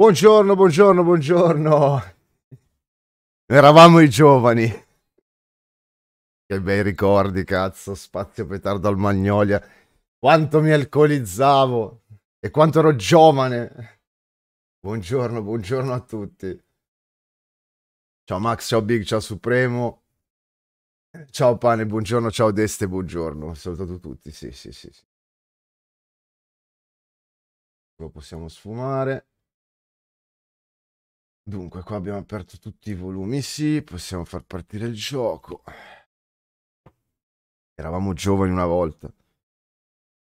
Buongiorno, buongiorno, buongiorno. Eravamo i giovani. Che bei ricordi, cazzo. Spazio petardo al Magnolia. Quanto mi alcolizzavo e quanto ero giovane. Buongiorno, buongiorno a tutti. Ciao Max, ciao Big, ciao Supremo. Ciao Pane, buongiorno, ciao Deste, buongiorno. Salutato tutti, sì, sì, sì. Lo possiamo sfumare. Dunque, qua abbiamo aperto tutti i volumi, sì, possiamo far partire il gioco. Eravamo giovani una volta.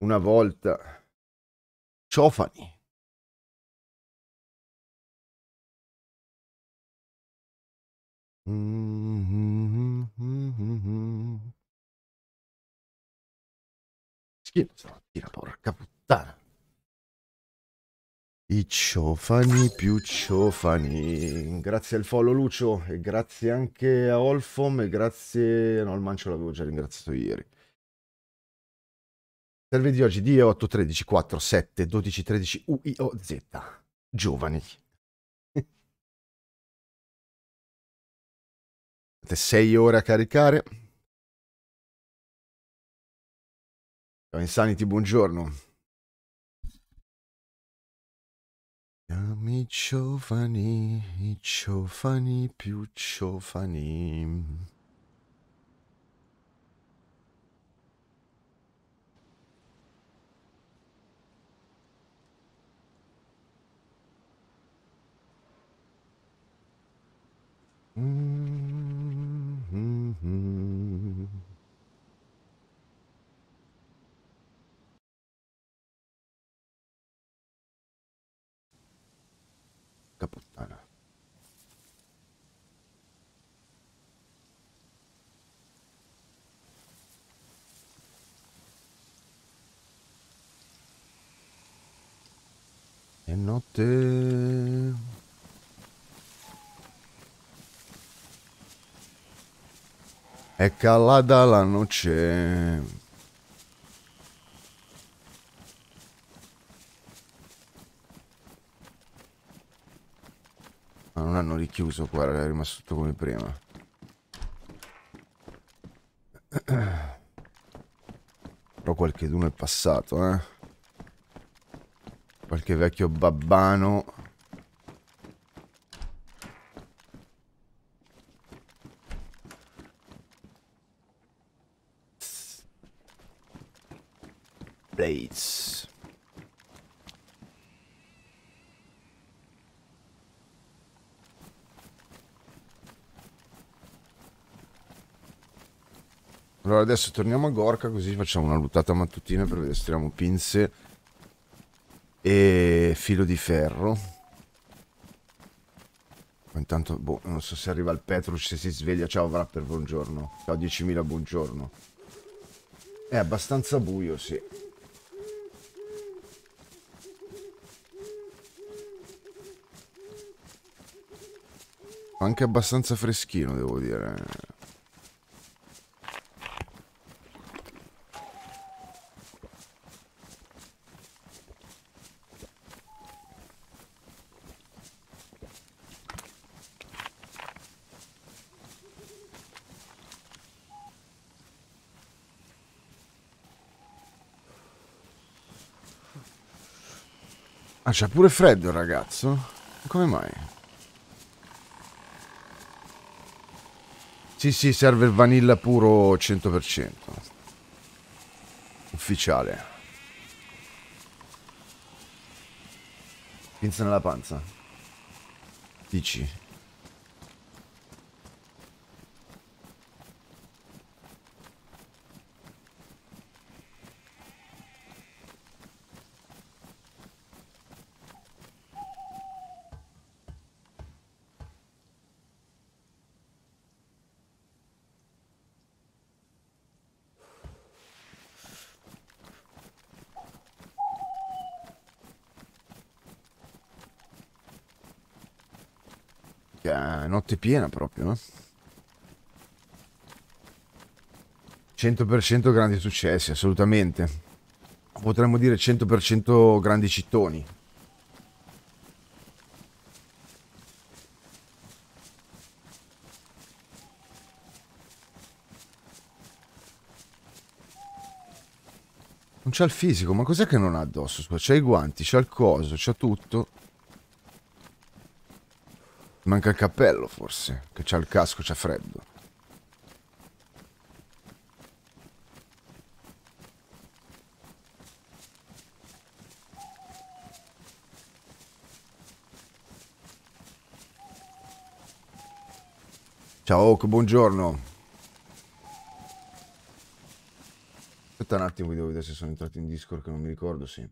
Una volta. Ciofani. Schifo stamattina, porca puttana. I ciofani più ciofani. Grazie al follow Lucio e grazie anche a Olfom e grazie... No, il mancio l'avevo già ringraziato ieri. Serve di oggi D 8 13 4 7 12 13 UIOZ. Giovani. 6 ore a caricare. Insanity, buongiorno. Siamo i giovani, i più giovani. Mm-hmm. E notte. È calata la noce. Ma non hanno richiuso qua, è rimasto tutto come prima. Però qualche d'uno è passato, eh. Qualche vecchio babbano. Blades. Allora adesso torniamo a Gorka così facciamo una luttata mattutina per vedere se tiriamo pinze e filo di ferro. Intanto, boh, non so se arriva il Petrus, se si sveglia. Ciao Wrapper, buongiorno. Ciao 10.000, buongiorno. È abbastanza buio, sì. Anche abbastanza freschino, devo dire. Ah, c'è pure freddo ragazzo? Come mai? Sì, sì, serve il vanilla puro 100%. Ufficiale. Pinza nella panza. Dici? notte piena proprio, eh? 100% grandi successi, assolutamente. Potremmo dire 100% grandi cittoni. Non c'ha il fisico, ma cos'è che non ha addosso? C'ha i guanti, c'ha il coso, c'ha tutto. Manca il cappello, forse. Che c'ha il casco, c'ha freddo. Ciao Oak, buongiorno. Aspetta un attimo, devo vedere se sono entrato in Discord che non mi ricordo, sì.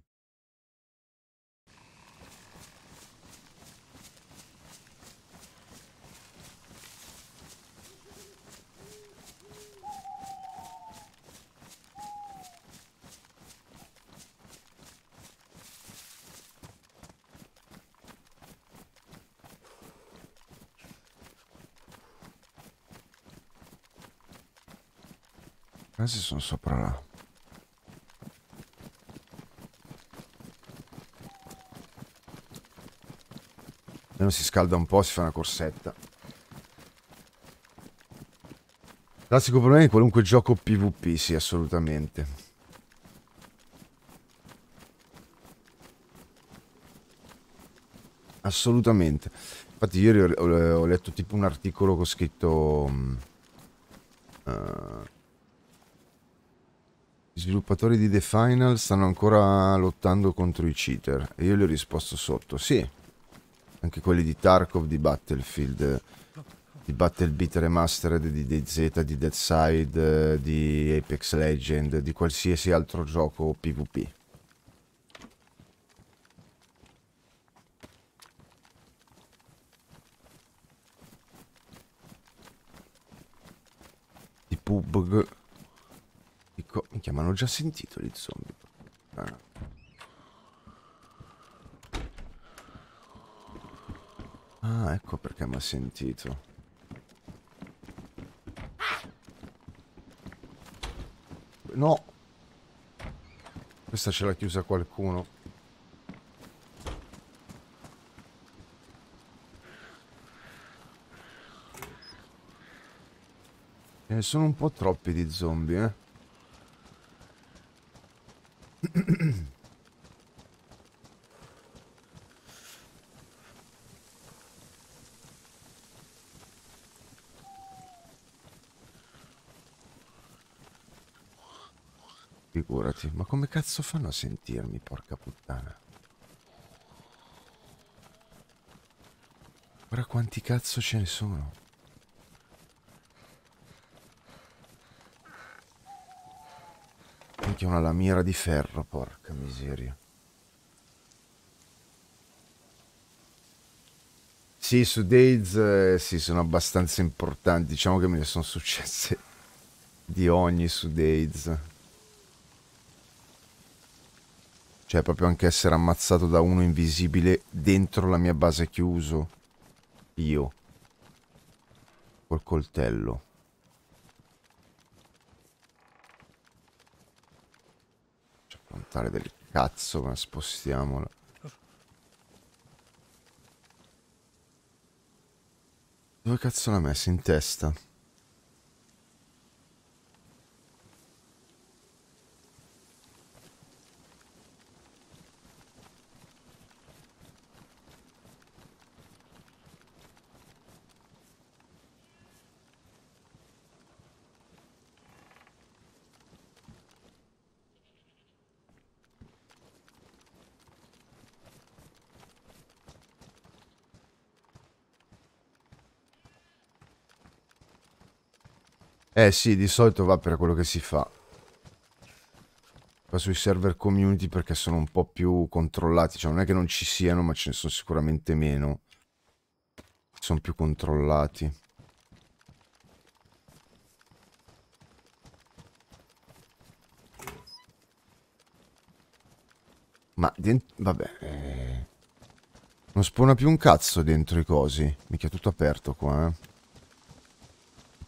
Quasi sono sopra là. Almeno si scalda un po', si fa una corsetta. Classico problema di qualunque gioco PvP, sì, assolutamente. Assolutamente. Infatti ieri ho, ho letto tipo un articolo con scritto... Uh, gli sviluppatori di The Final stanno ancora lottando contro i cheater. E io gli ho risposto sotto, sì. Anche quelli di Tarkov, di Battlefield, di Battlebeat Remastered, di DZ, di Deadside, di Apex Legend, di qualsiasi altro gioco PvP. PUBG. Ma hanno già sentito gli zombie. Ah. ah, ecco perché mi ha sentito. No. Questa ce l'ha chiusa qualcuno. Ce ne sono un po' troppi di zombie, eh. Figurati, ma come cazzo fanno a sentirmi, porca puttana? Ora quanti cazzo ce ne sono? Minchia una lamiera di ferro, porca miseria. Sì, su Days eh, sì, sono abbastanza importanti. Diciamo che me ne sono successe di ogni su Days. Cioè, proprio anche essere ammazzato da uno invisibile dentro la mia base chiuso. Io. Col coltello. frontale del cazzo, ma spostiamola. Dove cazzo l'ha messa? In testa? Eh sì, di solito va per quello che si fa. Va sui server community perché sono un po' più controllati. Cioè non è che non ci siano, ma ce ne sono sicuramente meno. Sono più controllati. Ma dentro... Vabbè... Eh... Non spona più un cazzo dentro i cosi. Mica tutto aperto qua, eh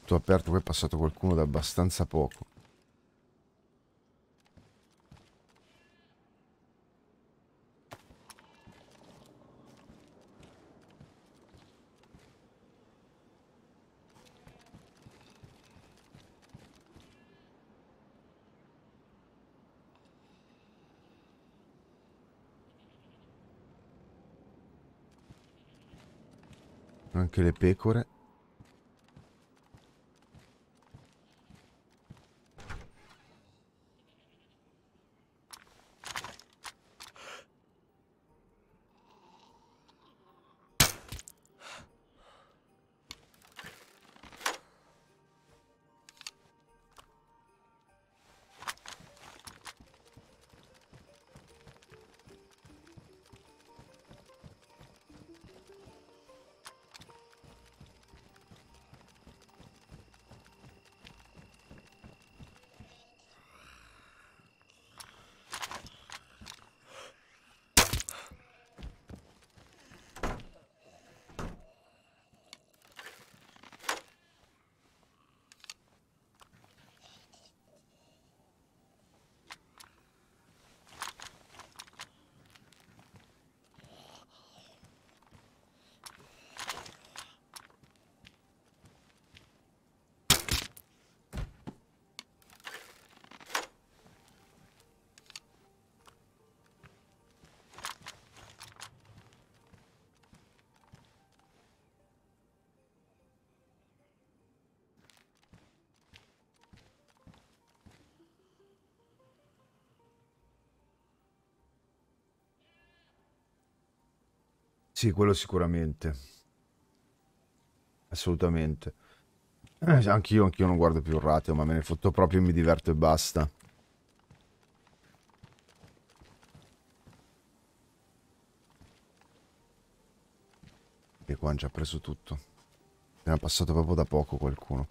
tutto aperto, poi è passato qualcuno da abbastanza poco. Anche le pecore. Sì, quello sicuramente. Assolutamente. Eh, anch'io, anch'io non guardo più il ratio, ma me ne fotto proprio, mi diverto e basta. E qua hanno già preso tutto. Ne ha passato proprio da poco qualcuno.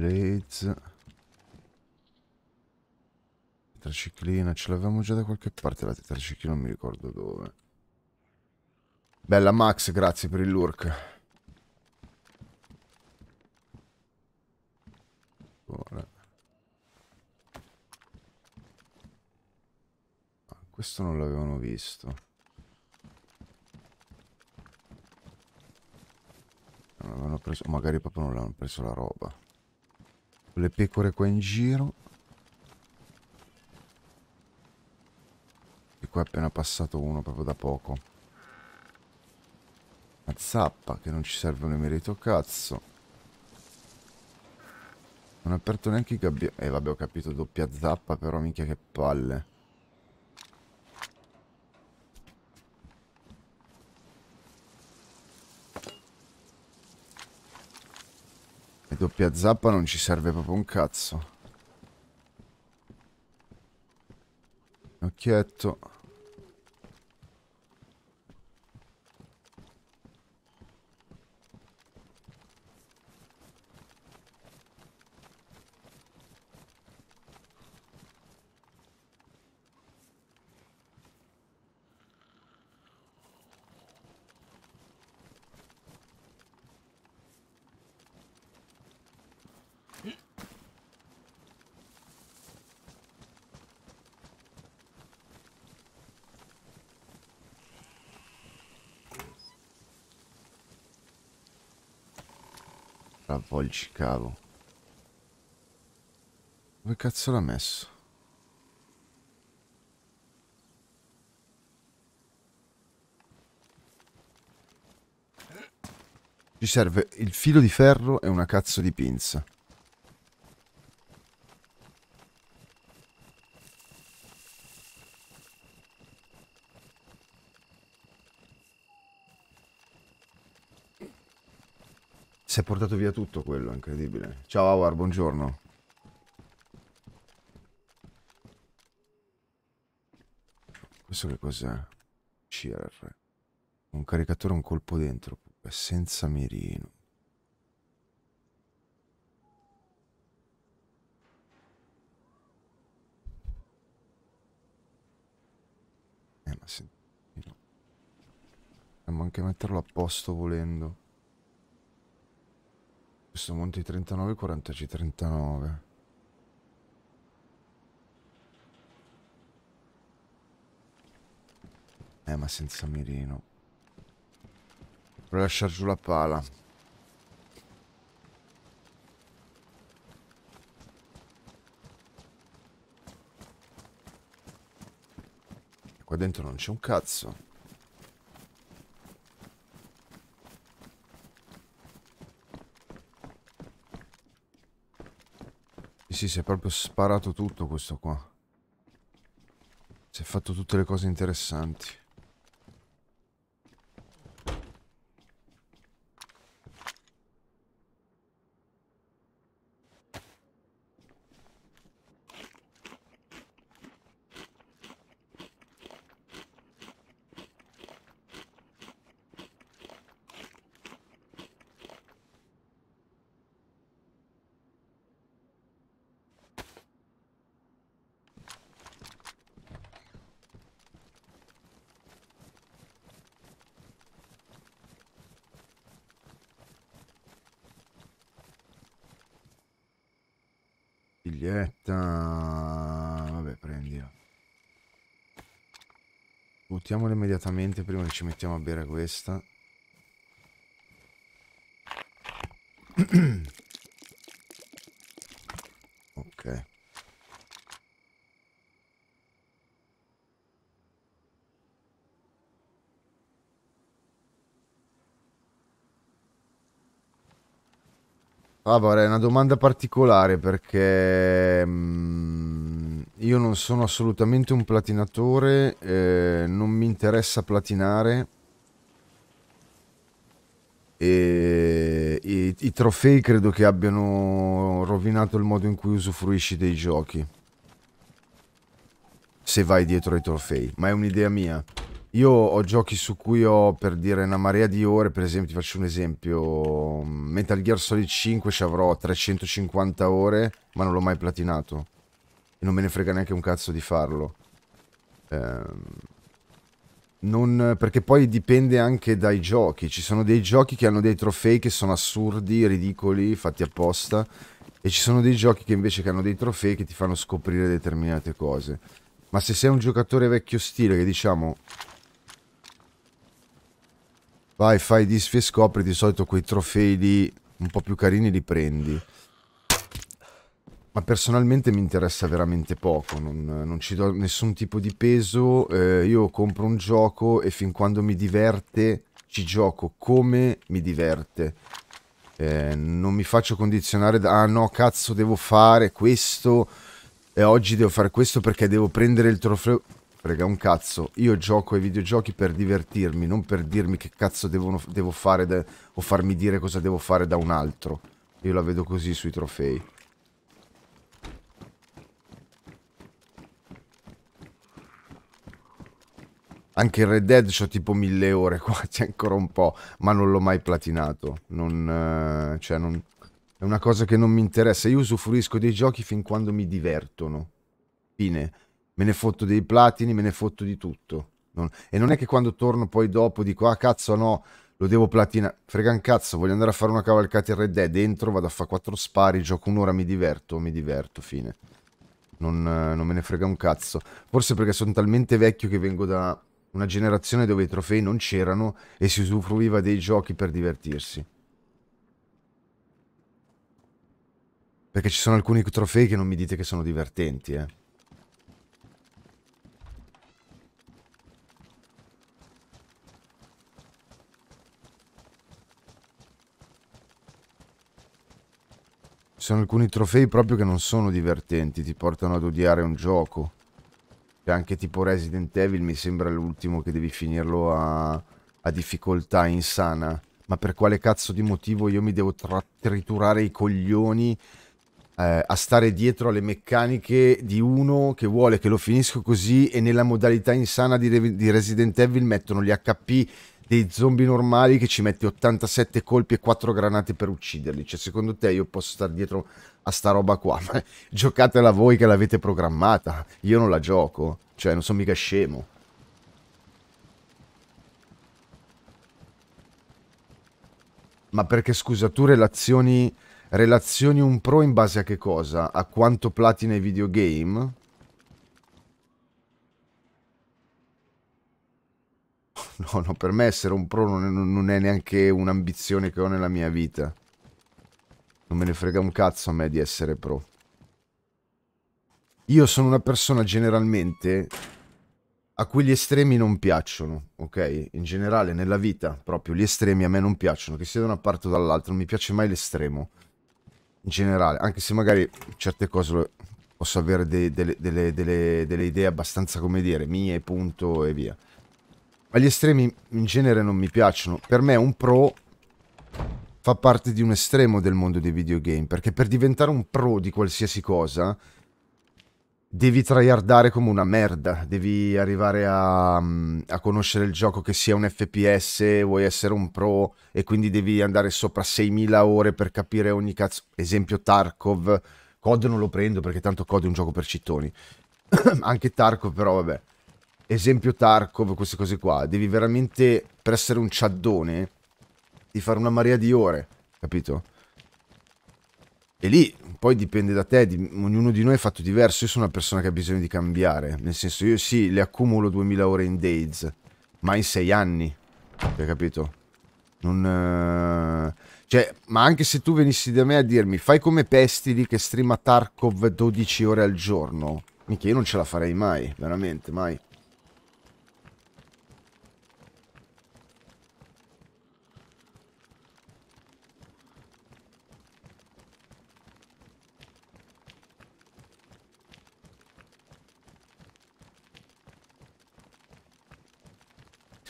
Blades. Tetraciclina, ce l'avevamo già da qualche parte la tetraciclina, non mi ricordo dove. Bella Max, grazie per il lurk. Ora. Ah, questo non l'avevano visto. Non preso, magari proprio non l'hanno preso la roba le pecore qua in giro qua è appena passato uno proprio da poco una zappa che non ci serve un emerito cazzo non ho aperto neanche i gabbiani eh vabbè ho capito doppia zappa però minchia che palle doppia zappa non ci serve proprio un cazzo. Occhietto. Ravolgi cavo. Dove cazzo l'ha messo? Ci serve il filo di ferro e una cazzo di pinza. Portato via tutto quello, incredibile. Ciao Howard, buongiorno. Questo che cos'è? CR. Un caricatore, un colpo dentro, senza mirino. Eh, ma sì. Potremmo anche metterlo a posto volendo. Questo monte 39, 40 39. Eh, ma senza mirino. Vorrei lasciare giù la pala. Qua dentro non c'è un cazzo. Sì, si è proprio sparato tutto questo qua. Si è fatto tutte le cose interessanti. Biglietta. Vabbè, prendila. Buttiamola immediatamente prima che ci mettiamo a bere questa. ok. Ah, vorrei una domanda particolare perché mm, io non sono assolutamente un platinatore, eh, non mi interessa platinare e i, i trofei credo che abbiano rovinato il modo in cui usufruisci dei giochi. Se vai dietro ai trofei, ma è un'idea mia. Io ho giochi su cui ho per dire una marea di ore, per esempio ti faccio un esempio, Metal Gear Solid 5 ci avrò 350 ore, ma non l'ho mai platinato. E non me ne frega neanche un cazzo di farlo. Ehm, non, perché poi dipende anche dai giochi. Ci sono dei giochi che hanno dei trofei che sono assurdi, ridicoli, fatti apposta. E ci sono dei giochi che invece hanno dei trofei che ti fanno scoprire determinate cose. Ma se sei un giocatore vecchio stile che diciamo Vai, fai disfi e scopri, di solito quei trofei lì un po' più carini li prendi. Ma personalmente mi interessa veramente poco, non, non ci do nessun tipo di peso, eh, io compro un gioco e fin quando mi diverte ci gioco come mi diverte. Eh, non mi faccio condizionare da, ah no cazzo devo fare questo e oggi devo fare questo perché devo prendere il trofeo Frega un cazzo, io gioco ai videogiochi per divertirmi, non per dirmi che cazzo devono, devo fare o farmi dire cosa devo fare da un altro. Io la vedo così sui trofei. Anche in Red Dead ho tipo mille ore qua, c'è ancora un po', ma non l'ho mai platinato. Non, eh, cioè non, è una cosa che non mi interessa. Io usufruisco dei giochi fin quando mi divertono. Fine me ne fotto dei platini, me ne fotto di tutto. Non... E non è che quando torno poi dopo dico, ah cazzo no, lo devo platinare. Frega un cazzo, voglio andare a fare una cavalcata in Red Dead, dentro vado a fare quattro spari, gioco un'ora, mi diverto, mi diverto, fine. Non, non me ne frega un cazzo. Forse perché sono talmente vecchio che vengo da una generazione dove i trofei non c'erano e si usufruiva dei giochi per divertirsi. Perché ci sono alcuni trofei che non mi dite che sono divertenti, eh. Ci sono alcuni trofei proprio che non sono divertenti, ti portano ad odiare un gioco. E anche tipo Resident Evil mi sembra l'ultimo che devi finirlo a, a difficoltà insana. Ma per quale cazzo di motivo io mi devo triturare i coglioni eh, a stare dietro alle meccaniche di uno che vuole che lo finisco così e nella modalità insana di, di Resident Evil mettono gli HP dei zombie normali che ci metti 87 colpi e 4 granate per ucciderli. Cioè, secondo te io posso stare dietro a sta roba qua? Ma giocatela voi che l'avete programmata. Io non la gioco. Cioè, non sono mica scemo. Ma perché, scusa, tu relazioni, relazioni un pro in base a che cosa? A quanto platina i videogame? No, no, per me essere un pro non è, non è neanche un'ambizione che ho nella mia vita. Non me ne frega un cazzo a me di essere pro. Io sono una persona generalmente a cui gli estremi non piacciono, ok? In generale, nella vita, proprio, gli estremi a me non piacciono, che sia da una parte o dall'altra, non mi piace mai l'estremo. In generale, anche se magari certe cose posso avere de delle, delle, delle, delle idee abbastanza, come dire, mie, punto, e via. Ma gli estremi in genere non mi piacciono. Per me un pro fa parte di un estremo del mondo dei videogame, perché per diventare un pro di qualsiasi cosa devi tryhardare come una merda, devi arrivare a, a, conoscere il gioco che sia un FPS, vuoi essere un pro e quindi devi andare sopra 6000 ore per capire ogni cazzo. Esempio Tarkov, COD non lo prendo perché tanto COD è un gioco per cittoni. Anche Tarkov però vabbè. Esempio Tarkov, queste cose qua, devi veramente per essere un ciaddone di fare una marea di ore, capito? E lì poi dipende da te, di, ognuno di noi è fatto diverso. Io sono una persona che ha bisogno di cambiare. Nel senso, io sì, le accumulo 2000 ore in Days, ma in 6 anni. Hai capito? Non... Uh... Cioè, ma anche se tu venissi da me a dirmi, fai come Pestili che streama Tarkov 12 ore al giorno. Mica io non ce la farei mai, veramente, mai.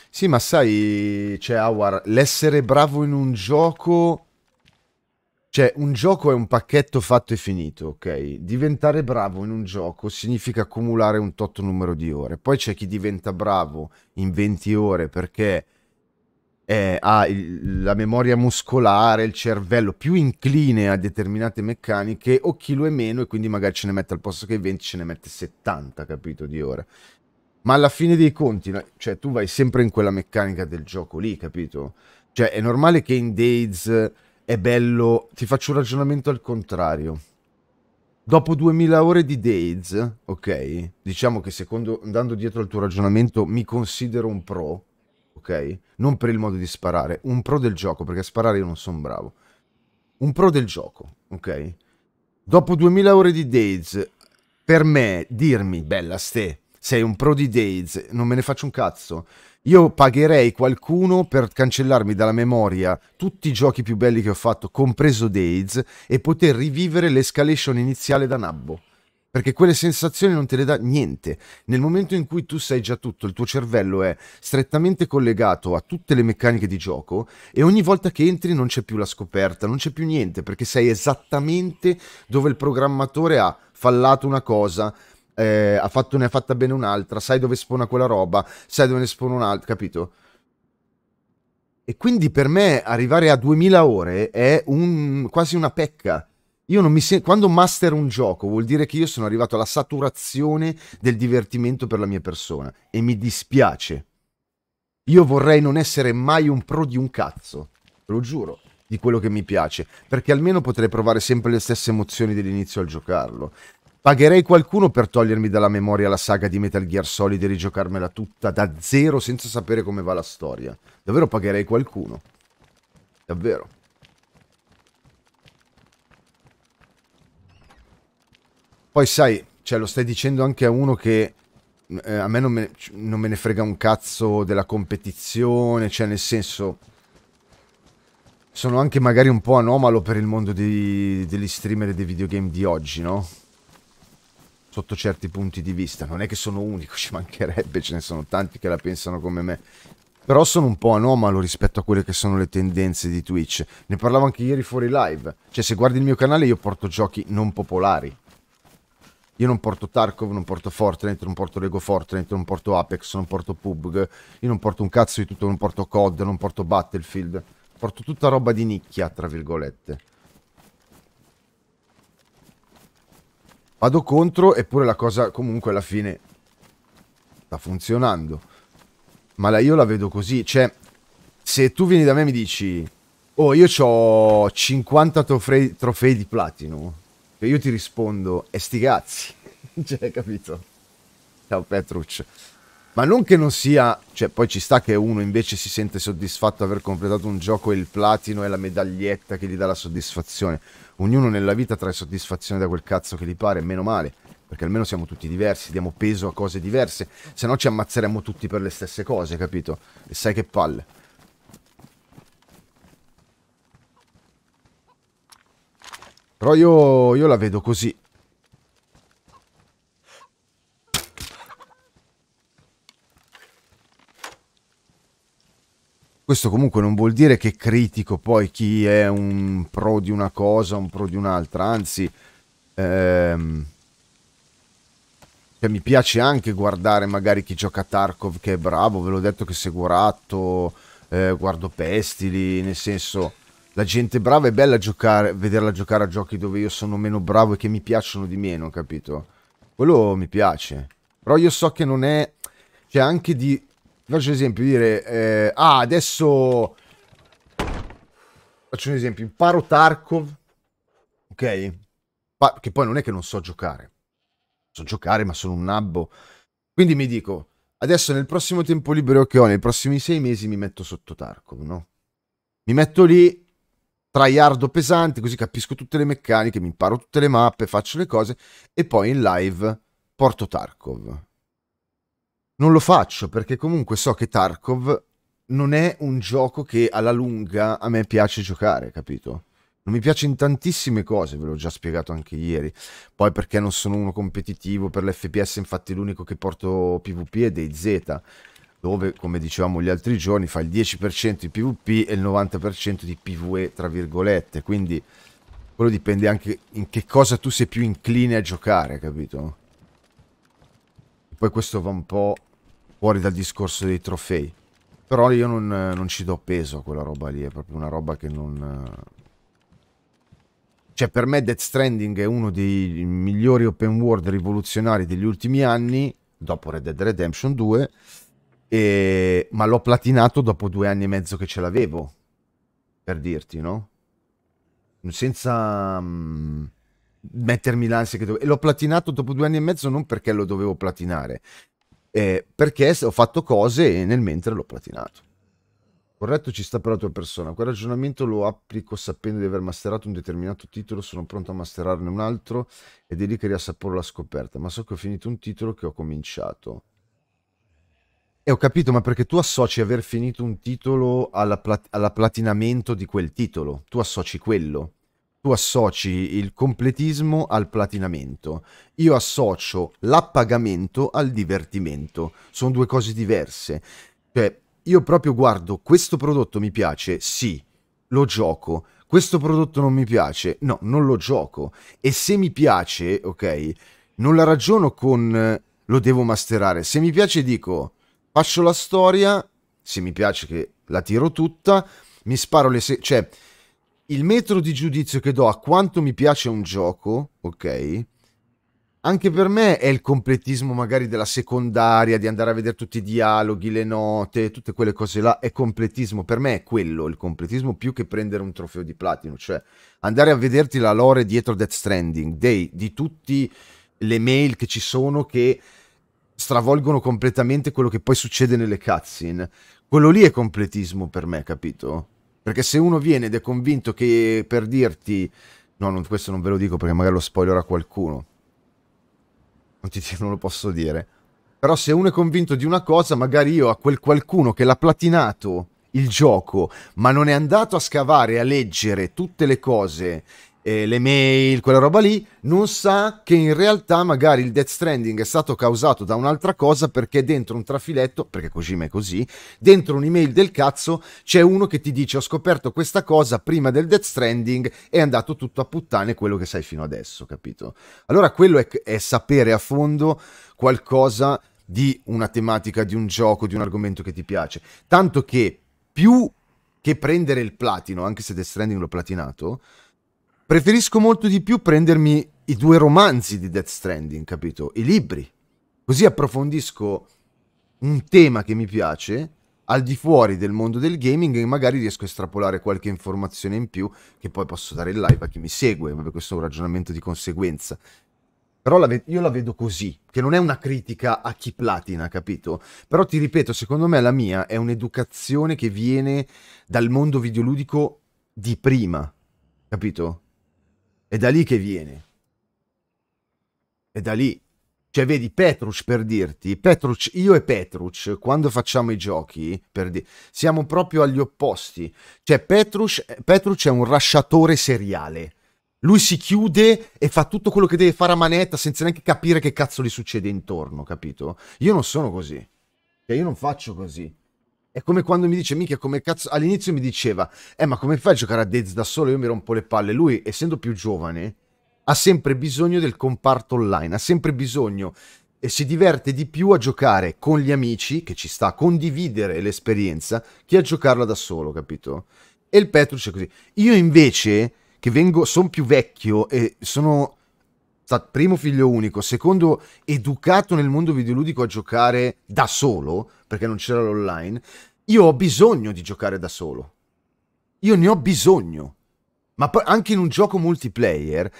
Sì, ma sai, cioè, Awar, l'essere bravo in un gioco... Cioè, un gioco è un pacchetto fatto e finito, ok? Diventare bravo in un gioco significa accumulare un tot numero di ore. Poi c'è chi diventa bravo in 20 ore perché è, ha il, la memoria muscolare, il cervello più incline a determinate meccaniche, o chi lo è meno e quindi magari ce ne mette al posto che 20 ce ne mette 70, capito, di ore. Ma alla fine dei conti, cioè tu vai sempre in quella meccanica del gioco lì, capito? Cioè è normale che in Days è bello, ti faccio un ragionamento al contrario. Dopo 2000 ore di Days, ok? Diciamo che secondo, andando dietro al tuo ragionamento, mi considero un pro, ok? Non per il modo di sparare, un pro del gioco, perché a sparare io non sono bravo. Un pro del gioco, ok? Dopo 2000 ore di Days, per me, dirmi, bella ste, sei un pro di Days, non me ne faccio un cazzo. Io pagherei qualcuno per cancellarmi dalla memoria tutti i giochi più belli che ho fatto, compreso Days, e poter rivivere l'escalation iniziale da Nabbo. Perché quelle sensazioni non te le dà niente. Nel momento in cui tu sai già tutto, il tuo cervello è strettamente collegato a tutte le meccaniche di gioco e ogni volta che entri non c'è più la scoperta, non c'è più niente, perché sai esattamente dove il programmatore ha fallato una cosa, eh, ha fatto, ne ha fatta bene un'altra, sai dove spona quella roba, sai dove ne spona un'altra, capito? E quindi per me arrivare a 2000 ore è un, quasi una pecca. Io non mi sento. Quando master un gioco vuol dire che io sono arrivato alla saturazione del divertimento per la mia persona. E mi dispiace. Io vorrei non essere mai un pro di un cazzo. Te lo giuro. Di quello che mi piace. Perché almeno potrei provare sempre le stesse emozioni dell'inizio al giocarlo. Pagherei qualcuno per togliermi dalla memoria la saga di Metal Gear Solid e rigiocarmela tutta da zero senza sapere come va la storia. Davvero pagherei qualcuno. Davvero. Poi sai, cioè lo stai dicendo anche a uno che eh, a me non me, non me ne frega un cazzo della competizione, cioè nel senso sono anche magari un po' anomalo per il mondo dei, degli streamer e dei videogame di oggi, no? Sotto certi punti di vista. Non è che sono unico, ci mancherebbe, ce ne sono tanti che la pensano come me. Però sono un po' anomalo rispetto a quelle che sono le tendenze di Twitch. Ne parlavo anche ieri fuori live. Cioè, se guardi il mio canale, io porto giochi non popolari. Io non porto Tarkov, non porto Fortnite, non porto Lego Fortnite, non porto Apex, non porto PUBG. Io non porto un cazzo di tutto, non porto COD, non porto Battlefield. Porto tutta roba di nicchia, tra virgolette. Vado contro, eppure la cosa comunque alla fine sta funzionando. Ma la, io la vedo così, cioè, se tu vieni da me e mi dici, Oh, io ho 50 trofei, trofei di platino. E io ti rispondo, e sti cazzi. cioè, capito? Ciao Petrucci. Ma non che non sia, cioè poi ci sta che uno invece si sente soddisfatto di aver completato un gioco e il platino è la medaglietta che gli dà la soddisfazione. Ognuno nella vita trae soddisfazione da quel cazzo che gli pare, meno male, perché almeno siamo tutti diversi, diamo peso a cose diverse, se no ci ammazzeremmo tutti per le stesse cose, capito? E sai che palle. Però io, io la vedo così. Questo comunque non vuol dire che critico poi chi è un pro di una cosa, un pro di un'altra, anzi, ehm, cioè, mi piace anche guardare magari chi gioca a Tarkov che è bravo, ve l'ho detto che seguo Ratto, eh, guardo Pestili, nel senso, la gente brava è bella giocare, vederla giocare a giochi dove io sono meno bravo e che mi piacciono di meno, capito? Quello mi piace, però io so che non è, cioè anche di faccio esempio, dire, eh, ah, adesso faccio un esempio, imparo Tarkov, ok? Pa che poi non è che non so giocare, so giocare ma sono un nabbo, quindi mi dico, adesso nel prossimo tempo libero che ho, nei prossimi sei mesi mi metto sotto Tarkov, no? Mi metto lì, tryhardo pesante, così capisco tutte le meccaniche, mi imparo tutte le mappe, faccio le cose e poi in live porto Tarkov non lo faccio perché comunque so che Tarkov non è un gioco che alla lunga a me piace giocare, capito? Non mi piace in tantissime cose, ve l'ho già spiegato anche ieri. Poi perché non sono uno competitivo per l'FPS, infatti l'unico che porto PvP è DayZ, dove, come dicevamo gli altri giorni, fa il 10% di PvP e il 90% di PvE, tra virgolette. Quindi quello dipende anche in che cosa tu sei più incline a giocare, capito? poi questo va un po' fuori dal discorso dei trofei. Però io non, non, ci do peso a quella roba lì, è proprio una roba che non... Cioè per me Death Stranding è uno dei migliori open world rivoluzionari degli ultimi anni, dopo Red Dead Redemption 2, e... ma l'ho platinato dopo due anni e mezzo che ce l'avevo, per dirti, no? Senza... Um mettermi l'ansia che dovevo... E l'ho platinato dopo due anni e mezzo non perché lo dovevo platinare, eh, perché ho fatto cose e nel mentre l'ho platinato. Corretto ci sta per la tua persona. Quel ragionamento lo applico sapendo di aver masterato un determinato titolo, sono pronto a masterarne un altro ed è lì che riassaporo la scoperta. Ma so che ho finito un titolo che ho cominciato. E ho capito, ma perché tu associ aver finito un titolo alla plat- all'applatinamento di quel titolo. Tu associ quello tu associ il completismo al platinamento. Io associo l'appagamento al divertimento. Sono due cose diverse. Cioè, io proprio guardo, questo prodotto mi piace, sì, lo gioco. Questo prodotto non mi piace, no, non lo gioco. E se mi piace, ok, non la ragiono con lo devo masterare. Se mi piace dico, faccio la storia, se mi piace che la tiro tutta, mi sparo le... Se- cioè, il metro di giudizio che do a quanto mi piace un gioco, ok? Anche per me è il completismo magari della secondaria, di andare a vedere tutti i dialoghi, le note, tutte quelle cose là, è completismo. Per me è quello il completismo più che prendere un trofeo di platino, cioè andare a vederti la lore dietro Death Stranding, dei, di tutte le mail che ci sono che stravolgono completamente quello che poi succede nelle cutscene. Quello lì è completismo per me, capito? Perché se uno viene ed è convinto che per dirti... No, non, questo non ve lo dico perché magari lo spoilerà qualcuno. Non, ti, non lo posso dire. Però se uno è convinto di una cosa, magari io a quel qualcuno che l'ha platinato il gioco, ma non è andato a scavare, a leggere tutte le cose eh, le mail, quella roba lì, non sa che in realtà magari il Death Stranding è stato causato da un'altra cosa perché dentro un trafiletto, perché Kojima è così, dentro un'email del cazzo c'è uno che ti dice ho scoperto questa cosa prima del Death Stranding è andato tutto a puttane quello che sai fino adesso, capito? Allora quello è, è sapere a fondo qualcosa di una tematica, di un gioco, di un argomento che ti piace. Tanto che più che prendere il platino, anche se Death Stranding l'ho platinato, preferisco molto di più prendermi i due romanzi di Death Stranding, capito? I libri. Così approfondisco un tema che mi piace, al di fuori del mondo del gaming e magari riesco a estrapolare qualche informazione in più che poi posso dare in live a chi mi segue, vabbè questo è un ragionamento di conseguenza. Però la ve- io la vedo così, che non è una critica a chi platina, capito? Però ti ripeto, secondo me la mia è un'educazione che viene dal mondo videoludico di prima, capito? È da lì che viene. È da lì. Cioè, vedi, Petruc per dirti, Petruc, io e Petruc, quando facciamo i giochi, di- siamo proprio agli opposti. Cioè, Petruc, Petruc è un rasciatore seriale. Lui si chiude e fa tutto quello che deve fare a manetta senza neanche capire che cazzo gli succede intorno, capito? Io non sono così. Cioè, io non faccio così. È come quando mi dice, mica, come cazzo... All'inizio mi diceva, eh, ma come fai a giocare a Dez da solo? Io mi rompo le palle. Lui, essendo più giovane, ha sempre bisogno del comparto online, ha sempre bisogno e si diverte di più a giocare con gli amici, che ci sta a condividere l'esperienza, che a giocarla da solo, capito? E il Petrus è così. Io invece, che vengo, sono più vecchio e sono primo figlio unico, secondo educato nel mondo videoludico a giocare da solo, perché non c'era l'online, io ho bisogno di giocare da solo. Io ne ho bisogno. Ma anche in un gioco multiplayer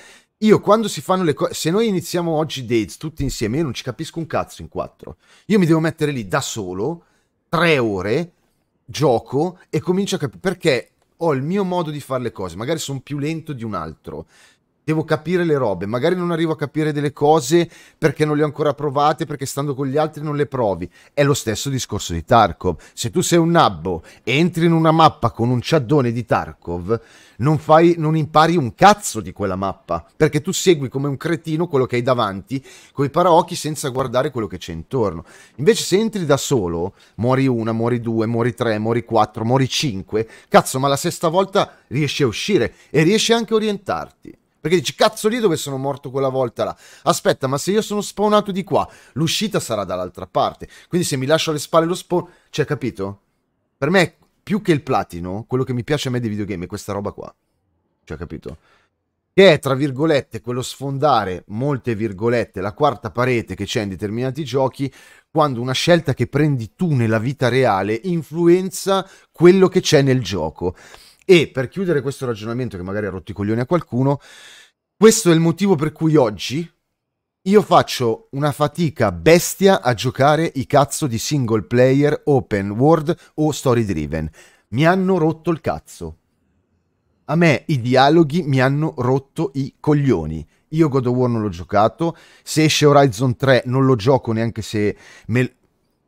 io quando si fanno le cose, se noi iniziamo oggi dates tutti insieme, io non ci capisco un cazzo in quattro. Io mi devo mettere lì da solo, tre ore, gioco e comincio a capire perché ho il mio modo di fare le cose. Magari sono più lento di un altro devo capire le robe, magari non arrivo a capire delle cose perché non le ho ancora provate, perché stando con gli altri non le provi. È lo stesso discorso di Tarkov. Se tu sei un nabbo e entri in una mappa con un ciaddone di Tarkov, non, fai, non impari un cazzo di quella mappa, perché tu segui come un cretino quello che hai davanti, coi paraocchi senza guardare quello che c'è intorno. Invece se entri da solo, muori una, muori due, muori tre, muori quattro, muori cinque, cazzo, ma la sesta volta riesci a uscire e riesci anche a orientarti. Perché dici, cazzo lì dove sono morto quella volta là. Aspetta, ma se io sono spawnato di qua, l'uscita sarà dall'altra parte. Quindi se mi lascio alle spalle lo spawn... Cioè, capito? Per me, più che il platino, quello che mi piace a me dei videogame è questa roba qua. Cioè, capito? Che è, tra virgolette, quello sfondare, molte virgolette, la quarta parete che c'è in determinati giochi, quando una scelta che prendi tu nella vita reale influenza quello che c'è nel gioco. E per chiudere questo ragionamento che magari ha rotto i coglioni a qualcuno, questo è il motivo per cui oggi io faccio una fatica bestia a giocare i cazzo di single player, open world o story driven. Mi hanno rotto il cazzo. A me i dialoghi mi hanno rotto i coglioni. Io God of War non l'ho giocato. Se esce Horizon 3 non lo gioco neanche se me,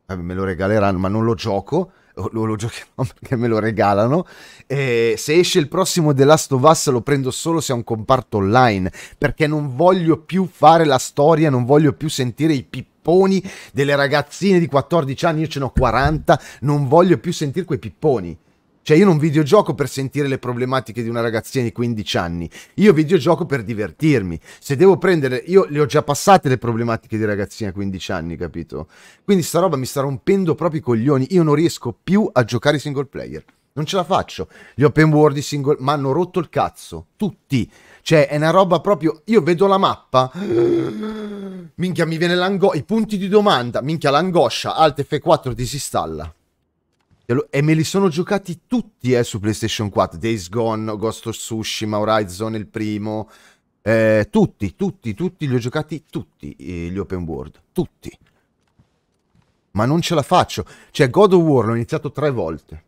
me lo regaleranno, ma non lo gioco lo, lo giocherò perché me lo regalano. E se esce il prossimo The Last of Us lo prendo solo se è un comparto online, perché non voglio più fare la storia, non voglio più sentire i pipponi delle ragazzine di 14 anni, io ce n'ho 40, non voglio più sentire quei pipponi. Cioè io non videogioco per sentire le problematiche di una ragazzina di 15 anni, io videogioco per divertirmi. Se devo prendere, io le ho già passate le problematiche di ragazzina di 15 anni, capito? Quindi sta roba mi sta rompendo proprio i coglioni, io non riesco più a giocare single player. Non ce la faccio. Gli open world, i single, mi hanno rotto il cazzo, tutti. Cioè, è una roba proprio. Io vedo la mappa. Minchia, mi viene l'angoscia. I punti di domanda. Minchia, l'angoscia. Alt F4 disinstalla. E me li sono giocati tutti eh, su PlayStation 4. Days Gone, Ghost of Tsushima, Horizon il primo. Eh, tutti, tutti, tutti, li ho giocati tutti gli open world. Tutti. Ma non ce la faccio. Cioè, God of War l'ho iniziato tre volte.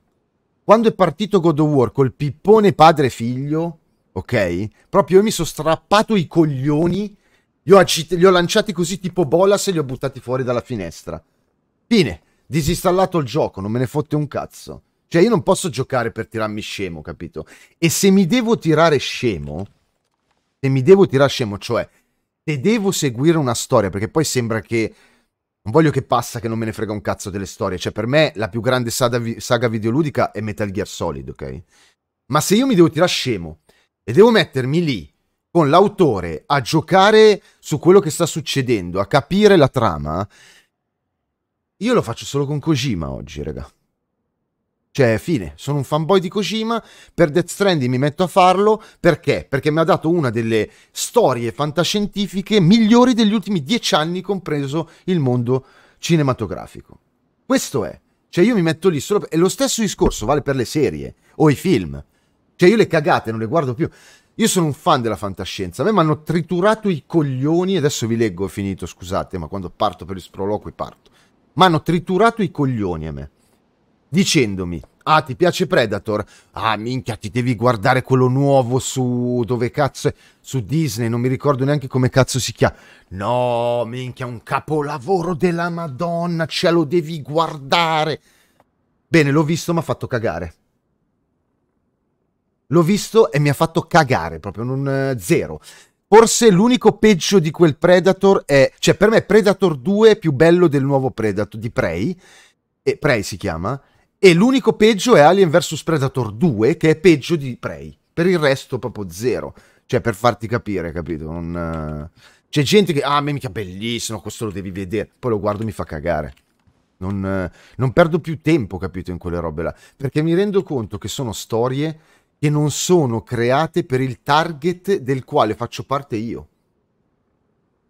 Quando è partito God of War col pippone padre figlio, ok? Proprio io mi sono strappato i coglioni. Li ho, li ho lanciati così tipo bolas e li ho buttati fuori dalla finestra. Fine disinstallato il gioco, non me ne fotte un cazzo. Cioè io non posso giocare per tirarmi scemo, capito? E se mi devo tirare scemo, se mi devo tirare scemo, cioè se devo seguire una storia, perché poi sembra che non voglio che passa che non me ne frega un cazzo delle storie, cioè per me la più grande saga, saga videoludica è Metal Gear Solid, ok? Ma se io mi devo tirare scemo e devo mettermi lì con l'autore a giocare su quello che sta succedendo, a capire la trama, io lo faccio solo con Kojima oggi, raga. Cioè, fine, sono un fanboy di Kojima, per Death Stranding mi metto a farlo, perché? Perché mi ha dato una delle storie fantascientifiche migliori degli ultimi dieci anni, compreso il mondo cinematografico. Questo è. Cioè io mi metto lì solo... E lo stesso discorso vale per le serie o i film. Cioè io le cagate non le guardo più. Io sono un fan della fantascienza. A me mi hanno triturato i coglioni. Adesso vi leggo, ho finito, scusate, ma quando parto per gli sproloqui parto. Mi hanno triturato i coglioni a me. Dicendomi, ah ti piace Predator? Ah minchia, ti devi guardare quello nuovo su... dove cazzo è? Su Disney, non mi ricordo neanche come cazzo si chiama. No, minchia, un capolavoro della Madonna, ce lo devi guardare. Bene, l'ho visto, mi ha fatto cagare. L'ho visto e mi ha fatto cagare, proprio non eh, zero. Forse l'unico peggio di quel Predator è, cioè per me Predator 2 è più bello del nuovo Predator di Prey, e Prey si chiama, e l'unico peggio è Alien vs Predator 2 che è peggio di Prey. Per il resto proprio zero. Cioè per farti capire, capito? Non, uh... C'è gente che, ah, mica bellissimo, questo lo devi vedere. Poi lo guardo e mi fa cagare. Non, uh, non perdo più tempo, capito, in quelle robe là. Perché mi rendo conto che sono storie che non sono create per il target del quale faccio parte io.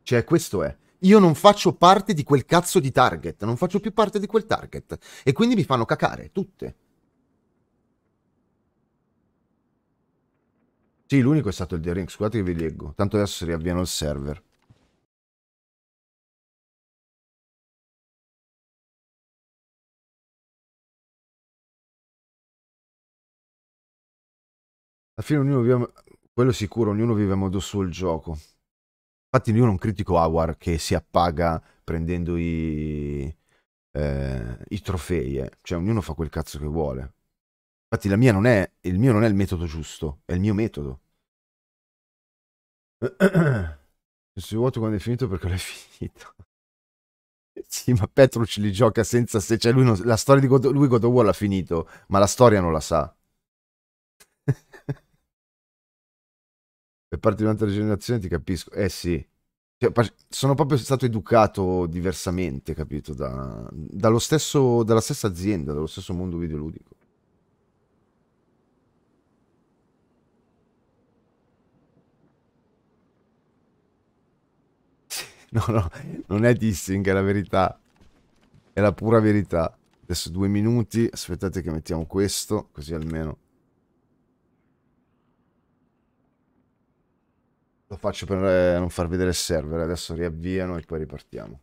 Cioè, questo è. Io non faccio parte di quel cazzo di target, non faccio più parte di quel target. E quindi mi fanno cacare, tutte. Sì, l'unico è stato il The Ring, scusate che vi leggo. Tanto adesso si riavviano il server. Alla fine ognuno vive, quello sicuro, ognuno vive a modo suo il gioco. Infatti io non critico Awar che si appaga prendendo i, eh, i trofei, eh. cioè ognuno fa quel cazzo che vuole. Infatti la mia non è, il mio non è il metodo giusto, è il mio metodo. Se vuoto quando è finito perché l'hai finito. Sì, ma Petro ce li gioca senza se cioè lui non, la storia di God, lui God of War l'ha finito, ma la storia non la sa. Per parte di un'altra generazione ti capisco. Eh sì. Cioè, sono proprio stato educato diversamente, capito? Da, stesso, dalla stessa azienda, dallo stesso mondo videoludico. No, no, non è dissing, è la verità. È la pura verità. Adesso due minuti, aspettate che mettiamo questo, così almeno Lo faccio per eh, non far vedere il server, adesso riavviano e poi ripartiamo.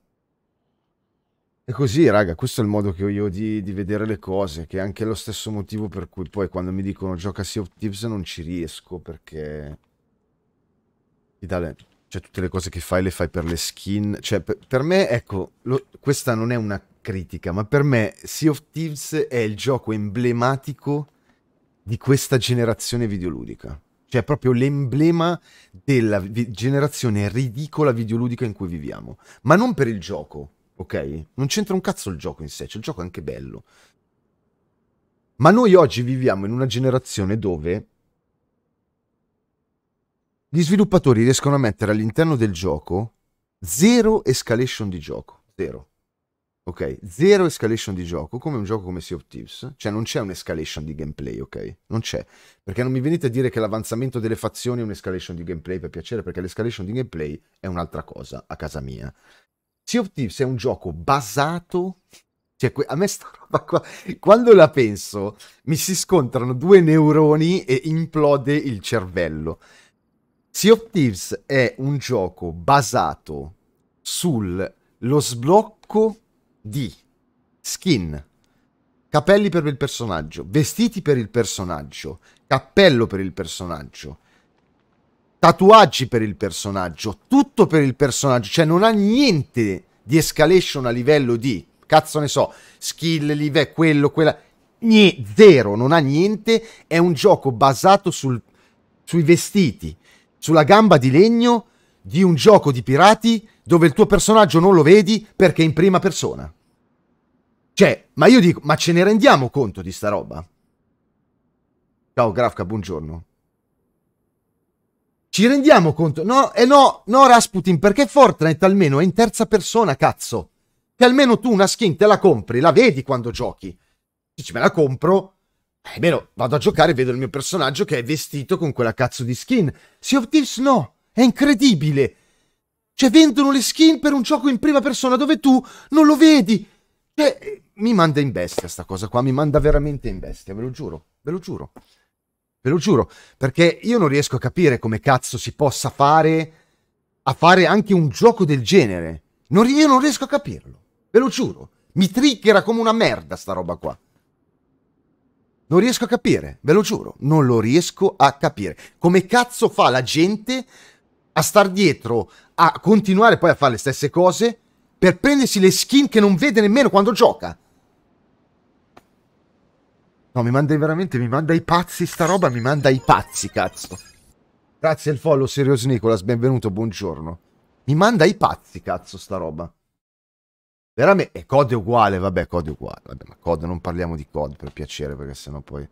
E così, raga, questo è il modo che ho io di, di, vedere le cose, che è anche lo stesso motivo per cui poi quando mi dicono gioca Sea of Thieves non ci riesco, perché... Ti. Cioè, tutte le cose che fai le fai per le skin. Cioè, per, per me, ecco, lo, questa non è una critica, ma per me Sea of Thieves è il gioco emblematico di questa generazione videoludica. Cioè, proprio l'emblema della vi- generazione ridicola videoludica in cui viviamo. Ma non per il gioco, ok? Non c'entra un cazzo il gioco in sé, cioè il gioco è anche bello. Ma noi oggi viviamo in una generazione dove gli sviluppatori riescono a mettere all'interno del gioco zero escalation di gioco. Zero. Ok, zero escalation di gioco, come un gioco come Sea of Thieves, cioè non c'è un'escalation di gameplay, ok? Non c'è, perché non mi venite a dire che l'avanzamento delle fazioni è un'escalation di gameplay per piacere, perché l'escalation di gameplay è un'altra cosa, a casa mia. Sea of Thieves è un gioco basato, cioè a me sta roba qua, quando la penso, mi si scontrano due neuroni e implode il cervello. Sea of Thieves è un gioco basato sullo sblocco di skin, capelli per il personaggio, vestiti per il personaggio, cappello per il personaggio, tatuaggi per il personaggio, tutto per il personaggio, cioè non ha niente di escalation a livello di, cazzo ne so, skill, livello, quello, quella, Niente, zero, non ha niente, è un gioco basato sul, sui vestiti, sulla gamba di legno di un gioco di pirati dove il tuo personaggio non lo vedi perché è in prima persona. Cioè, ma io dico, ma ce ne rendiamo conto di sta roba? Ciao Grafka, buongiorno. Ci rendiamo conto? No, eh no, no Rasputin, perché Fortnite almeno è in terza persona, cazzo. Che almeno tu una skin te la compri, la vedi quando giochi. Dici, me la compro, eh, almeno vado a giocare e vedo il mio personaggio che è vestito con quella cazzo di skin. Sea of Thieves no, è incredibile. Cioè vendono le skin per un gioco in prima persona dove tu non lo vedi. Cioè, mi manda in bestia sta cosa qua, mi manda veramente in bestia, ve lo giuro, ve lo giuro. Ve lo giuro, perché io non riesco a capire come cazzo si possa fare a fare anche un gioco del genere. Non, io non riesco a capirlo, ve lo giuro. Mi triggera come una merda sta roba qua. Non riesco a capire, ve lo giuro, non lo riesco a capire. Come cazzo fa la gente a star dietro, a continuare poi a fare le stesse cose per prendersi le skin che non vede nemmeno quando gioca? No, mi manda veramente, mi manda i pazzi sta roba, mi manda i pazzi, cazzo. Grazie al follow, Serious Nicholas, benvenuto, buongiorno. Mi manda i pazzi, cazzo, sta roba. Veramente, e COD è uguale, vabbè, COD è uguale. Vabbè, ma COD, non parliamo di COD, per piacere, perché sennò poi...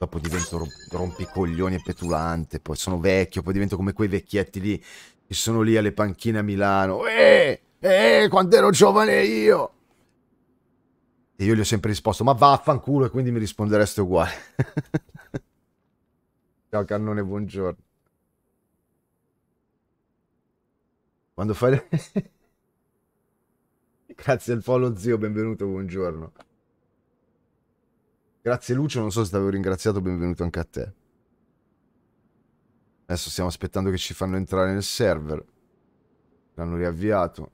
Dopo divento rompicoglioni e petulante, poi sono vecchio, poi divento come quei vecchietti lì, che sono lì alle panchine a Milano. Eh, eh, quando ero giovane io! E io gli ho sempre risposto, ma vaffanculo, e quindi mi rispondereste uguale. Ciao cannone, buongiorno. Quando fai... Grazie al follow zio, benvenuto, buongiorno. Grazie Lucio, non so se ti avevo ringraziato, benvenuto anche a te. Adesso stiamo aspettando che ci fanno entrare nel server. L'hanno riavviato.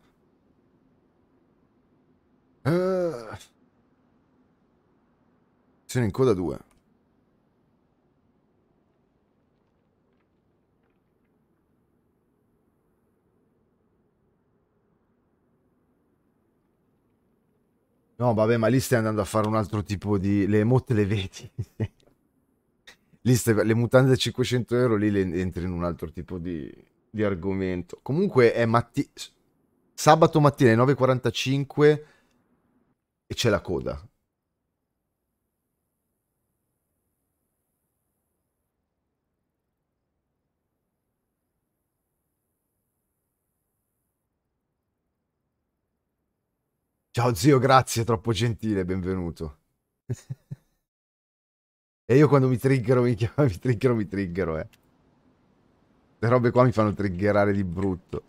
Uh... Sono in coda 2. No, vabbè, ma lì stai andando a fare un altro tipo di... Le emote le vedi. lì stai... Le mutande da 500 euro, lì le... entri in un altro tipo di, di argomento. Comunque è matti... sabato mattina alle 9.45 e c'è la coda. Ciao zio, grazie, troppo gentile, benvenuto. e io quando mi triggero, mi chiamo, mi triggero, mi triggero, eh. Le robe qua mi fanno triggerare di brutto.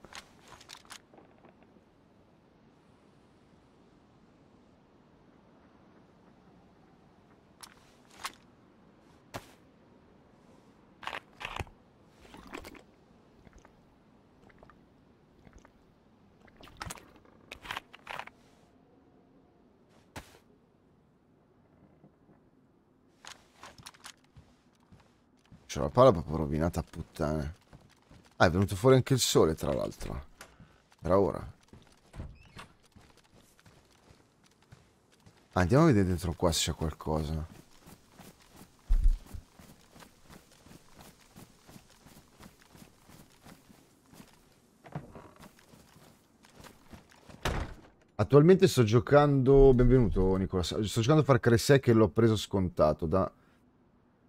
Palla proprio rovinata a puttane. Ah, è venuto fuori anche il sole, tra l'altro. Era ora. Ah, andiamo a vedere dentro qua se c'è qualcosa. Attualmente sto giocando... Benvenuto Nicola. Sto giocando a Far Cry 6 che l'ho preso scontato. Da...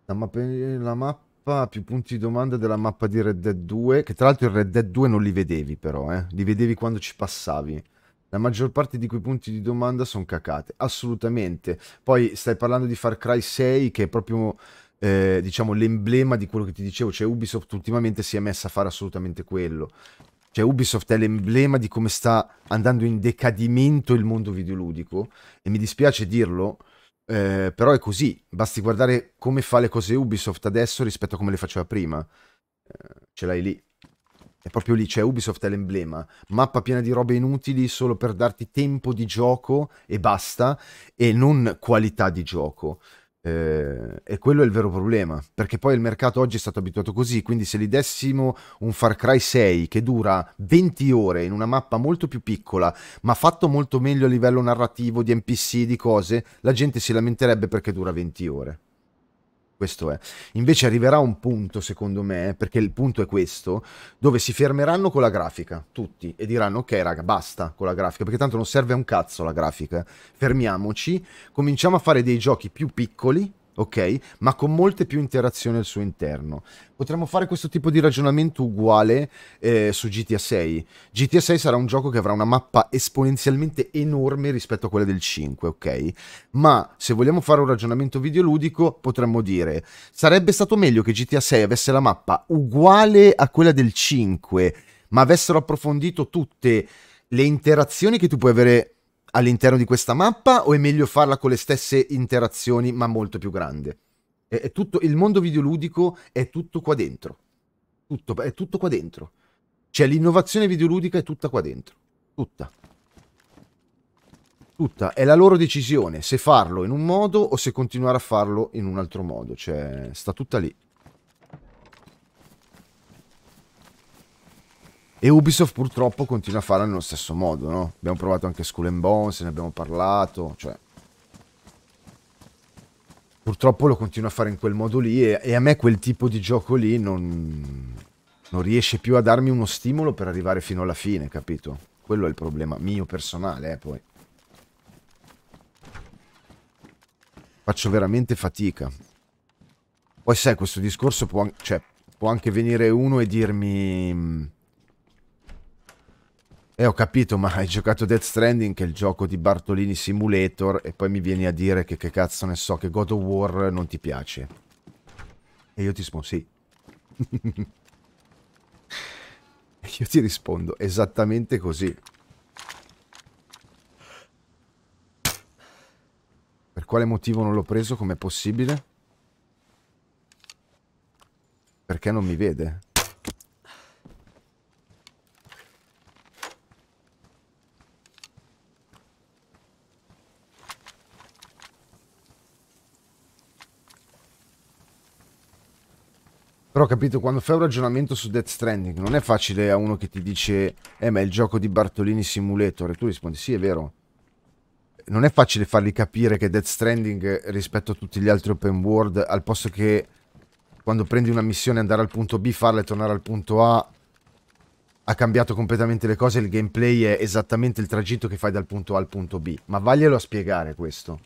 La mappa... La mappa mappa, più punti di domanda della mappa di Red Dead 2, che tra l'altro in Red Dead 2 non li vedevi però, eh? li vedevi quando ci passavi. La maggior parte di quei punti di domanda sono cacate, assolutamente. Poi stai parlando di Far Cry 6 che è proprio eh, diciamo l'emblema di quello che ti dicevo, cioè Ubisoft ultimamente si è messa a fare assolutamente quello. Cioè Ubisoft è l'emblema di come sta andando in decadimento il mondo videoludico e mi dispiace dirlo, eh, però è così, basti guardare come fa le cose Ubisoft adesso rispetto a come le faceva prima. Eh, ce l'hai lì. È proprio lì, cioè Ubisoft è l'emblema. Mappa piena di robe inutili solo per darti tempo di gioco e basta, e non qualità di gioco. Eh, e quello è il vero problema, perché poi il mercato oggi è stato abituato così, quindi se gli dessimo un Far Cry 6 che dura 20 ore in una mappa molto più piccola, ma fatto molto meglio a livello narrativo, di NPC, di cose, la gente si lamenterebbe perché dura 20 ore. Questo è. Invece arriverà un punto, secondo me, perché il punto è questo, dove si fermeranno con la grafica, tutti, e diranno ok raga, basta con la grafica, perché tanto non serve a un cazzo la grafica. Fermiamoci, cominciamo a fare dei giochi più piccoli, ok? Ma con molte più interazioni al suo interno. Potremmo fare questo tipo di ragionamento uguale eh, su GTA 6. GTA 6 sarà un gioco che avrà una mappa esponenzialmente enorme rispetto a quella del 5, ok? Ma se vogliamo fare un ragionamento videoludico, potremmo dire sarebbe stato meglio che GTA 6 avesse la mappa uguale a quella del 5, ma avessero approfondito tutte le interazioni che tu puoi avere all'interno di questa mappa o è meglio farla con le stesse interazioni ma molto più grande? È, è tutto, il mondo videoludico è tutto qua dentro. Tutto, è tutto qua dentro. Cioè l'innovazione videoludica è tutta qua dentro. Tutta. Tutta. È la loro decisione se farlo in un modo o se continuare a farlo in un altro modo. Cioè, sta tutta lì. E Ubisoft purtroppo continua a farla nello stesso modo, no? Abbiamo provato anche Skull and Bones, ne abbiamo parlato, cioè... Purtroppo lo continua a fare in quel modo lì e, e a me quel tipo di gioco lì non, non riesce più a darmi uno stimolo per arrivare fino alla fine, capito? Quello è il problema mio personale, eh, poi. Faccio veramente fatica. Poi sai, questo discorso può, cioè, può anche venire uno e dirmi eh, ho capito, ma hai giocato Death Stranding, che è il gioco di Bartolini Simulator, e poi mi vieni a dire che che cazzo ne so, che God of War non ti piace. E io ti rispondo sì. io ti rispondo esattamente così. Per quale motivo non l'ho preso? Com'è possibile? Perché non mi vede? Però ho capito, quando fai un ragionamento su Death Stranding, non è facile a uno che ti dice, eh ma è il gioco di Bartolini Simulator, e tu rispondi, sì è vero. Non è facile fargli capire che Death Stranding rispetto a tutti gli altri open world, al posto che quando prendi una missione andare al punto B, farla e tornare al punto A, ha cambiato completamente le cose, il gameplay è esattamente il tragitto che fai dal punto A al punto B. Ma vaglielo a spiegare questo.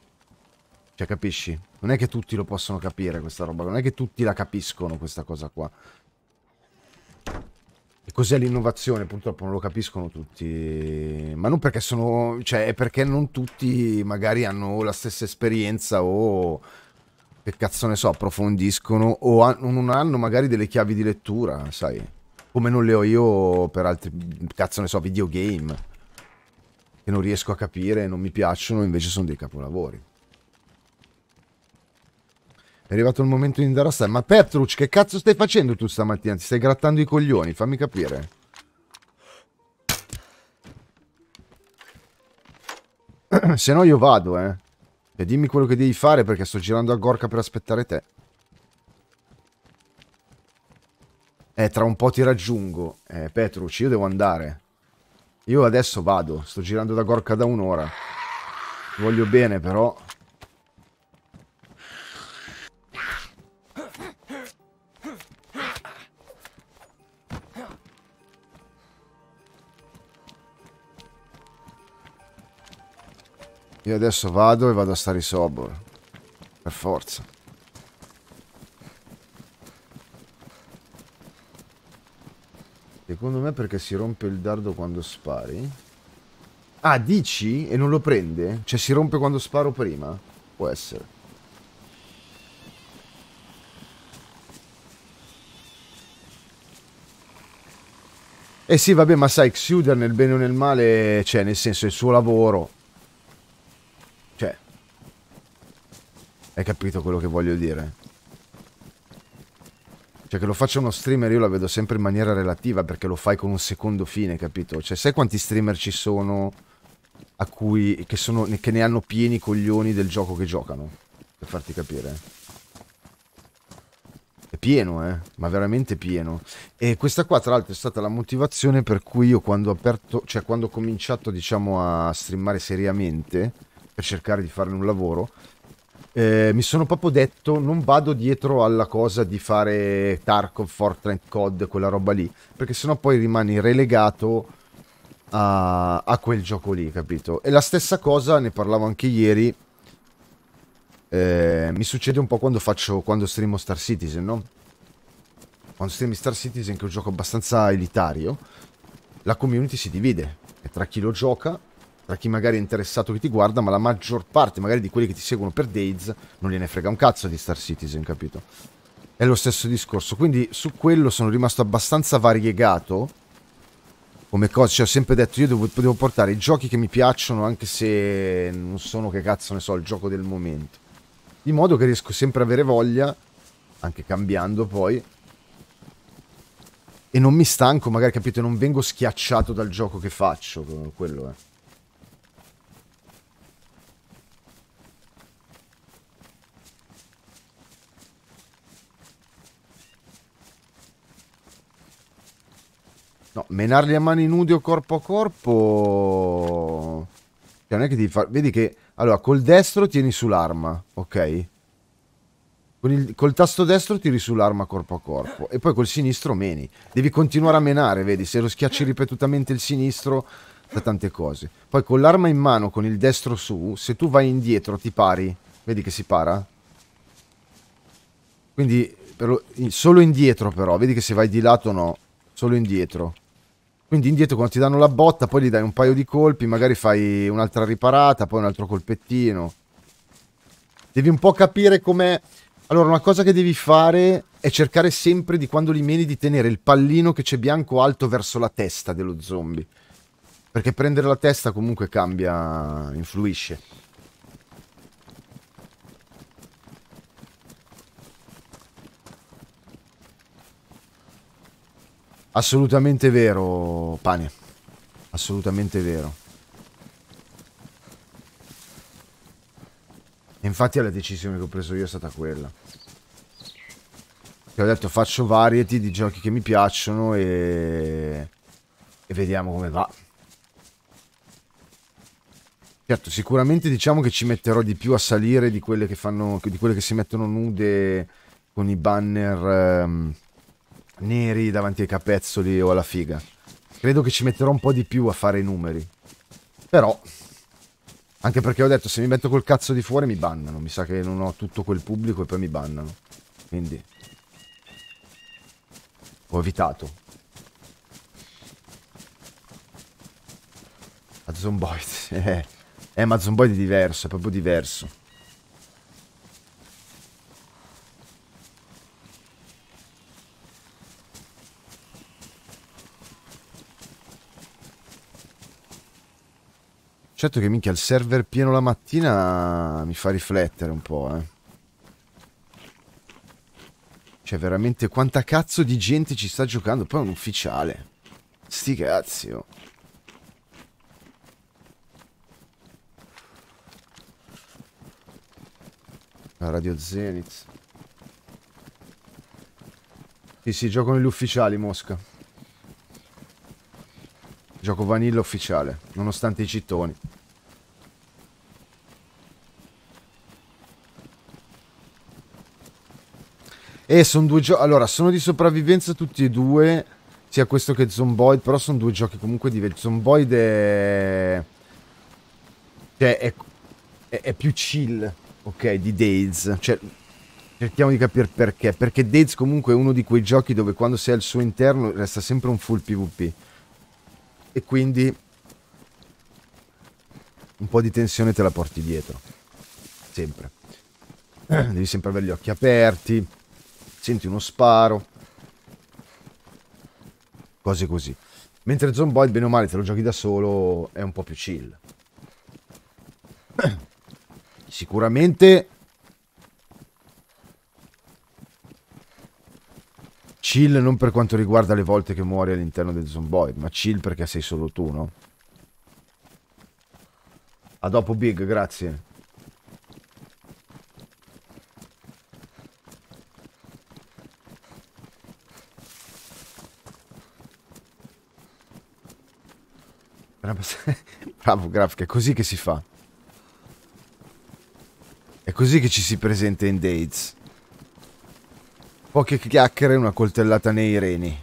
Cioè, capisci? Non è che tutti lo possono capire questa roba, non è che tutti la capiscono questa cosa qua. E cos'è l'innovazione? Purtroppo non lo capiscono tutti. Ma non perché sono... Cioè, è perché non tutti magari hanno la stessa esperienza o... Che cazzo ne so, approfondiscono o non hanno magari delle chiavi di lettura, sai? Come non le ho io per altri, cazzo ne so, videogame. Che non riesco a capire, non mi piacciono, invece sono dei capolavori. È arrivato il momento di andare a stare. Ma Petrucci, che cazzo stai facendo tu stamattina? Ti stai grattando i coglioni, fammi capire. Se no io vado, eh. E dimmi quello che devi fare perché sto girando a Gorka per aspettare te. Eh, tra un po' ti raggiungo. Eh, Petrucci, io devo andare. Io adesso vado. Sto girando da Gorka da un'ora. Voglio bene, però... Io adesso vado e vado a stare sobor. Per forza. Secondo me perché si rompe il dardo quando spari. Ah, dici? E non lo prende? Cioè si rompe quando sparo prima? Può essere. Eh sì, vabbè, ma sai, Xuder nel bene o nel male, cioè, nel senso, il suo lavoro Hai capito quello che voglio dire? Cioè che lo faccia uno streamer io la vedo sempre in maniera relativa perché lo fai con un secondo fine, capito? Cioè sai quanti streamer ci sono a cui, che, sono, che ne hanno pieni coglioni del gioco che giocano? Per farti capire. È pieno, eh? Ma veramente pieno. E questa qua tra l'altro è stata la motivazione per cui io quando ho aperto, cioè quando ho cominciato diciamo a streamare seriamente per cercare di farne un lavoro eh, mi sono proprio detto non vado dietro alla cosa di fare Tarkov, Fortnite, COD, quella roba lì, perché sennò poi rimani relegato a, a quel gioco lì, capito? E la stessa cosa, ne parlavo anche ieri, eh, mi succede un po' quando faccio, quando streamo Star Citizen, no? Quando streami Star Citizen, che è un gioco abbastanza elitario, la community si divide, e tra chi lo gioca tra chi magari è interessato che ti guarda, ma la maggior parte magari di quelli che ti seguono per Days non gliene frega un cazzo di Star Citizen, capito? È lo stesso discorso, quindi su quello sono rimasto abbastanza variegato come cosa, cioè ho sempre detto io devo, devo, portare i giochi che mi piacciono anche se non sono che cazzo ne so il gioco del momento. Di modo che riesco sempre a avere voglia anche cambiando poi e non mi stanco magari capito? Non vengo schiacciato dal gioco che faccio quello è No, menarli a mani nude o corpo a corpo... Cioè, non è che ti fa... Vedi che... Allora, col destro tieni sull'arma, ok? Con il... Col tasto destro tiri sull'arma corpo a corpo. E poi col sinistro meni. Devi continuare a menare, vedi? Se lo schiacci ripetutamente il sinistro, fa tante cose. Poi con l'arma in mano, con il destro su, se tu vai indietro ti pari. Vedi che si para? Quindi lo... solo indietro però. Vedi che se vai di lato no. Solo indietro. Quindi indietro quando ti danno la botta, poi gli dai un paio di colpi, magari fai un'altra riparata, poi un altro colpettino. Devi un po' capire com'è... Allora, una cosa che devi fare è cercare sempre di quando li meni di tenere il pallino che c'è bianco alto verso la testa dello zombie. Perché prendere la testa comunque cambia, influisce. Assolutamente vero, Pane. Assolutamente vero. infatti la decisione che ho preso io è stata quella. Che ho detto faccio variety di giochi che mi piacciono e... e vediamo come va. Certo, sicuramente diciamo che ci metterò di più a salire di quelle che fanno di quelle che si mettono nude con i banner um, neri davanti ai capezzoli o alla figa. Credo che ci metterò un po' di più a fare i numeri. Però, anche perché ho detto, se mi metto col cazzo di fuori mi bannano. Mi sa che non ho tutto quel pubblico e poi mi bannano. Quindi... Ho evitato. Amazon Boyd. Eh, Amazon Boyd è diverso, è proprio diverso. Certo che minchia il server pieno la mattina mi fa riflettere un po', eh. Cioè veramente quanta cazzo di gente ci sta giocando, poi è un ufficiale. Sti cazzi, oh. La Radio Zenith. Sì, sì, gioco negli ufficiali, Mosca. Gioco vanilla ufficiale, nonostante i cittoni. E sono due giochi. Allora, sono di sopravvivenza tutti e due. Sia questo che Zomboid. Però sono due giochi comunque diversi. Zomboid è. Cioè, è, è, è più chill, ok, di Days. Cioè, cerchiamo di capire perché. Perché Days comunque è uno di quei giochi dove quando sei al suo interno resta sempre un full PvP e quindi un po' di tensione te la porti dietro. Sempre. Devi sempre avere gli occhi aperti, senti uno sparo, cose così. Mentre Zomboid, bene o male, te lo giochi da solo, è un po' più chill. Sicuramente Chill non per quanto riguarda le volte che muori all'interno del zomboid, ma chill perché sei solo tu, no? A dopo Big, grazie. Bravo Graf, è così che si fa. È così che ci si presenta in dates. Poche chiacchiere e una coltellata nei reni.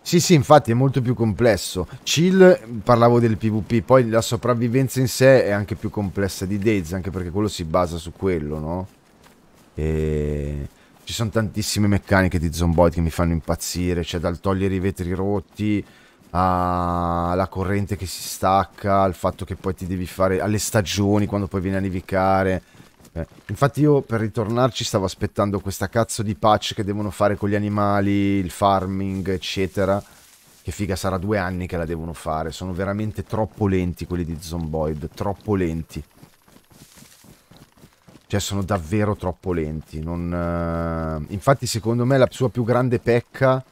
Sì, sì, infatti è molto più complesso. Chill, parlavo del PvP, poi la sopravvivenza in sé è anche più complessa di Days, anche perché quello si basa su quello, no? E ci sono tantissime meccaniche di Zomboid che mi fanno impazzire, cioè dal togliere i vetri rotti alla corrente che si stacca, al fatto che poi ti devi fare alle stagioni quando poi viene a nevicare. Eh, infatti io per ritornarci stavo aspettando questa cazzo di patch che devono fare con gli animali, il farming, eccetera. Che figa, sarà due anni che la devono fare. Sono veramente troppo lenti quelli di Zomboid, troppo lenti. Cioè sono davvero troppo lenti. Non, uh... Infatti secondo me la sua più grande pecca,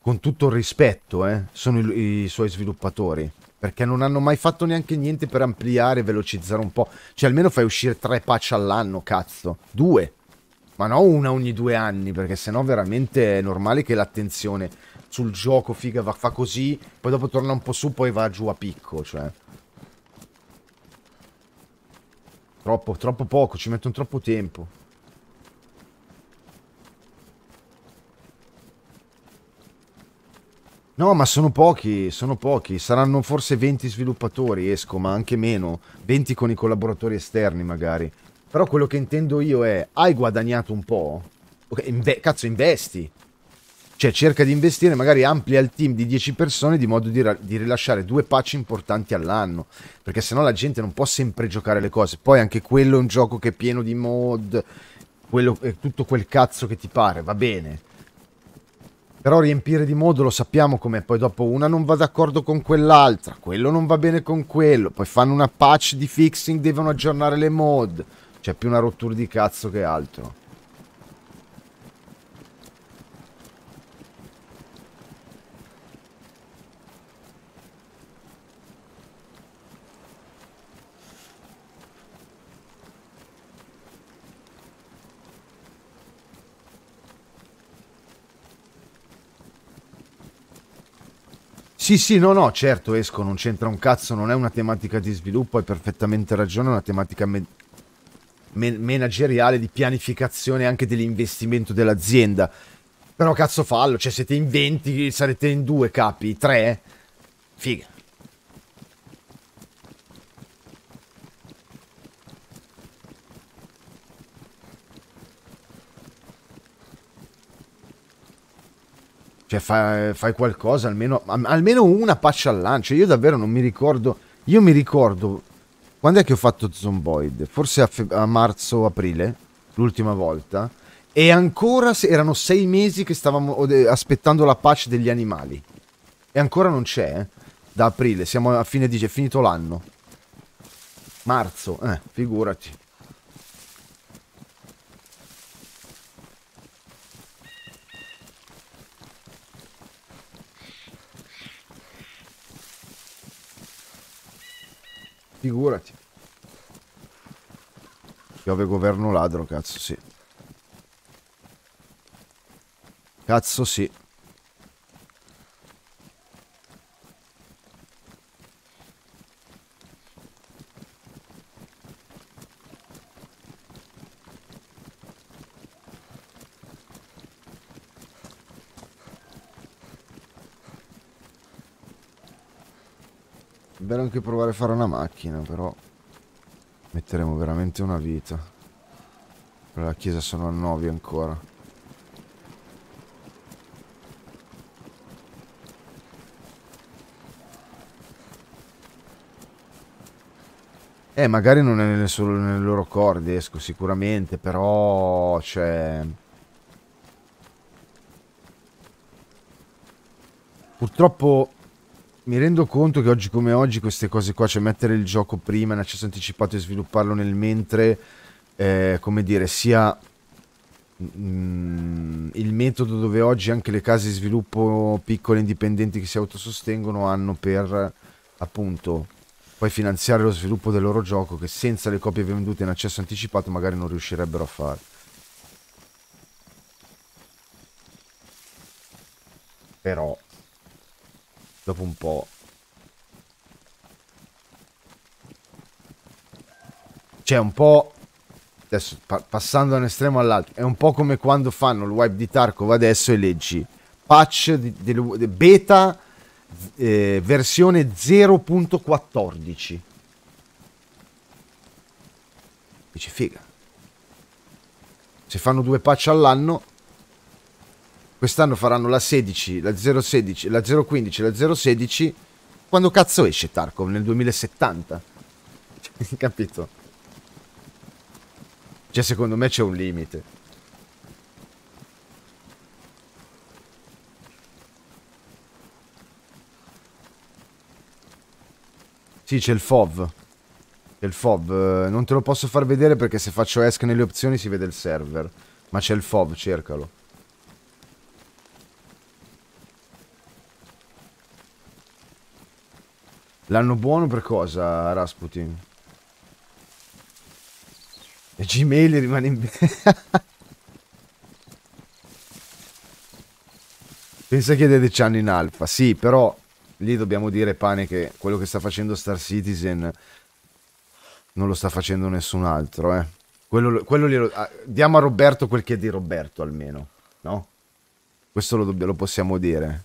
con tutto il rispetto, eh, sono i, i suoi sviluppatori perché non hanno mai fatto neanche niente per ampliare e velocizzare un po'. Cioè, almeno fai uscire tre patch all'anno, cazzo. Due. Ma no una ogni due anni, perché sennò veramente è normale che l'attenzione sul gioco, figa, va, fa così, poi dopo torna un po' su, poi va giù a picco, cioè. Troppo, troppo poco, ci mettono troppo tempo. No, ma sono pochi, sono pochi. Saranno forse 20 sviluppatori, esco, ma anche meno. 20 con i collaboratori esterni, magari. Però quello che intendo io è, hai guadagnato un po'? Ok, inve cazzo, investi. Cioè, cerca di investire, magari amplia il team di 10 persone di modo di, di rilasciare due patch importanti all'anno. Perché sennò la gente non può sempre giocare le cose. Poi anche quello è un gioco che è pieno di mod, quello, tutto quel cazzo che ti pare, va bene. Però riempire di modulo sappiamo com'è, poi dopo una non va d'accordo con quell'altra, quello non va bene con quello, poi fanno una patch di fixing, devono aggiornare le mod. C'è più una rottura di cazzo che altro. Sì, sì, no, no, certo, esco, non c'entra un cazzo, non è una tematica di sviluppo, hai perfettamente ragione, è una tematica me me manageriale di pianificazione anche dell'investimento dell'azienda. Però cazzo fallo, cioè siete in 20, sarete in due capi, tre? Figa. Cioè fai, fai qualcosa, almeno, almeno una patch al lancio. Io davvero non mi ricordo. Io mi ricordo. Quando è che ho fatto Zomboid? Forse a, a marzo-aprile, l'ultima volta. E ancora erano sei mesi che stavamo aspettando la patch degli animali. E ancora non c'è, eh? Da aprile, siamo a fine di... è finito l'anno. Marzo, eh, figurati. Figurati. Piove governo ladro, cazzo sì. Cazzo sì. Bello anche provare a fare una macchina, però metteremo veramente una vita. Per la chiesa sono a 9 ancora. Eh, magari non è nelle, solo nelle loro corde, esco sicuramente, però, cioè... Purtroppo mi rendo conto che oggi come oggi queste cose qua, cioè mettere il gioco prima in accesso anticipato e svilupparlo nel mentre, eh, come dire, sia mm, il metodo dove oggi anche le case di sviluppo piccole indipendenti che si autosostengono hanno per appunto poi finanziare lo sviluppo del loro gioco che senza le copie vendute in accesso anticipato magari non riuscirebbero a fare. Però dopo un po'. Cioè un po'... Adesso pa passando da un estremo all'altro, è un po' come quando fanno il wipe di Tarkov adesso e leggi patch di, di, di beta eh, versione 0.14. Dice figa. Se fanno due patch all'anno Quest'anno faranno la 16, la 016, la 015, la 016. Quando cazzo esce Tarkov? Nel 2070? Capito? Cioè, secondo me c'è un limite. Sì, c'è il FOV. C'è il FOV. Eh, non te lo posso far vedere perché se faccio ESC nelle opzioni si vede il server. Ma c'è il FOV, cercalo. L'anno buono per cosa, Rasputin? E Gmail rimane in... Pensa che è 10 anni in alfa. Sì, però lì dobbiamo dire, pane, che quello che sta facendo Star Citizen non lo sta facendo nessun altro, eh. Quello, quello glielo, ah, diamo a Roberto quel che è di Roberto, almeno, no? Questo lo, lo possiamo dire.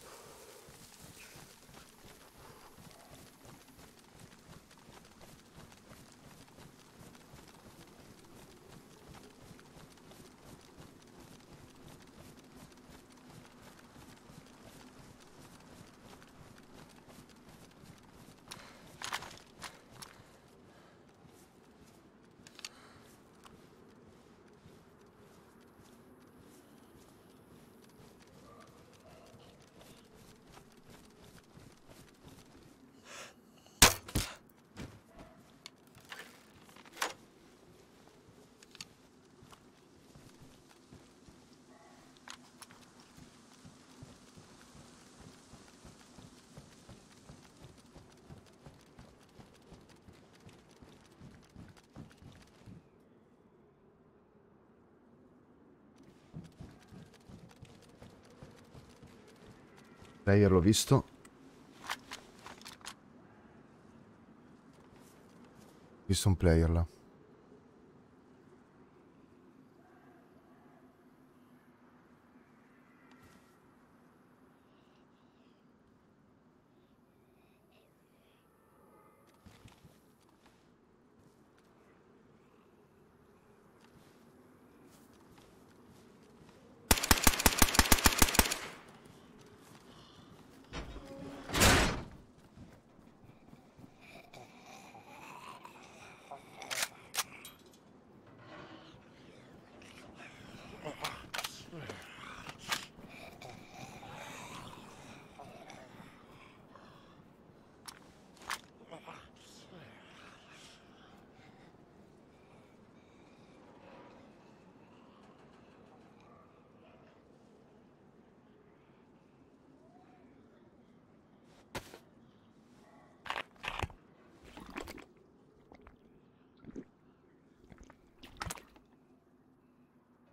Player l'ho visto. Visto un player là.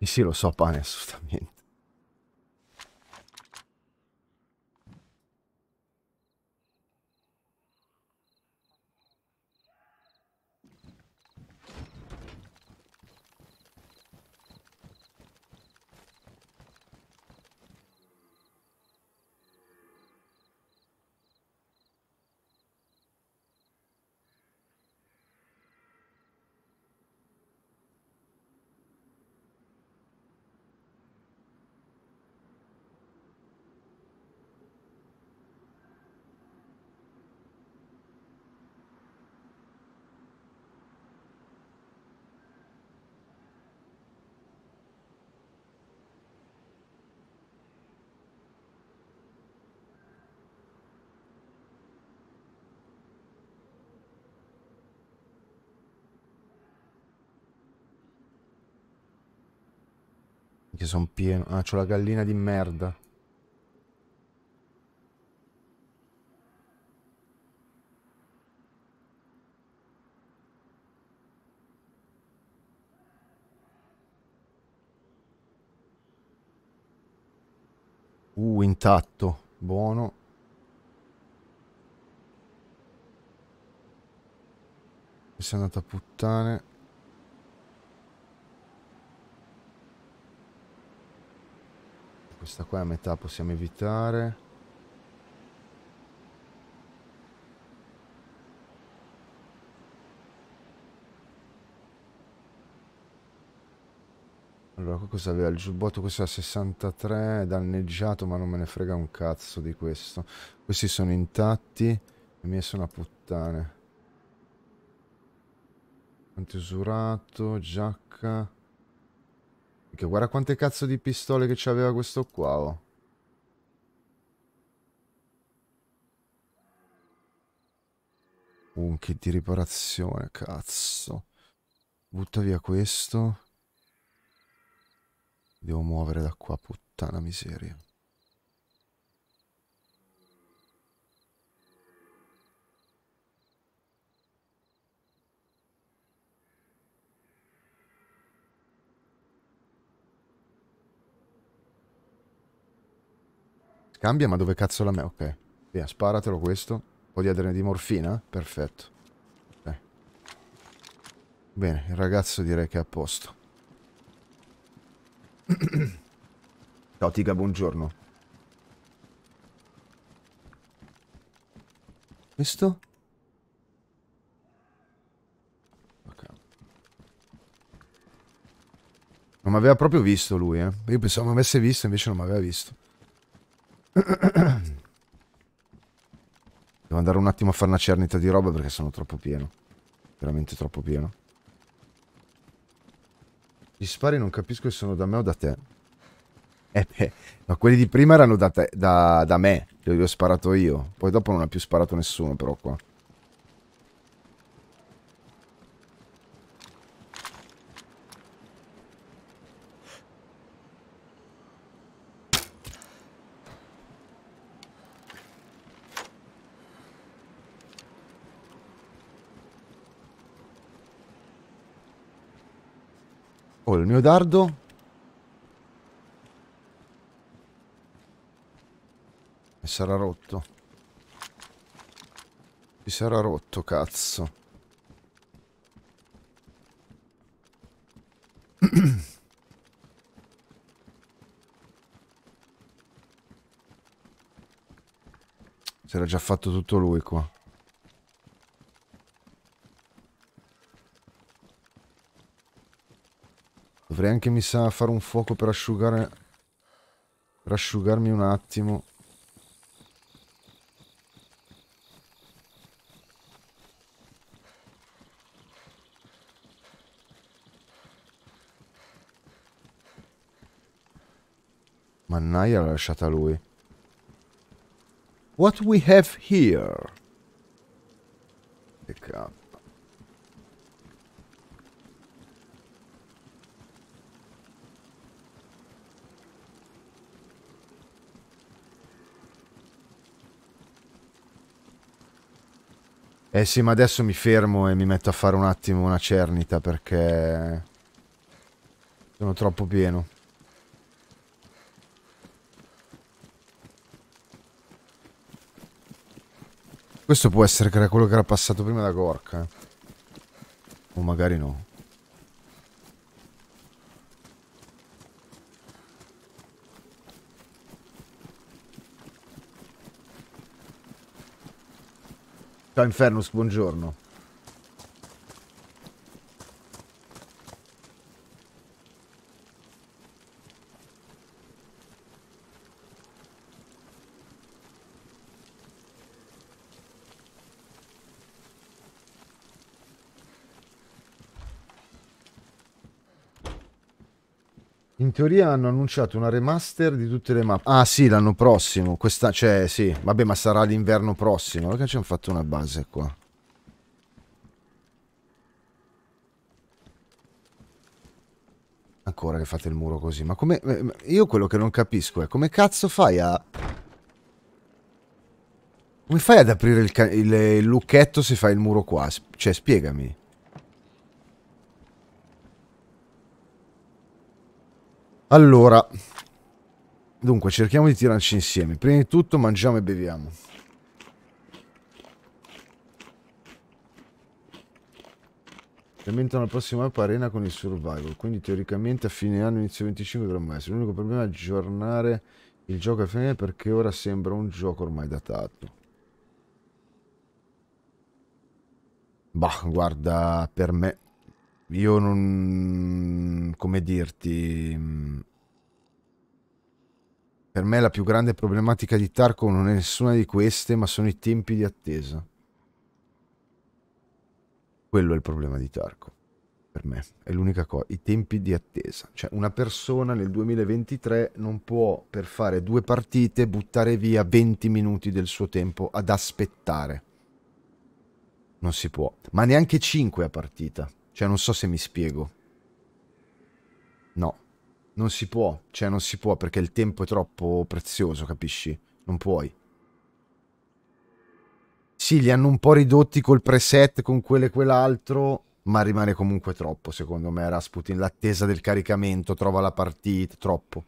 Sì, lo so, pane, assolutamente. Sono pieno. Ah, c'ho la gallina di merda. Uh, intatto. Buono. Questa è andata a puttane. Questa qua è a metà possiamo evitare. Allora, cosa aveva? Il giubbotto questo è a 63, è danneggiato, ma non me ne frega un cazzo di questo. Questi sono intatti e mi sono a puttane. Antiusurato, giacca. Che guarda quante cazzo di pistole che c'aveva questo qua, oh. Un kit di riparazione, cazzo. Butta via questo. Devo muovere da qua, puttana miseria. Cambia, ma dove cazzo la me? Ok. Via, sparatelo questo. Un po' di morfina? Perfetto. Ok. Bene, il ragazzo direi che è a posto. Ciao Tiga, buongiorno. Questo? Ok. Non mi aveva proprio visto lui, eh. Io pensavo mi avesse visto, invece non mi aveva visto. Devo andare un attimo a fare una cernita di roba perché sono troppo pieno. Veramente troppo pieno. Gli spari non capisco se sono da me o da te. Eh beh, ma quelli di prima erano da, te, da, da me, li ho sparato io. Poi dopo non ha più sparato nessuno però qua. Oh, il mio dardo? Mi sarà rotto. Mi sarà rotto, cazzo. Si era già fatto tutto lui qua. Dovrei anche, mi sa, fare un fuoco per asciugare... Per asciugarmi un attimo. Mannaia l'ha lasciata lui. What we have here? Che Eh sì, ma adesso mi fermo e mi metto a fare un attimo una cernita perché sono troppo pieno. Questo può essere quello che era passato prima da Gorka. O magari no. Ciao Infernus, buongiorno. Teoria hanno annunciato una remaster di tutte le mappe. Ah sì, l'anno prossimo. Questa, cioè, sì. Vabbè, ma sarà l'inverno prossimo. Perché ci hanno fatto una base qua? Ancora che fate il muro così. Ma come... Eh, io quello che non capisco è come cazzo fai a... Come fai ad aprire il, il, il lucchetto se fai il muro qua? Cioè, spiegami. Allora, dunque, cerchiamo di tirarci insieme. Prima di tutto mangiamo e beviamo. Implementano la prossima mappa arena con il survival, quindi teoricamente a fine anno, inizio 25 dovremmo essere. L'unico problema è aggiornare il gioco a fine perché ora sembra un gioco ormai datato. Bah, guarda, per me io non... come dirti... Per me la più grande problematica di Tarko non è nessuna di queste, ma sono i tempi di attesa. Quello è il problema di Tarko. Per me è l'unica cosa, i tempi di attesa. Cioè una persona nel 2023 non può per fare due partite buttare via 20 minuti del suo tempo ad aspettare. Non si può. Ma neanche 5 a partita. Cioè non so se mi spiego. No. Non si può. Cioè non si può perché il tempo è troppo prezioso, capisci? Non puoi. Sì, li hanno un po' ridotti col preset, con quello e quell'altro, ma rimane comunque troppo, secondo me, Rasputin. L'attesa del caricamento, trova la partita, troppo.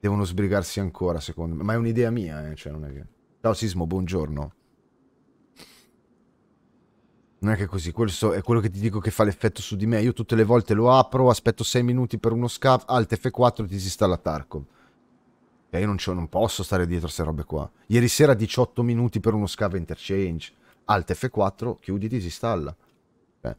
Devono sbrigarsi ancora, secondo me. Ma è un'idea mia, eh? Cioè, non è che... Ciao Sismo, buongiorno. Non è che così, questo è quello che ti dico che fa l'effetto su di me. Io tutte le volte lo apro, aspetto 6 minuti per uno scaf, alt F4 ti si installa Tarkov. E io non, non, posso stare dietro a queste robe qua. Ieri sera 18 minuti per uno scava interchange. Alt F4, chiudi, ti si installa. Eh.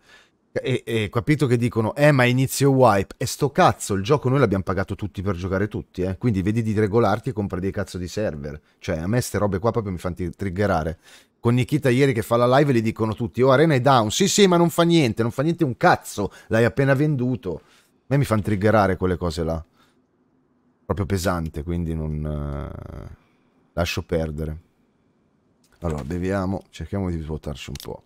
E, e, capito che dicono, eh ma inizio wipe. E sto cazzo, il gioco noi l'abbiamo pagato tutti per giocare tutti, eh. Quindi vedi di regolarti e compri dei cazzo di server. Cioè, a me ste robe qua proprio mi fanno triggerare. Con Nikita ieri che fa la live gli dicono tutti, oh Arena è down. Sì, sì, ma non fa niente, non fa niente un cazzo. L'hai appena venduto. A me mi fanno triggerare quelle cose là proprio pesante, quindi non eh, lascio perdere. Allora, beviamo, cerchiamo di svuotarci un po'.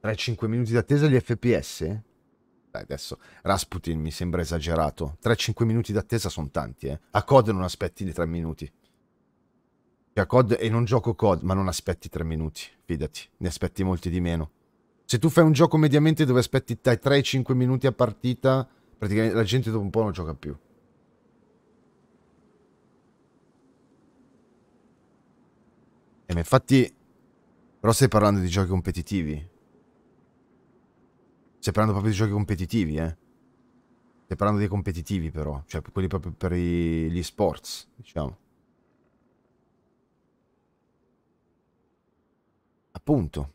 Tra 5 minuti d'attesa gli FPS? Dai, adesso Rasputin mi sembra esagerato. 3-5 minuti d'attesa sono tanti, eh. A COD non aspetti i 3 minuti. Cioè, COD e non gioco COD, ma non aspetti 3 minuti, fidati. Ne aspetti molti di meno. Se tu fai un gioco mediamente dove aspetti dai 3-5 minuti a partita, praticamente la gente dopo un po' non gioca più. E infatti, però stai parlando di giochi competitivi. Stai parlando proprio di giochi competitivi, eh. Stai parlando dei competitivi, però. Cioè, quelli proprio per gli sports, diciamo. Appunto.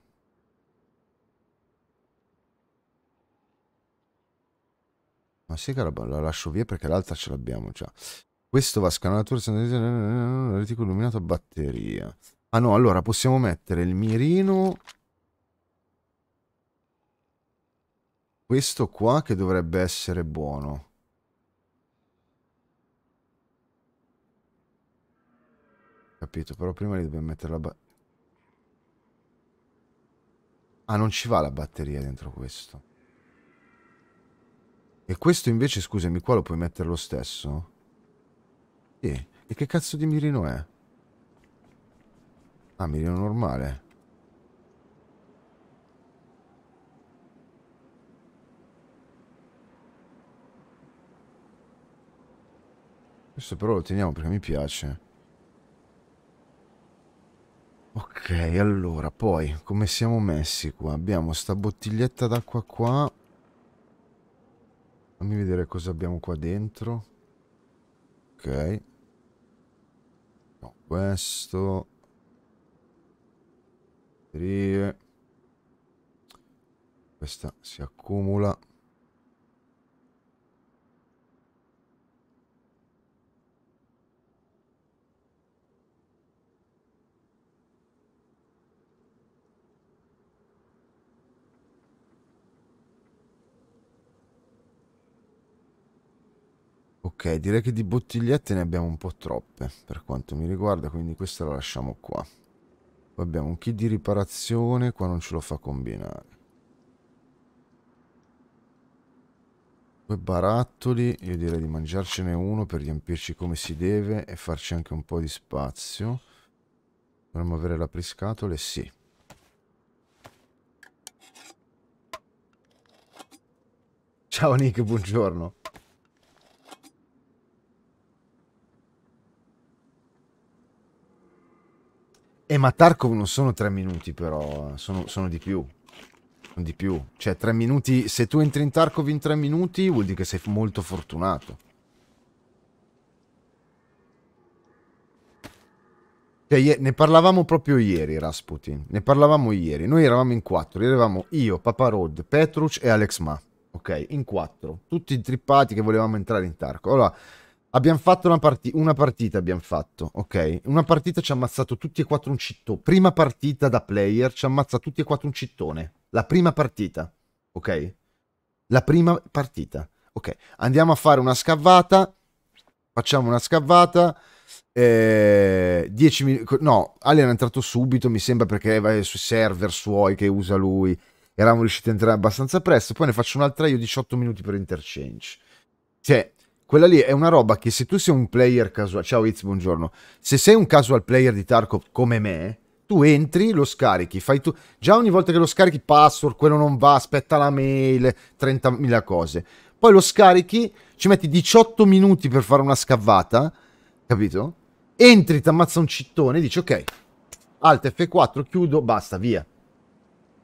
Ma sì che la, la lascio via perché l'altra ce l'abbiamo già. Questo va scanalatura reticolo illuminato a batteria. Ah no, allora possiamo mettere il mirino Questo qua che dovrebbe essere buono. Capito, però prima gli dobbiamo mettere la batteria. Ah, non ci va la batteria dentro questo. E questo invece, scusami, qua lo puoi mettere lo stesso? Sì. E che cazzo di mirino è? Ah, mirino normale. Questo però lo teniamo perché mi piace. Ok, allora, poi, come siamo messi qua? Abbiamo sta bottiglietta d'acqua qua. Fammi vedere cosa abbiamo qua dentro. Ok. No, questo. Questa si accumula. Ok, direi che di bottigliette ne abbiamo un po' troppe per quanto mi riguarda, quindi questa la lasciamo qua. Poi abbiamo un kit di riparazione, qua non ce lo fa combinare. Due barattoli, io direi di mangiarcene uno per riempirci come si deve e farci anche un po' di spazio. Dovremmo avere l'apriscatole? Sì. Ciao Nick, buongiorno. Eh, ma Tarkov non sono tre minuti però, sono, sono di più. Sono di più. Cioè, tre minuti... Se tu entri in Tarkov in tre minuti vuol dire che sei molto fortunato. Cioè, ne parlavamo proprio ieri, Rasputin. Ne parlavamo ieri. Noi eravamo in quattro. Eravamo io, Papa Rod, Petruc e Alex Ma. Ok, in quattro. Tutti trippati che volevamo entrare in Tarco. Allora, abbiamo fatto una, parti- una partita, abbiamo fatto, ok? Una partita ci ha ammazzato tutti e quattro un cittone. Prima partita da player ci ha ammazzato tutti e quattro un cittone. La prima partita, ok? La prima partita. Ok, andiamo a fare una scavata. Facciamo una scavata 10 eh, minuti. No, Alien è entrato subito, mi sembra perché va sui server suoi che usa lui. Eravamo riusciti a entrare abbastanza presto. Poi ne faccio un'altra io 18 minuti per interchange. Cioè, quella lì è una roba che se tu sei un player casual. Ciao Itz, buongiorno. Se sei un casual player di Tarkov come me, tu entri, lo scarichi, fai tu. Già ogni volta che lo scarichi, password, quello non va, aspetta la mail, 30.000 cose. Poi lo scarichi, ci metti 18 minuti per fare una scavata, capito? Entri, ti ammazza un cittone, dici ok, Alt F4, chiudo, basta, via.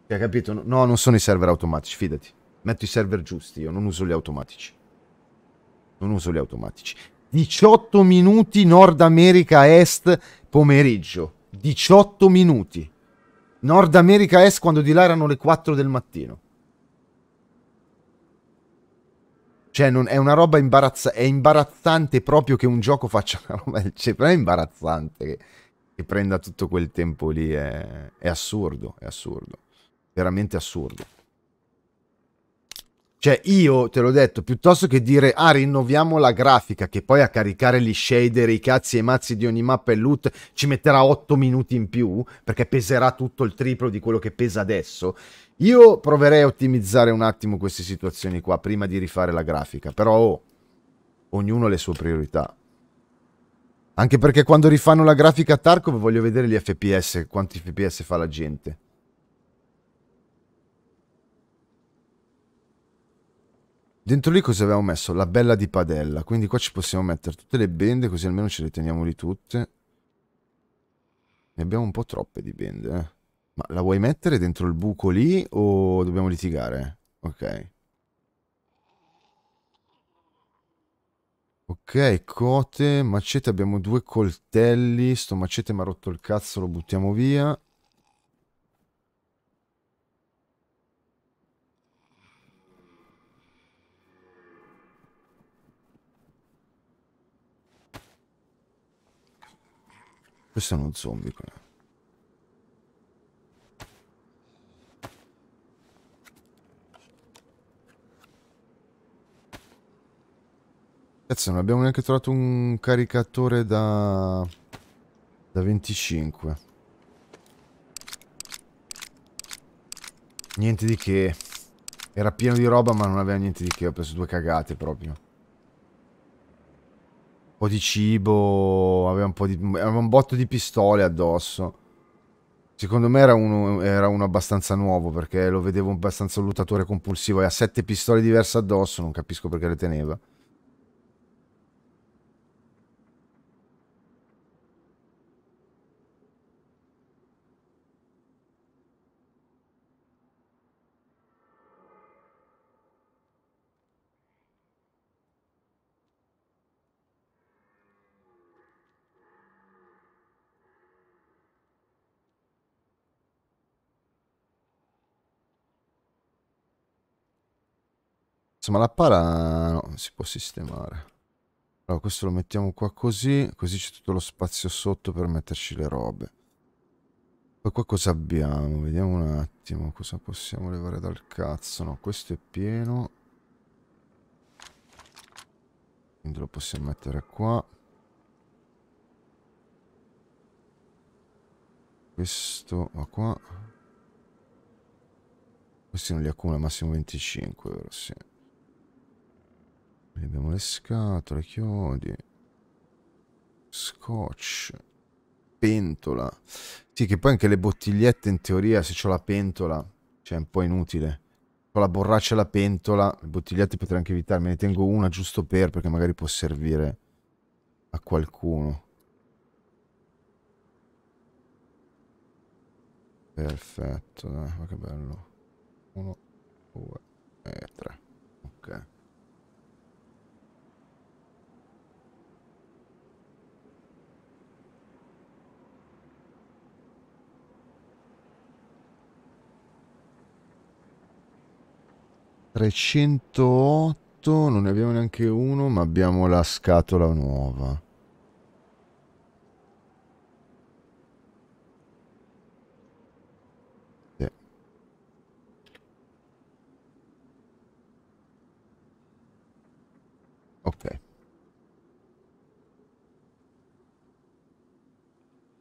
Hai capito? No, non sono i server automatici, fidati. Metto i server giusti, io non uso gli automatici. Non uso gli automatici. 18 minuti Nord America Est pomeriggio. 18 minuti. Nord America Est quando di là erano le 4 del mattino. Cioè, non, è una roba imbarazzante. È imbarazzante proprio che un gioco faccia una roba del genere. È imbarazzante che, che, prenda tutto quel tempo lì. È, è assurdo, è assurdo. Veramente assurdo. Cioè, io te l'ho detto, piuttosto che dire, ah, rinnoviamo la grafica, che poi a caricare gli shader, i cazzi e i mazzi di ogni mappa e loot ci metterà 8 minuti in più, perché peserà tutto il triplo di quello che pesa adesso. Io proverei a ottimizzare un attimo queste situazioni qua, prima di rifare la grafica, però oh, ognuno ha le sue priorità. Anche perché quando rifanno la grafica a Tarkov voglio vedere gli FPS, quanti FPS fa la gente. Dentro lì cosa avevamo messo? La bella di padella. Quindi qua ci possiamo mettere tutte le bende, così almeno ce le teniamo lì tutte. Ne abbiamo un po' troppe di bende, eh. Ma la vuoi mettere dentro il buco lì o dobbiamo litigare? Ok. Ok, cote, macete, abbiamo due coltelli. Sto macete mi ha rotto il cazzo, lo buttiamo via. Questo è uno zombie qua. Cazzo, non abbiamo neanche trovato un caricatore da... da 25. Niente di che. Era pieno di roba ma non aveva niente di che. Ho preso due cagate proprio po' di cibo, aveva un po' di... aveva un botto di pistole addosso. Secondo me era uno, era uno abbastanza nuovo perché lo vedevo abbastanza un lottatore compulsivo e ha sette pistole diverse addosso, non capisco perché le teneva. Ma la pala no, si può sistemare. Allora, questo lo mettiamo qua così, così c'è tutto lo spazio sotto per metterci le robe. Poi qua cosa abbiamo? Vediamo un attimo cosa possiamo levare dal cazzo. No, questo è pieno. Quindi lo possiamo mettere qua. Questo va qua. Questi non li accumula massimo 25, vero? Sì. Abbiamo le scatole, chiodi. Scotch. Pentola. Sì, che poi anche le bottigliette in teoria, se ho la pentola, cioè è un po' inutile. Con la borraccia e la pentola, le bottigliette potrei anche evitare. Me ne tengo una giusto per, perché magari può servire a qualcuno. Perfetto, dai, ma che bello. Uno, due e tre. Ok. 308, non ne abbiamo neanche uno, ma abbiamo la scatola nuova. Ok.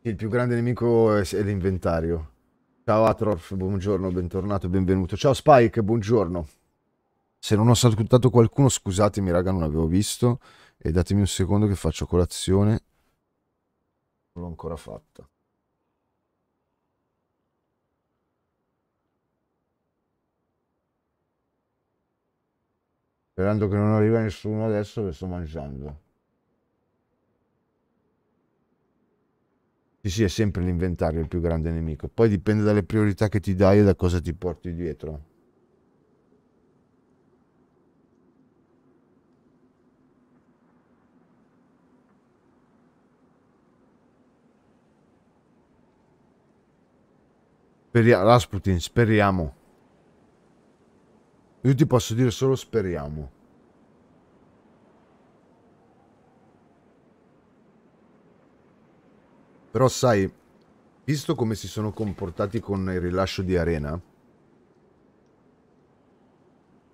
Il più grande nemico è, l'inventario. Ciao Atrof, buongiorno, bentornato, benvenuto. Ciao Spike, buongiorno. Se non ho salutato qualcuno, scusatemi raga, non avevo visto. E datemi un secondo che faccio colazione. Non l'ho ancora fatta. Sperando che non arrivi nessuno adesso che sto mangiando. Sì, sì, è sempre l'inventario il più grande nemico. Poi dipende dalle priorità che ti dai e da cosa ti porti dietro. Speriamo, Rasputin, speriamo. Io ti posso dire solo speriamo. Però sai, visto come si sono comportati con il rilascio di Arena,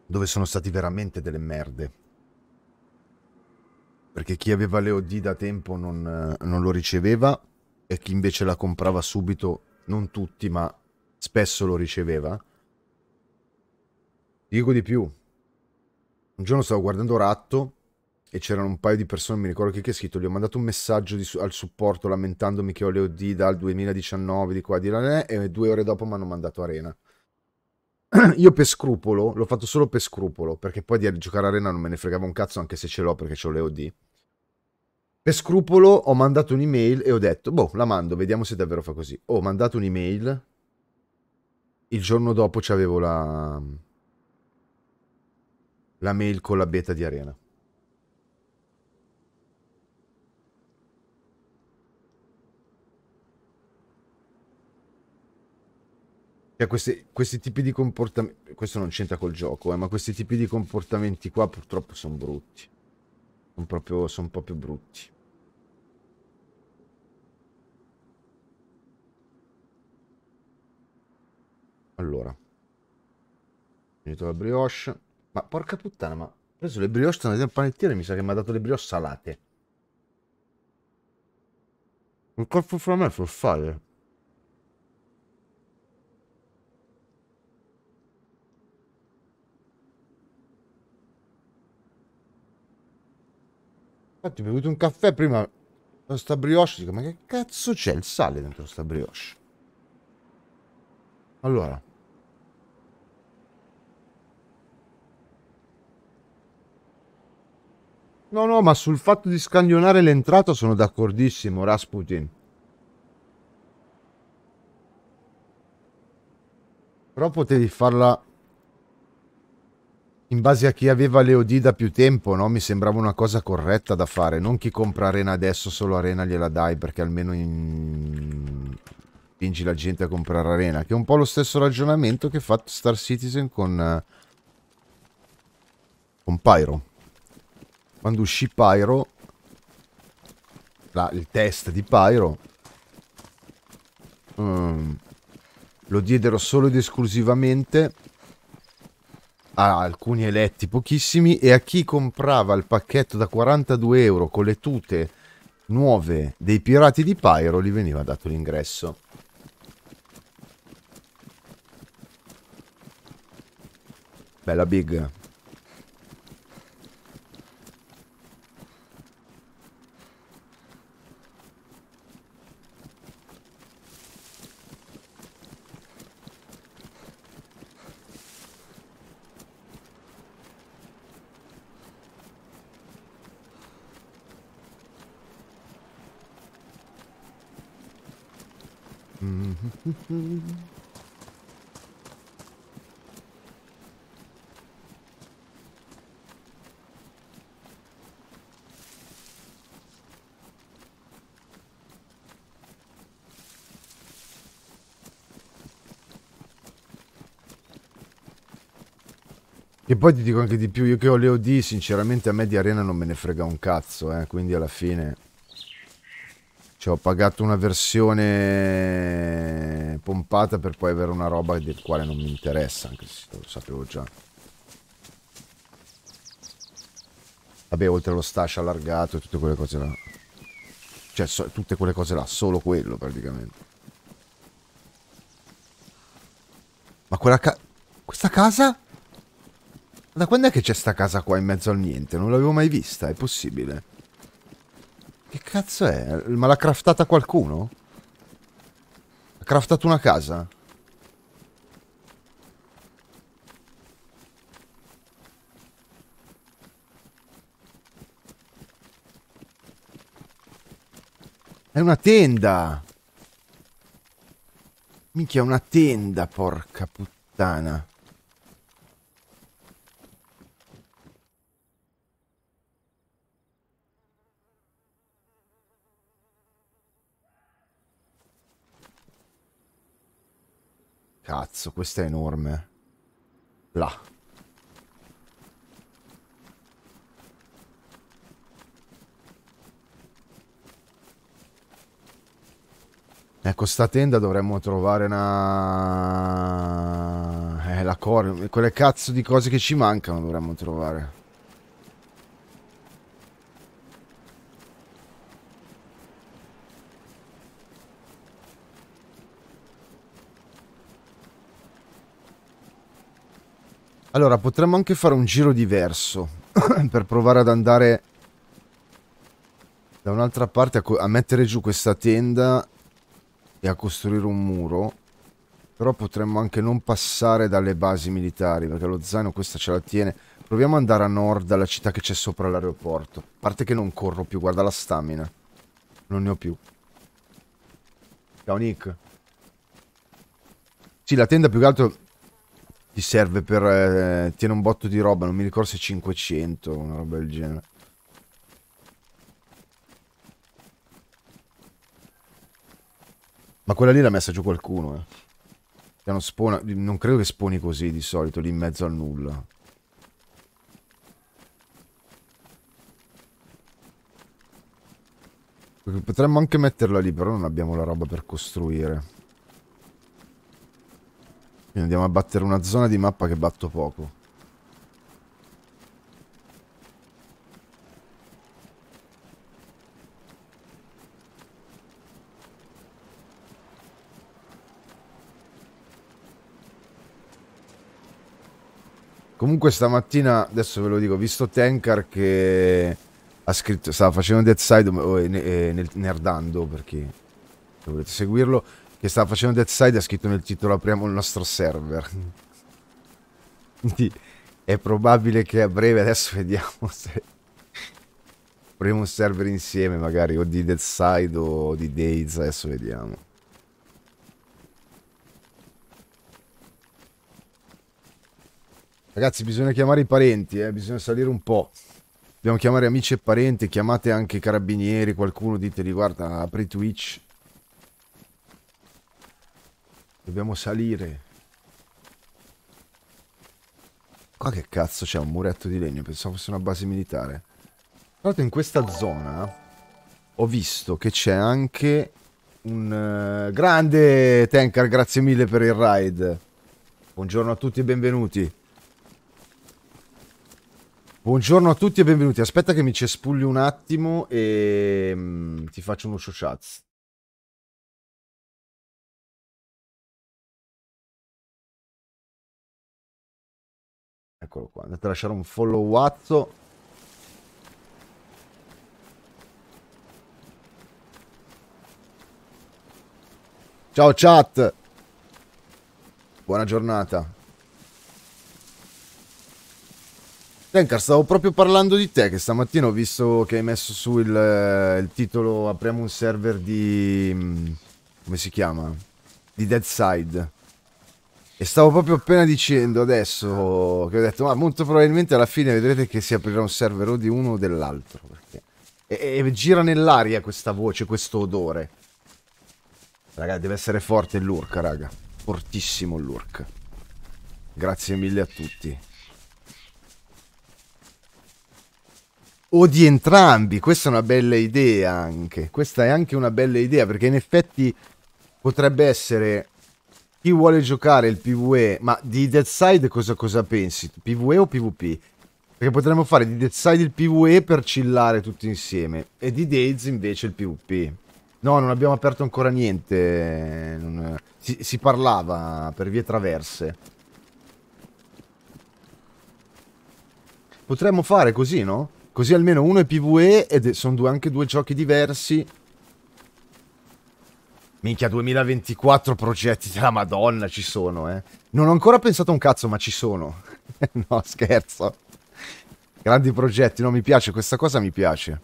dove sono stati veramente delle merde. Perché chi aveva l'EOD da tempo non, non lo riceveva e chi invece la comprava subito, non tutti, ma spesso lo riceveva. Dico di più. Un giorno stavo guardando Ratto e c'erano un paio di persone, mi ricordo chi che ha scritto, gli ho mandato un messaggio di, al supporto lamentandomi che ho le OD dal 2019 di qua di là e due ore dopo mi hanno mandato Arena. Io per scrupolo, l'ho fatto solo per scrupolo, perché poi di giocare Arena non me ne fregava un cazzo anche se ce l'ho perché ho le OD. Per scrupolo ho mandato un'email e ho detto, boh, la mando, vediamo se davvero fa così. Ho mandato un'email, il giorno dopo c'avevo la, la mail con la beta di Arena. Cioè, questi, questi tipi di comportamenti, questo non c'entra col gioco, eh, ma questi tipi di comportamenti qua purtroppo sono brutti. Sono proprio, sono proprio brutti. Allora. Finito la brioche. Ma porca puttana, ma ho preso le brioche, andato al panettiere mi sa che mi ha dato le brioche salate. Il corpo fra me fa fare. Infatti ho bevuto un caffè prima sta brioche, dico, ma che cazzo c'è il sale dentro sta brioche? Allora. No, no, ma sul fatto di scandionare l'entrata sono d'accordissimo, Rasputin. Però potevi farla in base a chi aveva le OD da più tempo, no? Mi sembrava una cosa corretta da fare. Non chi compra Arena adesso, solo Arena gliela dai, perché almeno in... spingi la gente a comprare Arena. Che è un po' lo stesso ragionamento che fa Star Citizen con... con Pyro quando uscì Pyro, la, il test di Pyro, um, lo diedero solo ed esclusivamente a alcuni eletti, pochissimi, e a chi comprava il pacchetto da 42 euro con le tute nuove dei pirati di Pyro gli veniva dato l'ingresso. Bella big. E poi ti dico anche di più, io che ho le OD, sinceramente a me di arena non me ne frega un cazzo, eh, quindi alla fine... Cioè ho pagato una versione pompata per poi avere una roba del quale non mi interessa, anche se lo sapevo già. Vabbè, oltre allo stash allargato e tutte quelle cose là. Cioè, so, tutte quelle cose là, solo quello praticamente. Ma quella ca... Questa casa? Da quando è che c'è sta casa qua in mezzo al niente? Non l'avevo mai vista, è possibile. Che cazzo è? Ma l'ha craftata qualcuno? Ha craftato una casa? È una tenda! Minchia, è una tenda, porca puttana. Cazzo, questa è enorme. Là. Ecco, sta tenda dovremmo trovare una... Eh, la core... Quelle cazzo di cose che ci mancano dovremmo trovare. Allora, potremmo anche fare un giro diverso per provare ad andare da un'altra parte a, a, mettere giù questa tenda e a costruire un muro. Però potremmo anche non passare dalle basi militari, perché lo zaino questa ce la tiene. Proviamo ad andare a nord dalla città che c'è sopra l'aeroporto. A parte che non corro più, guarda la stamina. Non ne ho più. Ciao Nick. Sì, la tenda più che altro ti serve per... Eh, tiene un botto di roba, non mi ricordo se 500, una roba del genere. Ma quella lì l'ha messa giù qualcuno, eh. Non, spona, non credo che sponi così di solito, lì in mezzo al nulla. Potremmo anche metterla lì, però non abbiamo la roba per costruire. Quindi andiamo a battere una zona di mappa che batto poco. Comunque stamattina, adesso ve lo dico, visto Tenkar che ha scritto, stava facendo Dead Side oh, nel, nerdando perché dovrete seguirlo che stava facendo Dead Side ha scritto nel titolo apriamo il nostro server. Quindi è probabile che a breve adesso vediamo se apriamo un server insieme magari o di Dead Side o di Days, adesso vediamo. Ragazzi bisogna chiamare i parenti, eh? bisogna salire un po'. Dobbiamo chiamare amici e parenti, chiamate anche carabinieri, qualcuno diteli guarda apri Twitch Dobbiamo salire. Qua che cazzo c'è un muretto di legno? Pensavo fosse una base militare. Tra l'altro in questa zona ho visto che c'è anche un uh, grande tanker, grazie mille per il ride. Buongiorno a tutti e benvenuti. Buongiorno a tutti e benvenuti. Aspetta che mi cespugli un attimo e um, ti faccio uno showchat. Eccolo qua, andate a lasciare un follow wazzo. Ciao chat. Buona giornata. Tenkar, stavo proprio parlando di te, che stamattina ho visto che hai messo su il, eh, il titolo Apriamo un server di... Mm, come si chiama? Di Dead Side. E stavo proprio appena dicendo adesso che ho detto, ma molto probabilmente alla fine vedrete che si aprirà un server o di uno o dell'altro. Perché... E, e, gira nell'aria questa voce, questo odore. Raga, deve essere forte l'urk, raga. Fortissimo l'urk. Grazie mille a tutti. O di entrambi, questa è una bella idea anche. Questa è anche una bella idea perché in effetti potrebbe essere chi vuole giocare il PvE, ma di Dead Side cosa, cosa pensi? PvE o PvP? Perché potremmo fare di Dead Side il PvE per chillare tutti insieme e di Days invece il PvP. No, non abbiamo aperto ancora niente. Non... Si, si parlava per vie traverse. Potremmo fare così, no? Così almeno uno è PvE ed sono due, anche due giochi diversi. Minchia, 2024 progetti della Madonna ci sono, eh. Non ho ancora pensato un cazzo, ma ci sono. no, scherzo. Grandi progetti, no, mi piace, questa cosa mi piace.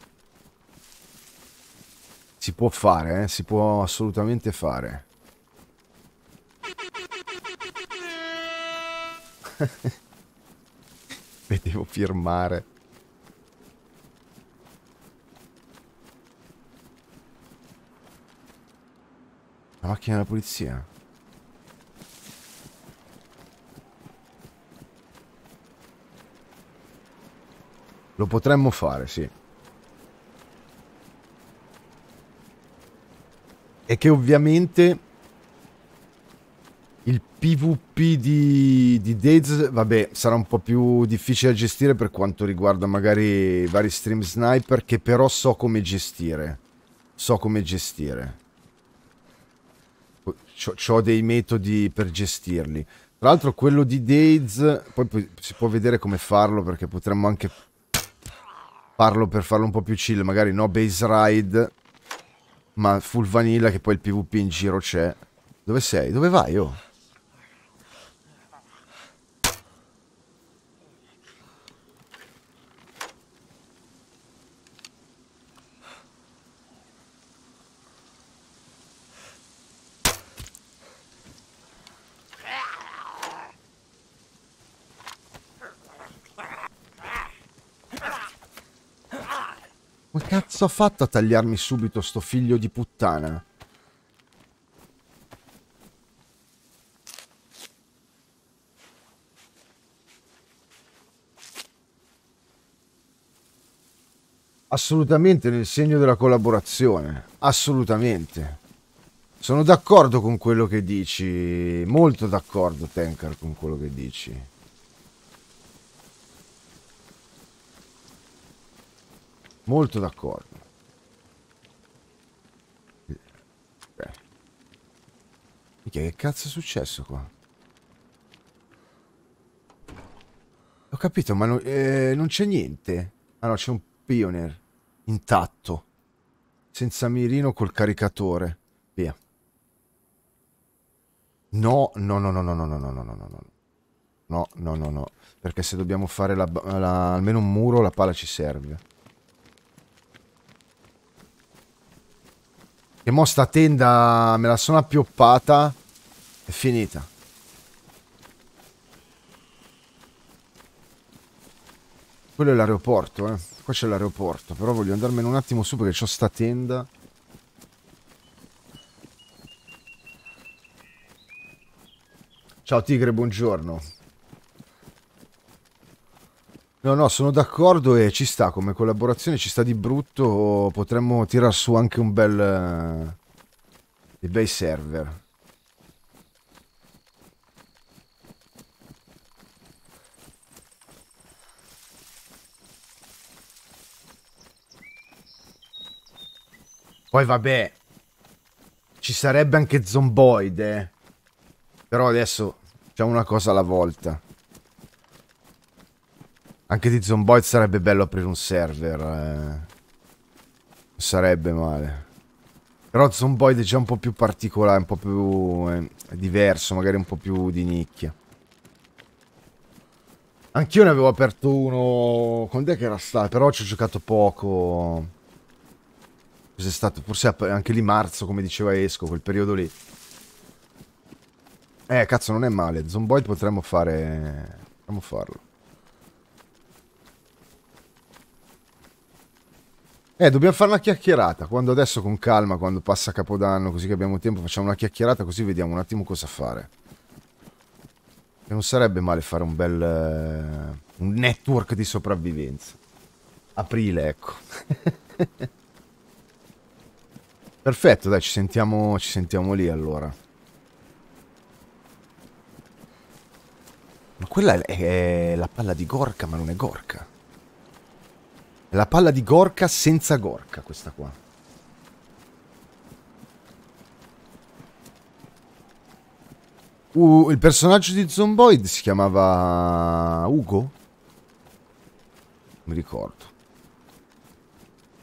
Si può fare, eh? si può assolutamente fare. Vedevo firmare. La macchina della polizia. Lo potremmo fare, sì. E che ovviamente il PvP di, di Days, vabbè, sarà un po' più difficile da gestire per quanto riguarda magari vari stream sniper, che però so come gestire. So come gestire. Ho dei metodi per gestirli. Tra l'altro quello di Days, poi si può vedere come farlo perché potremmo anche farlo per farlo un po' più chill, magari no base ride, ma full vanilla che poi il PvP in giro c'è. Dove sei? Dove vai, oh? Come cazzo ha fatto a tagliarmi subito sto figlio di puttana? Assolutamente nel segno della collaborazione. Assolutamente. Sono d'accordo con quello che dici. Molto d'accordo, Tankar, con quello che dici. Molto d'accordo. Eh. Che cazzo è successo qua? Ho capito, ma no, eh, non c'è niente. Ah no, c'è un pioneer intatto. Senza mirino col caricatore. Via. No, no, no, no, no, no, no, no, no, no, no. No, no, no, no. Perché se dobbiamo fare la, la, almeno un muro, la pala ci serve. E mo sta tenda me la sono appioppata. È finita. Quello è l'aeroporto, eh. Qua c'è l'aeroporto. Però voglio andarmene un attimo su perché c'ho sta tenda. Ciao Tigre, buongiorno. No, no, sono d'accordo e ci sta come collaborazione, ci sta di brutto, potremmo tirar su anche un bel... Uh, dei bei server. Poi vabbè, ci sarebbe anche Zomboid, eh. Però adesso facciamo una cosa alla volta. Anche di Zomboid sarebbe bello aprire un server. Eh. Sarebbe male. Però Zomboid è già un po' più particolare, un po' più eh, diverso, magari un po' più di nicchia. Anch'io ne avevo aperto uno... Quando è che era stato? Però ci ho giocato poco. Cos'è stato? Forse anche lì marzo, come diceva Esco, quel periodo lì. Eh, cazzo, non è male. Zomboid potremmo fare... Potremmo farlo. Eh, dobbiamo fare una chiacchierata. Quando adesso con calma, quando passa Capodanno, così che abbiamo tempo, facciamo una chiacchierata così vediamo un attimo cosa fare. E non sarebbe male fare un bel... Uh, un network di sopravvivenza. Aprile, ecco. Perfetto, dai, ci sentiamo, ci sentiamo lì allora. Ma quella è, è la palla di Gorka, ma non è Gorka. È la palla di Gorka senza Gorka, questa qua. Uh, il personaggio di Zomboid si chiamava Ugo? Mi ricordo.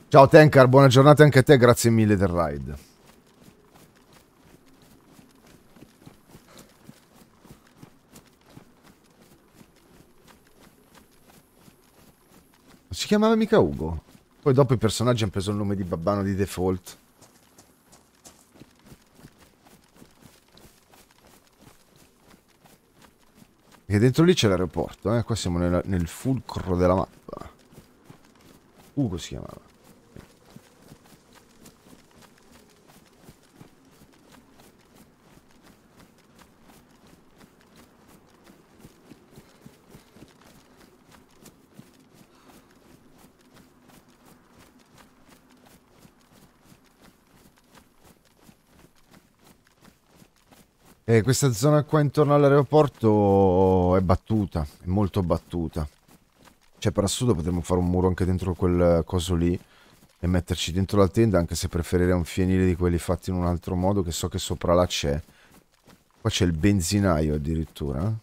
Ciao Tenkar, buona giornata anche a te, grazie mille del ride. Si chiamava mica Ugo. Poi dopo i personaggi hanno preso il nome di Babbano di default. Perché dentro lì c'è l'aeroporto, eh? Qua siamo nel, nel fulcro della mappa. Ugo si chiamava. E questa zona qua intorno all'aeroporto è battuta, è molto battuta. Cioè per assurdo potremmo fare un muro anche dentro quel coso lì e metterci dentro la tenda, anche se preferirei un fienile di quelli fatti in un altro modo, che so che sopra là c'è. Qua c'è il benzinaio addirittura.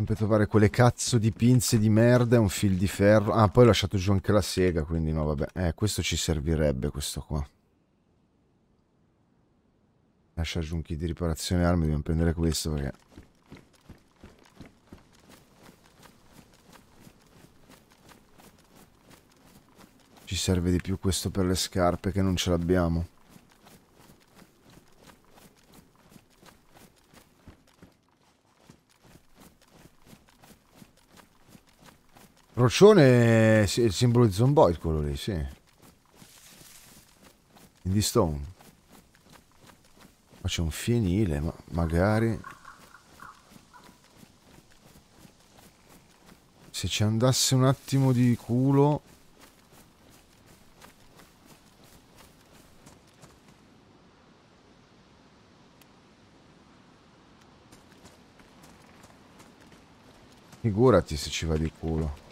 Sempre trovare quelle cazzo di pinze di merda e un fil di ferro. Ah, poi ho lasciato giù anche la sega, quindi no, vabbè. Eh, questo ci servirebbe, questo qua. Lascia giù un kit di riparazione armi, dobbiamo prendere questo perché... Ci serve di più questo per le scarpe che non ce l'abbiamo. Roccione è il simbolo di Zomboid quello lì, sì. Indie Stone. Ma c'è un fienile, ma magari... Se ci andasse un attimo di culo... Figurati se ci va di culo.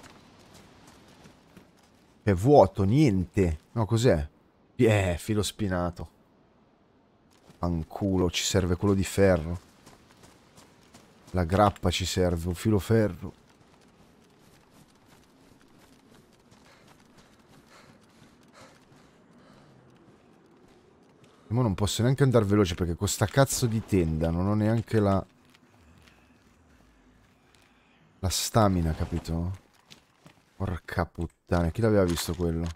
È vuoto, niente. No, cos'è? Eh, filo spinato. Anculo, ci serve quello di ferro. La grappa ci serve, un filo ferro. Ma non posso neanche andare veloce perché con sta cazzo di tenda non ho neanche la... La stamina, capito? Porca puttana, chi l'aveva visto quello?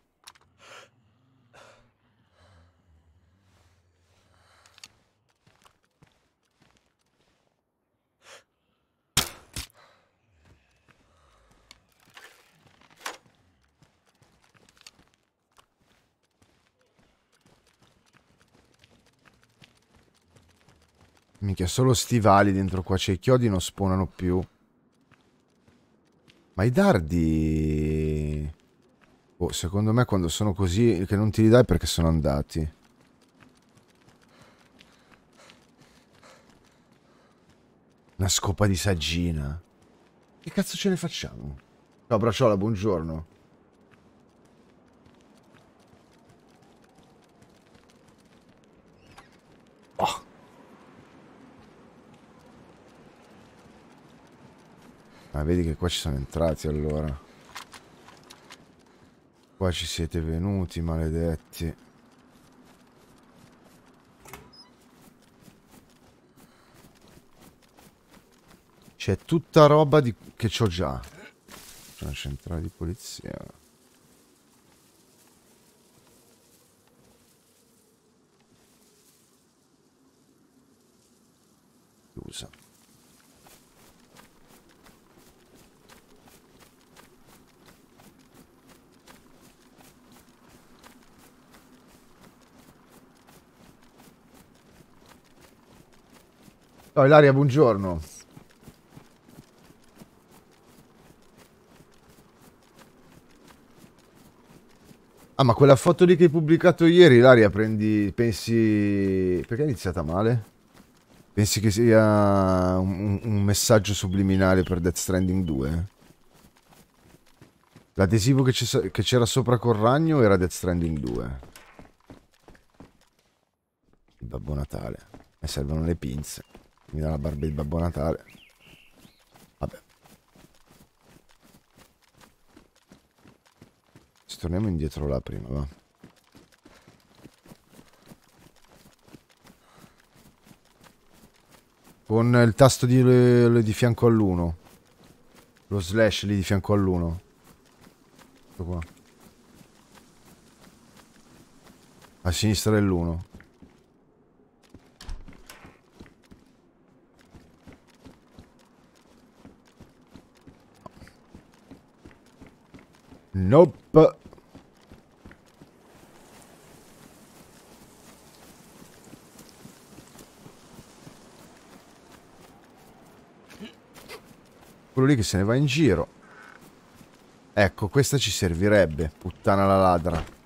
Minchia, solo stivali dentro qua. C'è i chiodi non spawnano più. Ma i dardi... Oh, secondo me quando sono così che non ti li dai perché sono andati. Una scopa di saggina. Che cazzo ce ne facciamo? Ciao Braciola, buongiorno. Ah, vedi che qua ci sono entrati allora. Qua ci siete venuti, maledetti. C'è tutta roba di... che c'ho già. C'è una centrale di polizia. Chiusa. Oh, Ilaria, buongiorno. Ah, ma quella foto lì che hai pubblicato ieri, Ilaria, prendi... pensi... Perché è iniziata male? Pensi che sia un, un messaggio subliminale per Death Stranding 2? L'adesivo che c'era sopra col ragno era Death Stranding 2. Il Babbo Natale. Mi servono le pinze. Mi dà la barba di Babbo Natale. Vabbè. Ci torniamo indietro là prima, va. Con il tasto di, di fianco all'1. Lo slash lì di fianco all'1. Ecco qua. A sinistra dell'1. Nope. Quello lì che se ne va in giro. Ecco, questa ci servirebbe, puttana la ladra.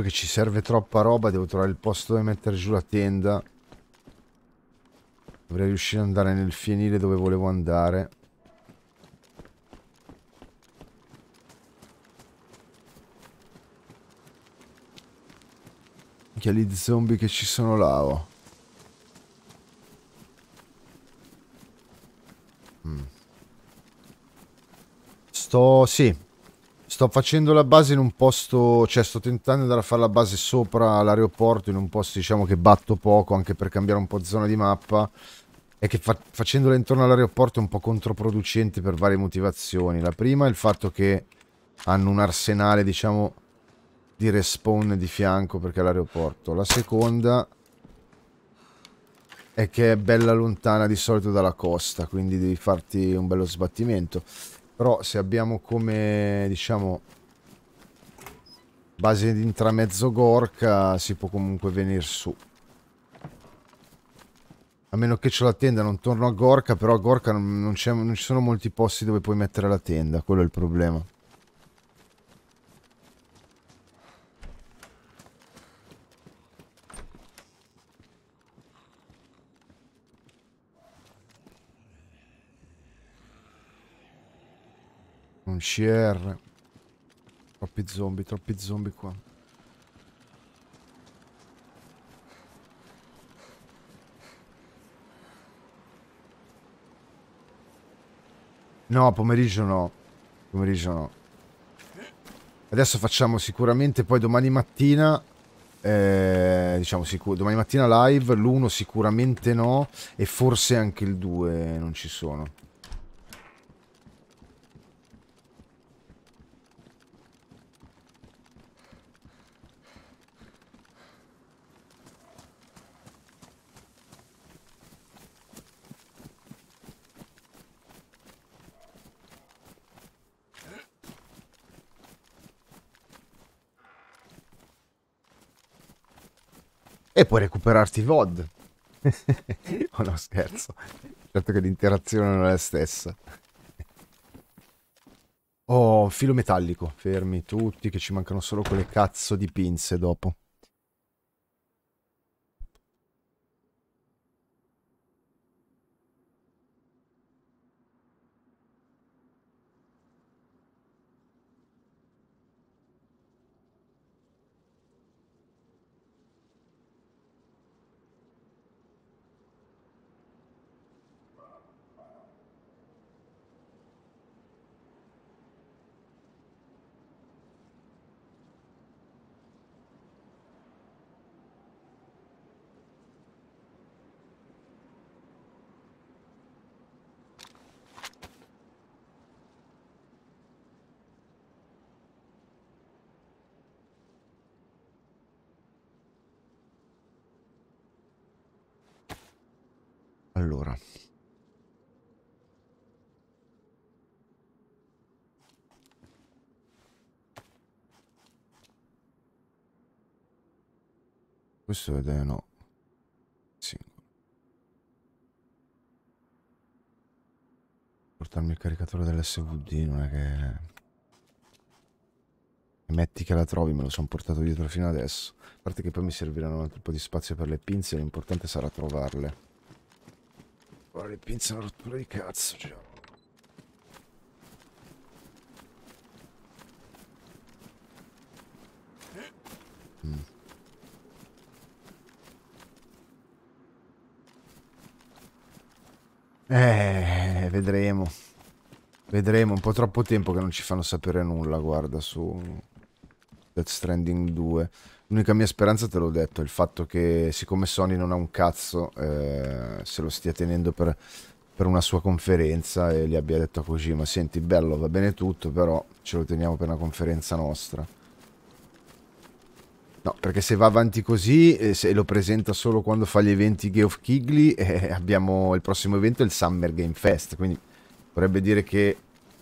Che ci serve troppa roba, devo trovare il posto dove mettere giù la tenda. Dovrei riuscire ad andare nel fienile dove volevo andare. Che gli zombie che ci sono là, oh. Mm. Sto... sì. Sto facendo la base in un posto, cioè sto tentando di andare a fare la base sopra l'aeroporto, in un posto diciamo che batto poco, anche per cambiare un po' zona di mappa. E che fa facendola intorno all'aeroporto è un po' controproducente per varie motivazioni. La prima è il fatto che hanno un arsenale, diciamo, di respawn di fianco perché è l'aeroporto. La seconda è che è bella lontana di solito dalla costa, quindi devi farti un bello sbattimento. Però se abbiamo come, diciamo, base di intramezzo Gorka, si può comunque venire su. A meno che c'è la tenda, non torno a Gorka, però a Gorka non, non ci sono molti posti dove puoi mettere la tenda, quello è il problema. Un CR. Troppi zombie, troppi zombie qua. No, pomeriggio no. Pomeriggio no. Adesso facciamo sicuramente poi domani mattina eh, diciamo sicuro domani mattina live l'1 sicuramente no e forse anche il 2 non ci sono E puoi recuperarti i VOD. oh no, scherzo. Certo che l'interazione non è la stessa. Oh, filo metallico. Fermi tutti che ci mancano solo quelle cazzo di pinze dopo. Questo è no. Singolo. Portarmi il caricatore dell'SVD non è che... Metti che la trovi, me lo sono portato dietro fino adesso. A parte che poi mi serviranno un altro po' di spazio per le pinze, l'importante sarà trovarle. Ora le pinze è una rottura di cazzo, cioè. Mm. Eh, vedremo. Vedremo, un po' troppo tempo che non ci fanno sapere nulla, guarda, su Death Stranding 2. L'unica mia speranza, te l'ho detto, è il fatto che siccome Sony non ha un cazzo, eh, se lo stia tenendo per, per, una sua conferenza e gli abbia detto a Kojima, senti bello, va bene tutto, però ce lo teniamo per una conferenza nostra. No, perché se va avanti così e se lo presenta solo quando fa gli eventi Geoff Kigley, eh, abbiamo il prossimo evento il Summer Game Fest, quindi vorrebbe dire che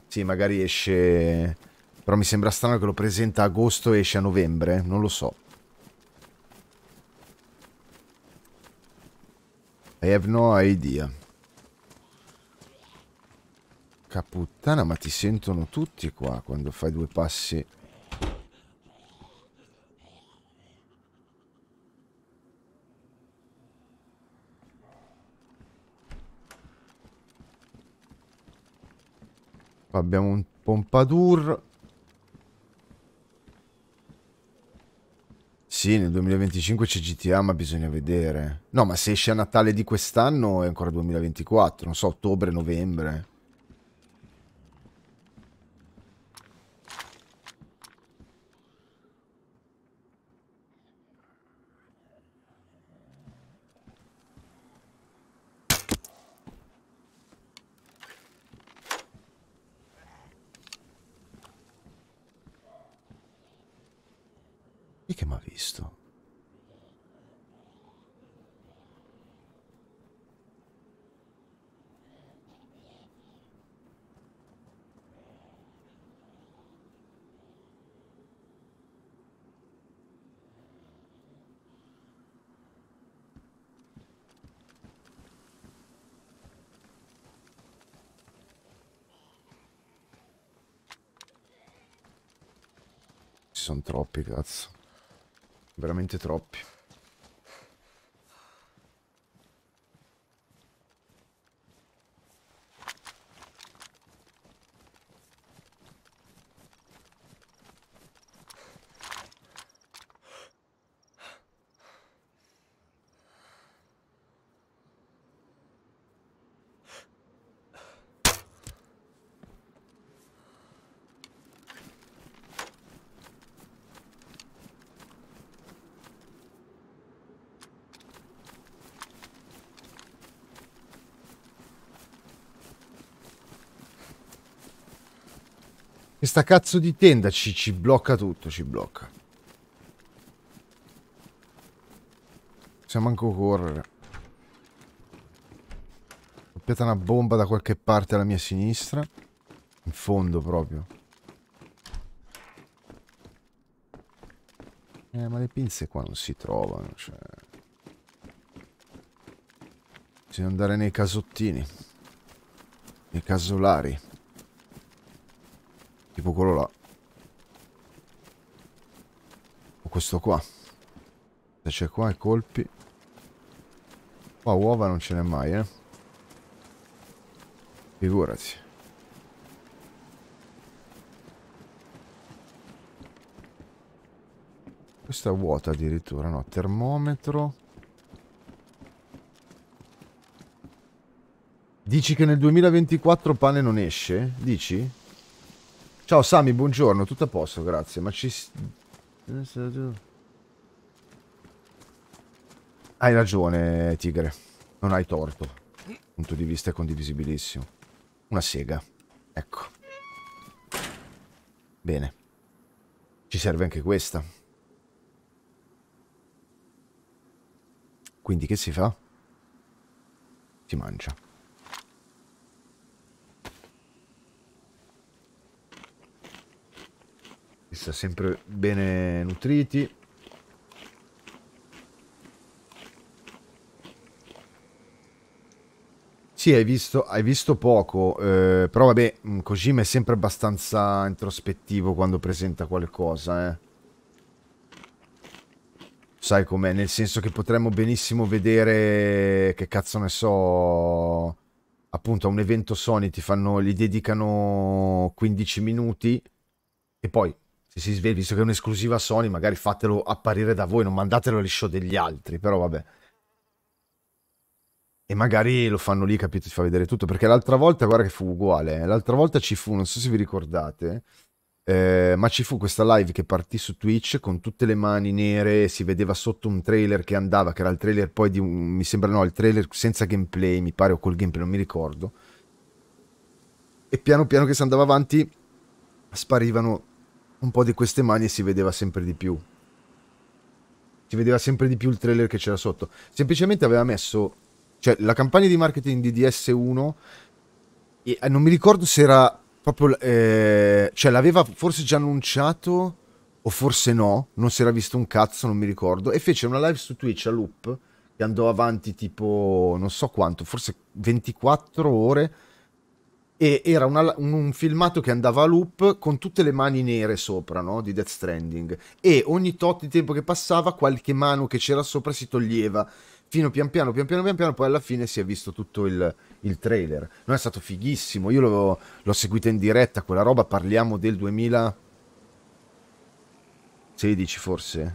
sì, magari esce... Però mi sembra strano che lo presenta a agosto e esce a novembre, non lo so. I have no idea. Caputtana, ma ti sentono tutti qua quando fai due passi Qua abbiamo un Pompadour. Sì, nel 2025 c'è GTA, ma bisogna vedere. No, ma se esce a Natale di quest'anno è ancora 2024, non so, ottobre, novembre. Chi che mi ha visto? Sono troppi, cazzo. Veramente troppi. Questa cazzo di tenda ci, ci blocca tutto, ci blocca. Possiamo manco correre. Scoppiata una bomba da qualche parte alla mia sinistra. In fondo proprio. Eh, ma le pinze qua non si trovano, cioè... Bisogna andare nei casottini. Nei casolari. Tipo quello là. O questo qua. Se c'è qua i colpi. Qua uova non ce n'è mai, eh. Figurati. Questa è vuota addirittura, no? Termometro. Dici che nel 2024 pane non esce? Dici? Ciao Sami, buongiorno, tutto a posto, grazie. Ma ci... Hai ragione, Tigre. Non hai torto. Il punto di vista è condivisibilissimo. Una sega. Ecco. Bene. Ci serve anche questa. Quindi che si fa? si mangia. Sta sempre bene nutriti. Sì, hai visto, hai visto poco, eh, però vabbè, mm, Kojima è sempre abbastanza introspettivo quando presenta qualcosa, eh. Sai com'è, nel senso che potremmo benissimo vedere, che cazzo ne so, appunto a un evento Sony ti fanno, gli dedicano 15 minuti e poi, se si sveglia, visto che è un'esclusiva Sony, magari fatelo apparire da voi, non mandatelo agli show degli altri, però vabbè. E magari lo fanno lì, capito? Ti fa vedere tutto. Perché l'altra volta, guarda che fu uguale. eh. L'altra volta ci fu, non so se vi ricordate, eh, ma ci fu questa live che partì su Twitch con tutte le mani nere. Si vedeva sotto un trailer che andava, che era il trailer poi di un. Mi sembra no, il trailer senza gameplay, mi pare, o col gameplay, non mi ricordo. E piano piano che si andava avanti, sparivano un po' di queste mani si vedeva sempre di più. Si vedeva sempre di più il trailer che c'era sotto. Semplicemente aveva messo cioè, la campagna di marketing di DS1, e, eh, non mi ricordo se era proprio... eh, cioè, l'aveva forse già annunciato o forse no, non si era visto un cazzo, non mi ricordo, e fece una live su Twitch a loop che andò avanti tipo non so quanto, forse 24 ore e era una- un, un filmato che andava a loop con tutte le mani nere sopra, no? Di Death Stranding e ogni tot di tempo che passava qualche mano che c'era sopra si toglieva fino pian piano, pian piano, pian piano, poi alla fine si è visto tutto il, il trailer. Non è stato fighissimo, io l'ho, l'ho seguita in diretta, quella roba, parliamo del 2016 forse,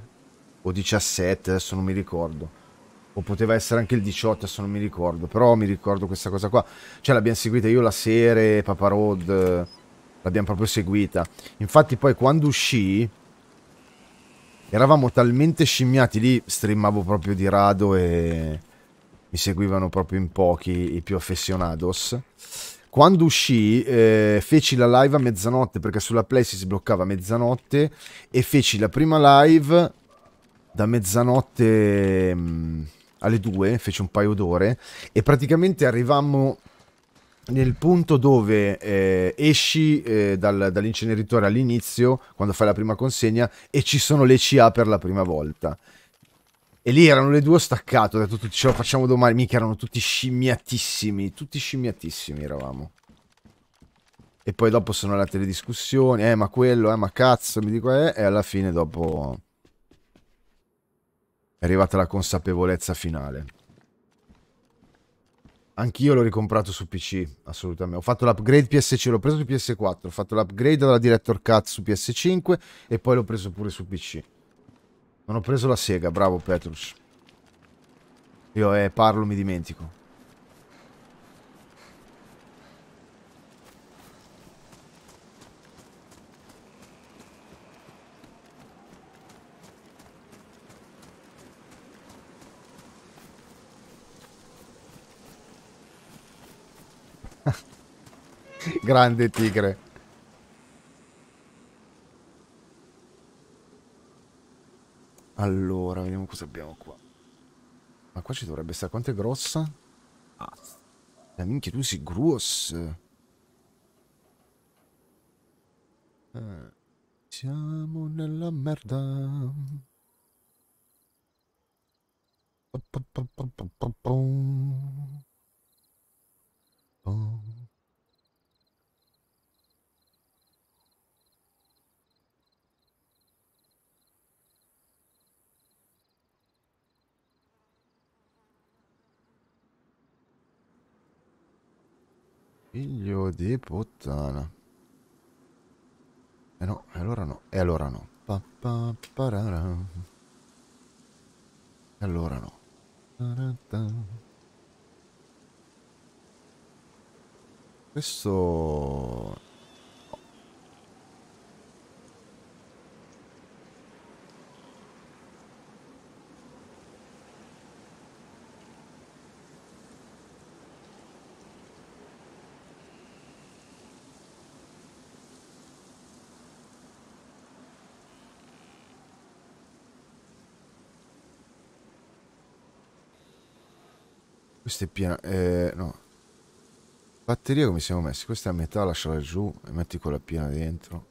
o 17, adesso non mi ricordo. O poteva essere anche il 18, adesso non mi ricordo, però mi ricordo questa cosa qua. Cioè l'abbiamo seguita io la serie, Papa Road, l'abbiamo proprio seguita. Infatti poi quando uscì, eravamo talmente scimmiati lì, streamavo proprio di rado e mi seguivano proprio in pochi i più affezionados. Quando uscì, eh, feci la live a mezzanotte perché sulla Play si sbloccava a mezzanotte e feci la prima live da mezzanotte mh, alle 2, feci un paio d'ore e praticamente arrivammo nel punto dove eh, esci eh, dal- dall'inceneritore all'inizio, quando fai la prima consegna, e ci sono le CA per la prima volta. E lì erano le due staccato, ho detto tutti ce lo facciamo domani, mica erano tutti scimmiatissimi, tutti scimmiatissimi eravamo. E poi dopo sono andate le discussioni, eh ma quello, eh ma cazzo, mi dico eh, e alla fine dopo è arrivata la consapevolezza finale. Anch'io l'ho ricomprato su PC, assolutamente. Ho fatto l'upgrade PS5, l'ho preso su PS4, ho fatto l'upgrade dalla Director Cut su PS5 e poi l'ho preso pure su PC. Non ho preso la Sega, bravo Petrus. Io eh, parlo, mi dimentico. Grande tigre. Allora, vediamo cosa abbiamo qua. Ma qua ci dovrebbe stare. Quanto è grossa? Ah, la minchia, tu sei gross. Eh, siamo nella merda. Pa, pa, pa, pa, pa, pa, Figlio di puttana. Eh no, e allora no. E allora no. Pa, pa, parara. E allora no. Tarata. Questo... Questa è piena... Eh, no. Batteria come siamo messi? Questa è a metà, lasciala giù e metti quella piena dentro.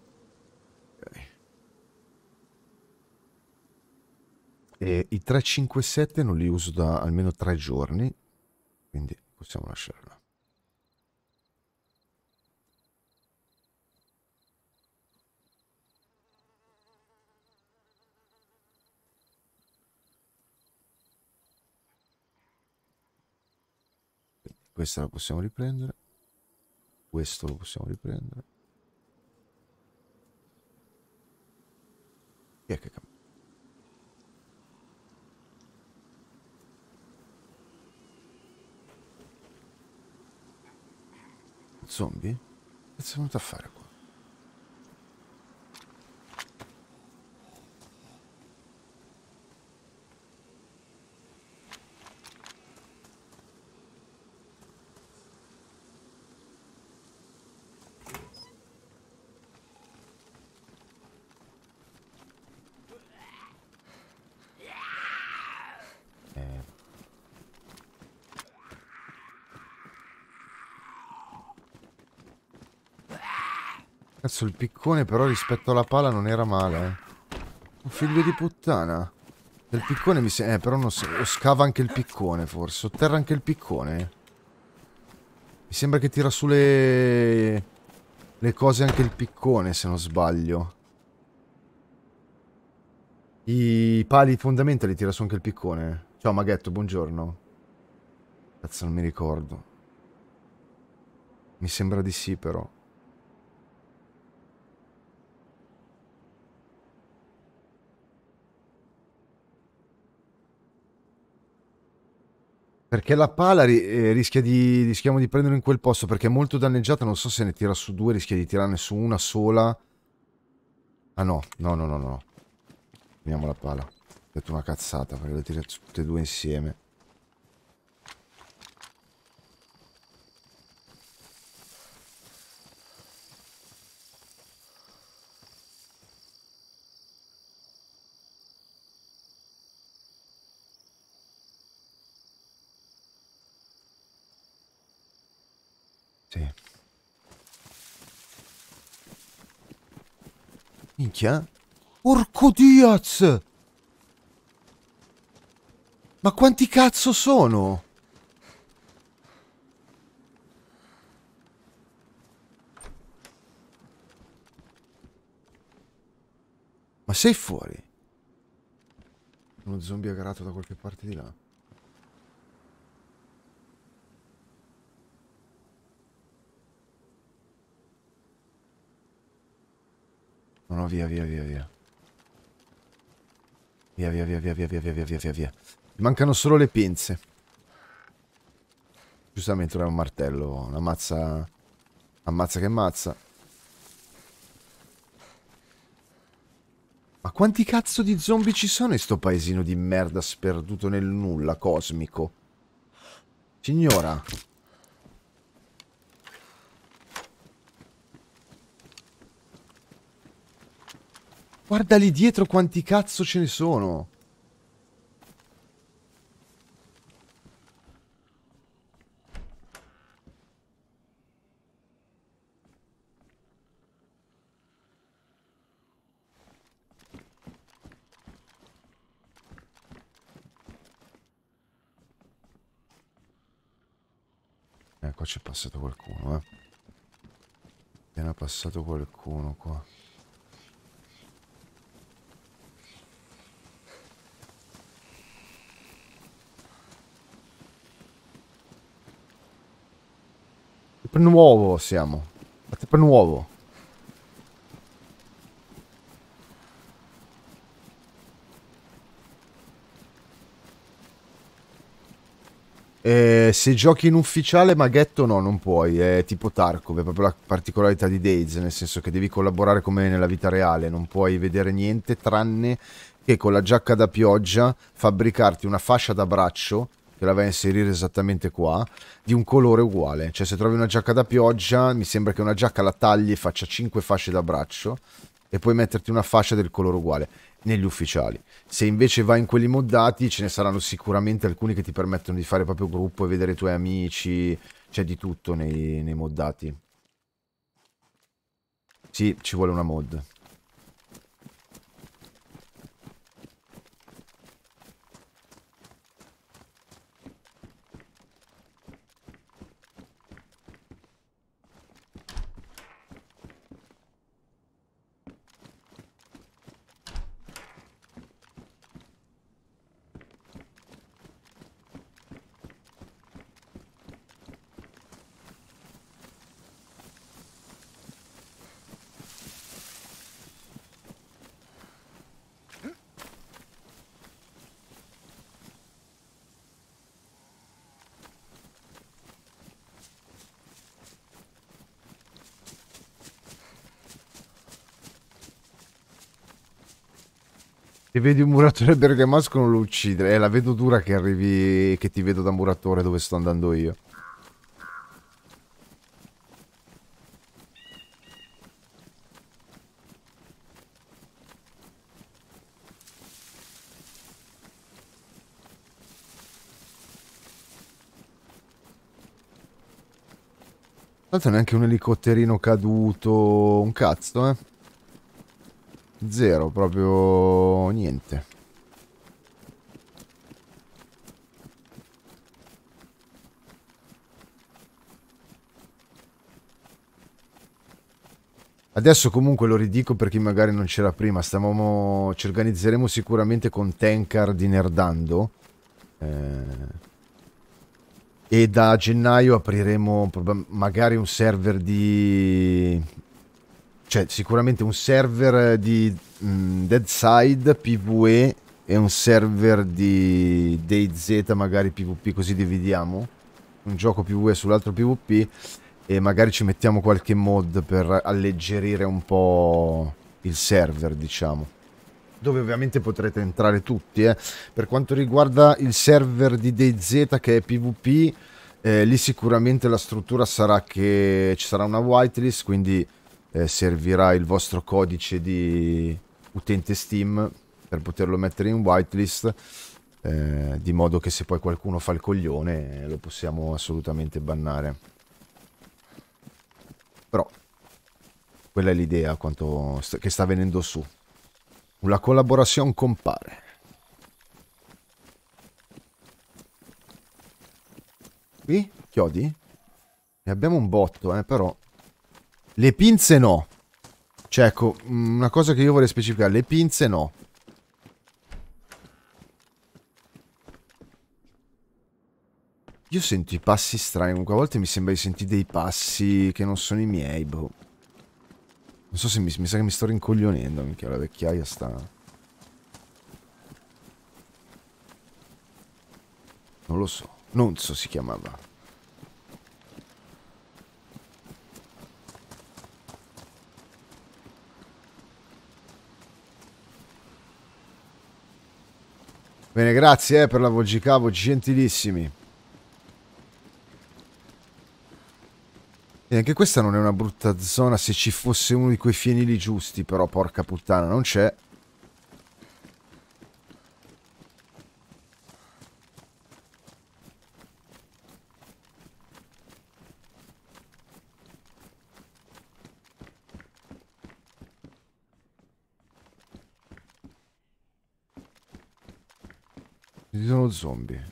Ok. E i 357 non li uso da almeno tre giorni, quindi possiamo lasciarla. Questa la possiamo riprendere. Questo lo possiamo riprendere. Chi è che cambia? Zombie? Che cazzo è venuto a fare qua? Cazzo, il piccone però rispetto alla pala non era male, eh. Un figlio di puttana. Il piccone mi sembra... Eh, però non so... Scava anche il piccone, forse. Sotterra anche il piccone. Mi sembra che tira su le... Le cose anche il piccone, se non sbaglio. I pali fondamentali tira su anche il piccone. Ciao Maghetto, buongiorno. Cazzo, non mi ricordo. Mi sembra di sì, però. Perché la pala eh, rischia di, rischiamo di prenderlo in quel posto perché è molto danneggiata, non so se ne tira su due, rischia di tirarne su una sola. Ah no, no, no, no, no. Prendiamo la pala. Ho detto una cazzata perché le tira tutte e due insieme. Sì. Minchia. Porco Diaz! Ma quanti cazzo sono? Ma sei fuori? Uno zombie aggarato da qualche parte di là. No, no, via, via, via, via. Via, via, via, via, via, via, via, via, via, via, via. Mancano solo le pinze. Giustamente ora è un martello, una mazza... Ammazza che mazza. Ma quanti cazzo di zombie ci sono in sto paesino di merda sperduto nel nulla, cosmico? Signora... Guarda lì dietro quanti cazzo ce ne sono. Eh, qua c'è passato qualcuno, eh. Appena passato qualcuno qua. Per nuovo siamo. Per nuovo. Eh, se giochi in ufficiale maghetto no, non puoi, è tipo Tarkov, è proprio la particolarità di Days, nel senso che devi collaborare come nella vita reale, non puoi vedere niente tranne che con la giacca da pioggia fabbricarti una fascia da braccio che la vai a inserire esattamente qua, di un colore uguale. Cioè se trovi una giacca da pioggia, mi sembra che una giacca la tagli e faccia 5 fasce da braccio e puoi metterti una fascia del colore uguale. negli ufficiali. Se invece vai in quelli moddati, ce ne saranno sicuramente alcuni che ti permettono di fare proprio gruppo e vedere i tuoi amici. C'è di tutto nei, nei moddati. Sì, ci vuole una mod. Se vedi un muratore bergamasco non lo uccidere. È la vedo dura che arrivi, che ti vedo da muratore dove sto andando io. Tanto neanche un elicotterino caduto, un cazzo, eh. Zero, proprio niente. Adesso comunque lo ridico per chi magari non c'era prima, stavamo, ci organizzeremo sicuramente con Tankard di Nerdando eh, e da gennaio apriremo magari un server di cioè sicuramente un server di mh, mm, Deadside PvE e un server di DayZ magari PvP così dividiamo un gioco PvE sull'altro PvP e magari ci mettiamo qualche mod per alleggerire un po' il server diciamo dove ovviamente potrete entrare tutti eh. per quanto riguarda il server di DayZ che è PvP eh, lì sicuramente la struttura sarà che ci sarà una whitelist quindi eh, servirà il vostro codice di utente Steam per poterlo mettere in whitelist eh, di modo che se poi qualcuno fa il coglione lo possiamo assolutamente bannare. Però quella è l'idea st che sta venendo su. La collaborazione compare. Qui? Chiodi? Ne abbiamo un botto eh però le pinze no. Cioè, ecco, una cosa che io vorrei specificare. Le pinze no. Io sento i passi strani. Comunque a volte mi sembra di sentire dei passi che non sono i miei, boh. Non so se mi, mi sa che mi sto rincoglionendo, minchia, la vecchiaia sta... Non lo so. Non so si chiamava. Bene, grazie eh, per la Volgicavo, gentilissimi. E anche questa non è una brutta zona se ci fosse uno di quei fienili giusti, però porca puttana, non c'è. Ci sono zombie.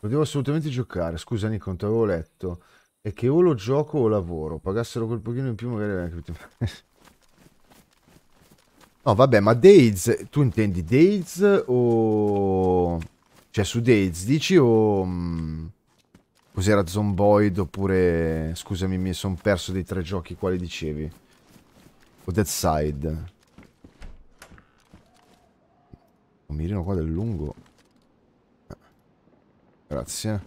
Lo devo assolutamente giocare. Scusa Nico, non ti avevo letto. È che o lo gioco o lavoro. Pagassero quel pochino in più magari. No, vabbè, ma Days, tu intendi Days o... Cioè, su Days, dici o... Cos'era Zomboid oppure... Scusami, mi sono perso dei tre giochi quali dicevi. O Dead Side. Un mirino qua del lungo. Grazie.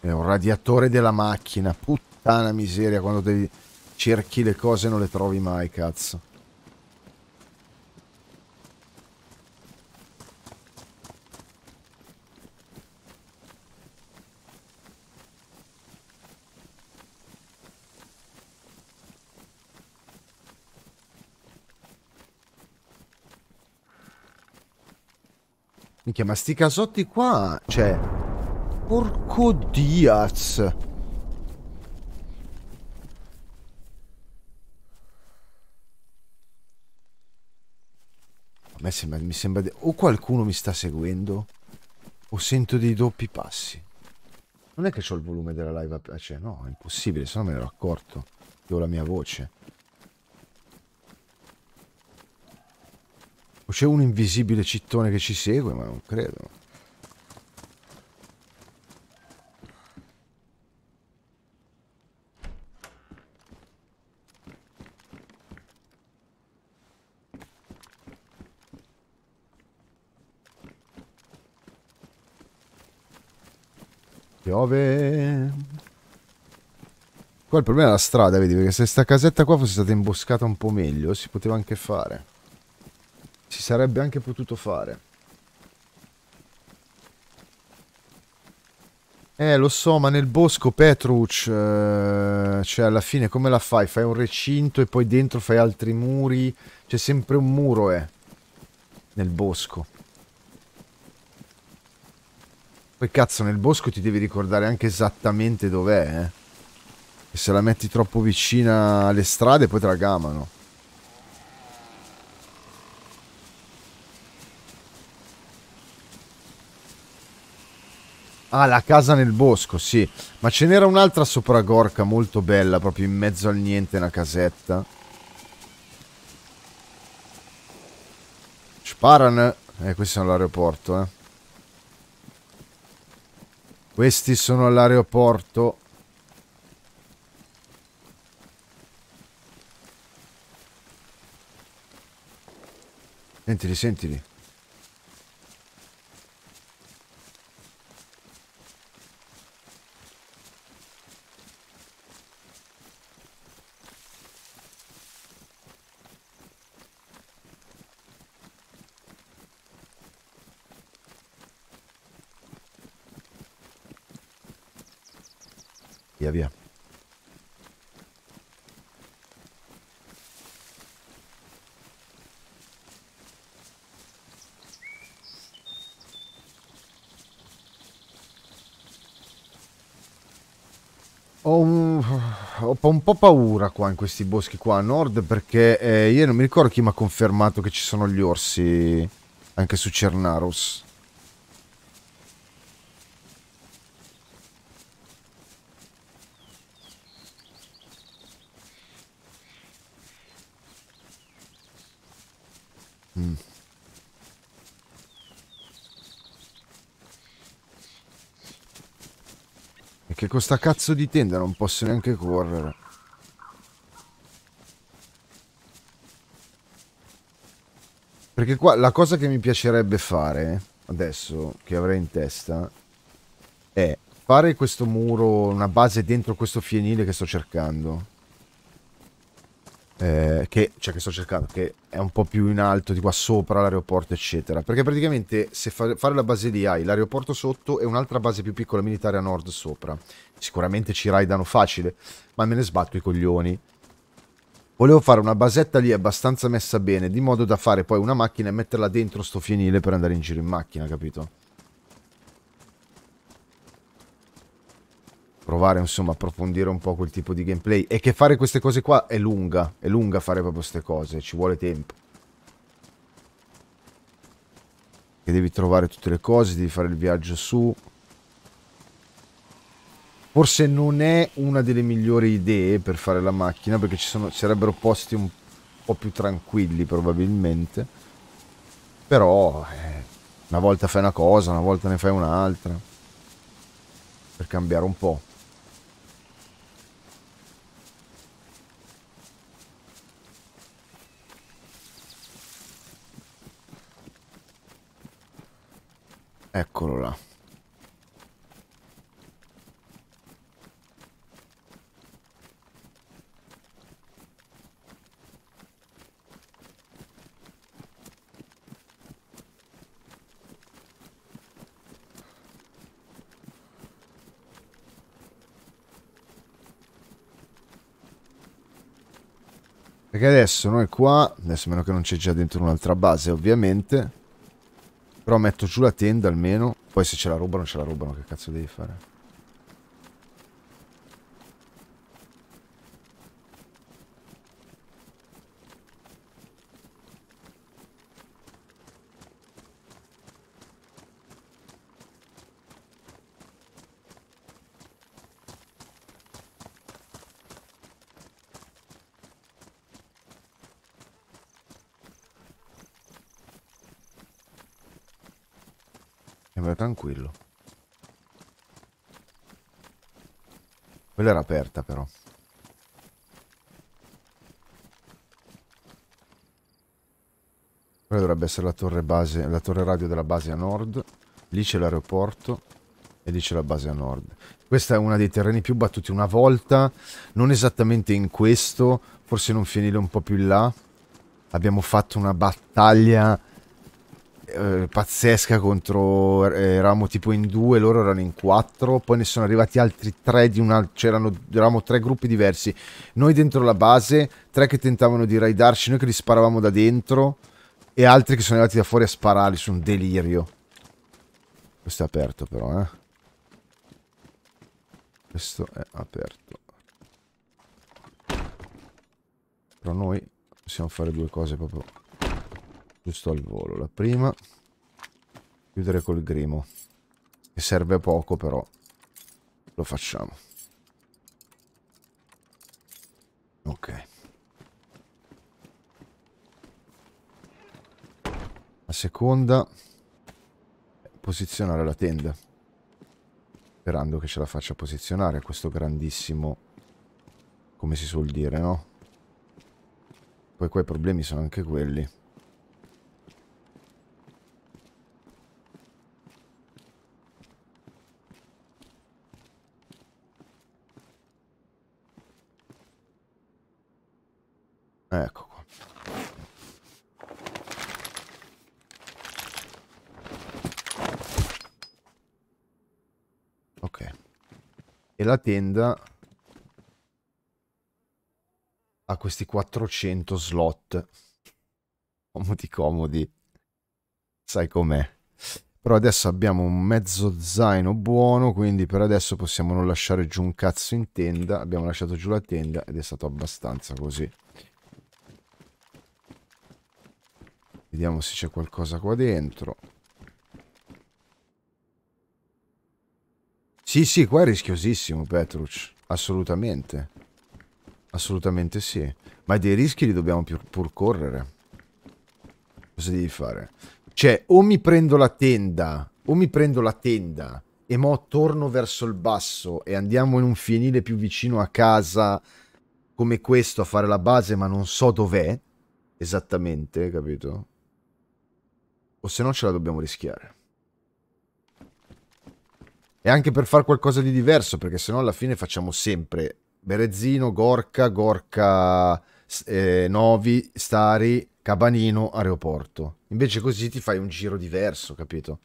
È un radiatore della macchina. Puttana miseria quando devi cerchi le cose e non le trovi mai, cazzo. Minchia, ma sti casotti qua, cioè... Porco Diaz! A me sembra, mi sembra... De... O qualcuno mi sta seguendo, o sento dei doppi passi. Non è che ho il volume della live... Cioè, no, è impossibile, se no me ne ero accorto. Io ho la mia voce. O c'è un invisibile cittone che ci segue, ma non credo. Piove. Qua il problema è la strada, vedi, perché se sta casetta qua fosse stata imboscata un po' meglio, si poteva anche fare. Si sarebbe anche potuto fare. Eh, lo so, ma nel bosco Petruc, eh, cioè alla fine come la fai? Fai un recinto e poi dentro fai altri muri? C'è sempre un muro, eh, nel bosco. Poi cazzo, nel bosco ti devi ricordare anche esattamente dov'è, eh. E se la metti troppo vicina alle strade poi te la gamano. Ah, la casa nel bosco, sì. Ma ce n'era un'altra sopra Gorka, molto bella, proprio in mezzo al niente, una casetta. Sparan. Eh, questi sono all'aeroporto, eh. Questi sono all'aeroporto. Sentili, sentili. Via, via. Ho un, ho un, po' paura qua in questi boschi qua a nord perché eh, io non mi ricordo chi mi ha confermato che ci sono gli orsi anche su Cernarus. Mm. E che con sta cazzo di tenda non posso neanche correre. Perché qua la cosa che mi piacerebbe fare adesso, che avrei in testa, è fare questo muro, una base dentro questo fienile che sto cercando eh, che, cioè che sto cercando, che è un po' più in alto, di qua sopra l'aeroporto, eccetera. Perché praticamente se fa, fare la base lì hai l'aeroporto sotto e un'altra base più piccola militare a nord sopra. Sicuramente ci raidano facile, ma me ne sbatto i coglioni. Volevo fare una basetta lì abbastanza messa bene, di modo da fare poi una macchina e metterla dentro sto fienile per andare in giro in macchina, capito? Provare insomma approfondire un po' quel tipo di gameplay e che fare queste cose qua è lunga, è lunga fare proprio queste cose, ci vuole tempo. Che devi trovare tutte le cose, devi fare il viaggio su. Forse non è una delle migliori idee per fare la macchina perché ci, sono, sarebbero posti un po' più tranquilli probabilmente. Però eh, una volta fai una cosa, una volta ne fai un'altra. Per cambiare un po'. Eccolo là. Perché adesso noi qua, adesso meno che non c'è già dentro un'altra base ovviamente, Però metto giù la tenda almeno. Poi se ce la rubano, ce la rubano. Che cazzo devi fare? Sembra tranquillo. Quella era aperta però. Quella dovrebbe essere la torre base, la torre radio della base a nord. Lì c'è l'aeroporto e lì c'è la base a nord. Questo è uno dei terreni più battuti una volta, non esattamente in questo, forse in un fienile un po' più in là. Abbiamo fatto una battaglia eh, pazzesca contro eh, eravamo tipo in due loro erano in quattro poi ne sono arrivati altri tre di una c'erano eravamo tre gruppi diversi. Noi dentro la base tre che tentavano di raidarci noi che li sparavamo da dentro e altri che sono arrivati da fuori a spararli su un delirio. Questo è aperto però eh. Questo è aperto. Però noi possiamo fare due cose proprio giusto al volo. La prima, chiudere col grimo, che serve poco però lo facciamo. Ok. La seconda, posizionare la tenda. Sperando che ce la faccia posizionare questo grandissimo, come si suol dire, no? Poi qua i problemi sono anche quelli. Ecco qua. Ok. E la tenda ha questi 400 slot. Comodi comodi. Sai com'è. Però adesso abbiamo un mezzo zaino buono, quindi per adesso possiamo non lasciare giù un cazzo in tenda. Abbiamo lasciato giù la tenda ed è stato abbastanza così. Vediamo se c'è qualcosa qua dentro. Sì, sì, qua è rischiosissimo, Petrucci. Assolutamente. Assolutamente sì. Ma dei rischi li dobbiamo pur correre. Cosa devi fare? Cioè, o mi prendo la tenda, o mi prendo la tenda e mo torno verso il basso e andiamo in un fienile più vicino a casa come questo a fare la base, ma non so dov'è esattamente, capito? O se no ce la dobbiamo rischiare. E anche per fare qualcosa di diverso, perché se no alla fine facciamo sempre Berezzino, Gorka, Gorka eh, Novi, Stari, Cabanino, aeroporto. Invece così ti fai un giro diverso, capito?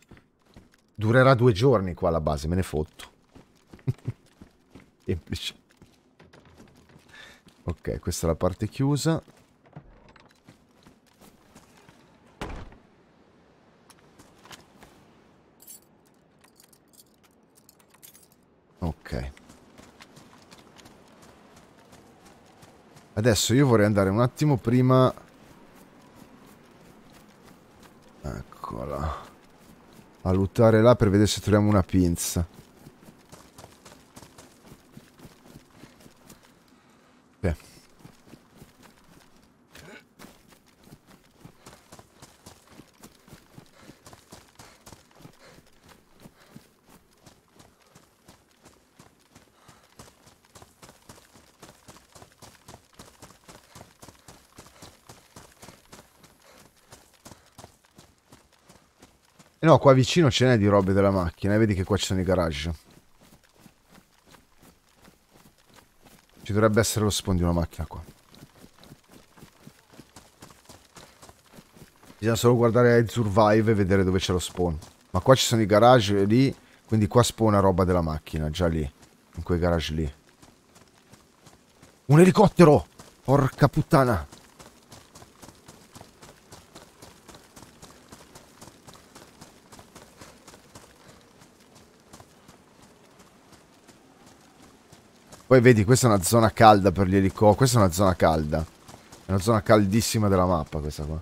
Durerà due giorni qua la base, me ne fotto. Semplice. Ok, questa è la parte chiusa. Ok. Adesso io vorrei andare un attimo prima... Eccola. A lottare là per vedere se troviamo una pinza. E no, qua vicino ce n'è di robe della macchina. E vedi che qua ci sono i garage. Ci dovrebbe essere lo spawn di una macchina qua. Bisogna solo guardare ai survive e vedere dove c'è lo spawn. Ma qua ci sono i garage lì. Quindi qua spawna roba della macchina, già lì. In quei garage lì. Un elicottero! Porca puttana! Poi vedi, questa è una zona calda per gli elicotteri. Questa è una zona calda. È una zona caldissima della mappa questa qua.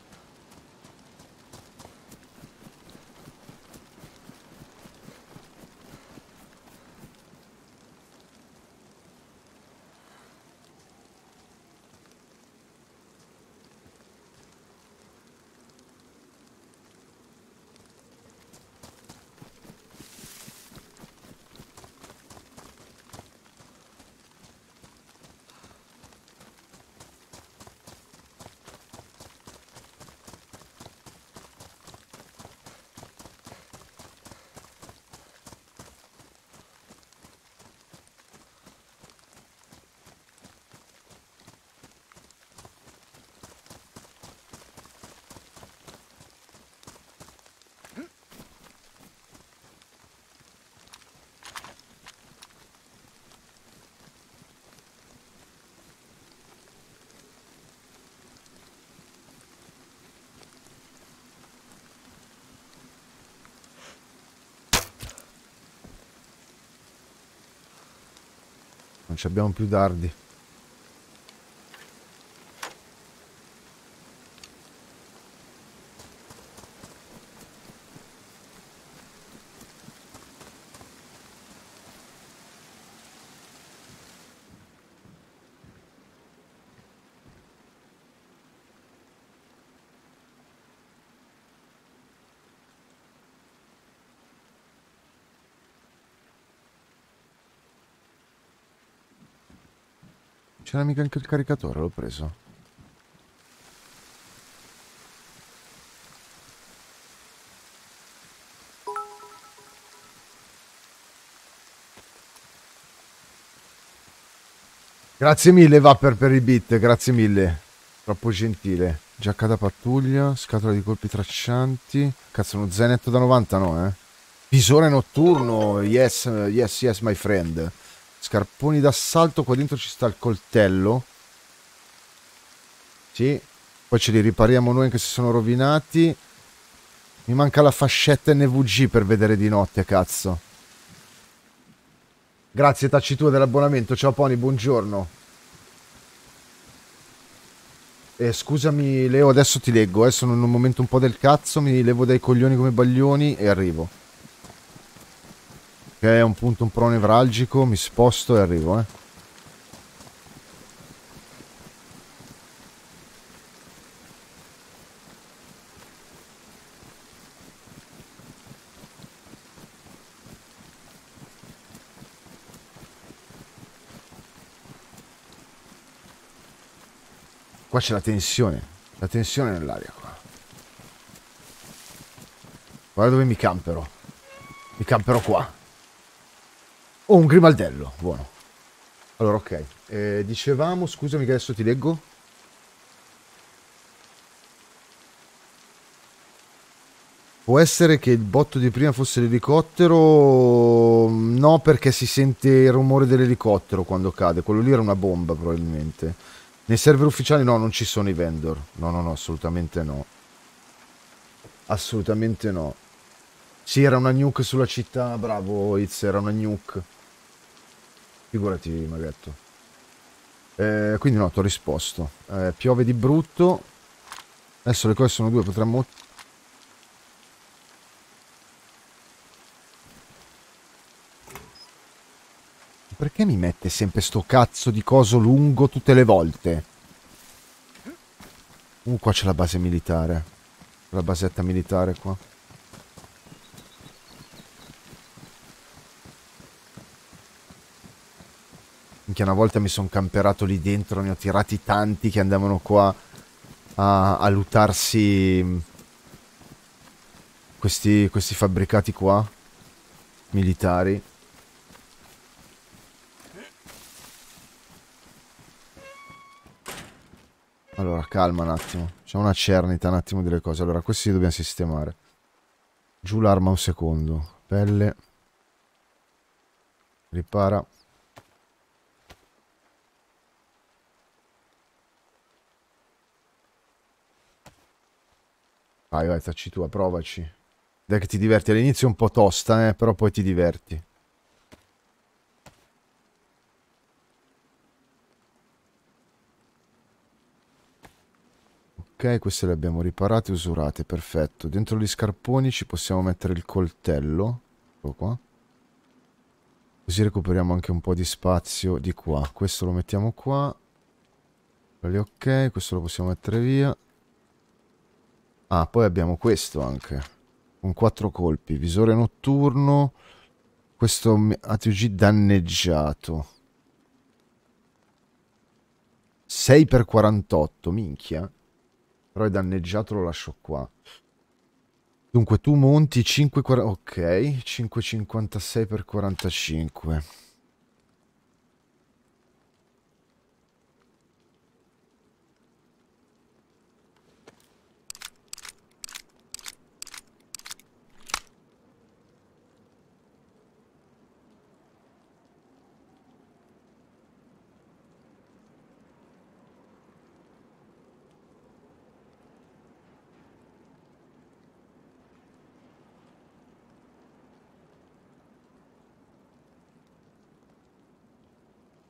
Ci abbiamo più dardi. C'era mica anche il caricatore, l'ho preso. Grazie mille Vapper per i bit, grazie mille. Troppo gentile. Giacca da pattuglia, scatola di colpi traccianti. Cazzo, uno zenetto da 90 no, eh? Visore notturno, yes, yes, yes, my friend. Scarponi d'assalto, qua dentro ci sta il coltello. Sì. Poi ce li ripariamo noi anche se sono rovinati. Mi manca la fascetta NVG per vedere di notte, cazzo. Grazie Tacitua dell'abbonamento. Ciao Pony, buongiorno. Eh, scusami Leo, adesso ti leggo. Eh, sono in un momento un po' del cazzo. Mi levo dai coglioni come baglioni e arrivo che è un punto un po' nevralgico, mi sposto e arrivo, eh. Qua c'è la tensione, la tensione nell'aria qua. Guarda dove mi campero. Mi campero qua. Oh, un grimaldello, buono. Allora, ok. Eh, dicevamo, scusami che adesso ti leggo. Può essere che il botto di prima fosse l'elicottero? No, perché si sente il rumore dell'elicottero quando cade. Quello lì era una bomba, probabilmente. Nei server ufficiali no, non ci sono i vendor. No, no, no, assolutamente no. Assolutamente no. Sì, era una nuke sulla città, bravo Itz, era una nuke. Figurati, maghetto. Eh, quindi no, ti ho risposto. Eh, piove di brutto. Adesso le cose sono due, potremmo... Perché mi mette sempre sto cazzo di coso lungo tutte le volte? Uh, qua c'è la base militare. La basetta militare qua. Minchia, una volta mi sono camperato lì dentro, ne ho tirati tanti che andavano qua a, a lutarsi questi, questi fabbricati qua, militari. Allora, calma un attimo. C'è una cernita un attimo delle cose. Allora, questi li dobbiamo sistemare. Giù l'arma un secondo. Pelle. Ripara. Vai, vai, tacci tu, provaci. Dai che ti diverti. All'inizio è un po' tosta, eh, però poi ti diverti. Ok, queste le abbiamo riparate e usurate, perfetto. Dentro gli scarponi ci possiamo mettere il coltello. Eccolo qua. Così recuperiamo anche un po' di spazio di qua. Questo lo mettiamo qua. Quelli ok, questo lo possiamo mettere via. Ah, poi abbiamo questo anche. Con quattro colpi. Visore notturno. Questo ATG danneggiato. 6 per 48, minchia. Però è danneggiato, lo lascio qua. Dunque tu monti 5, ok, 5,56 per 45.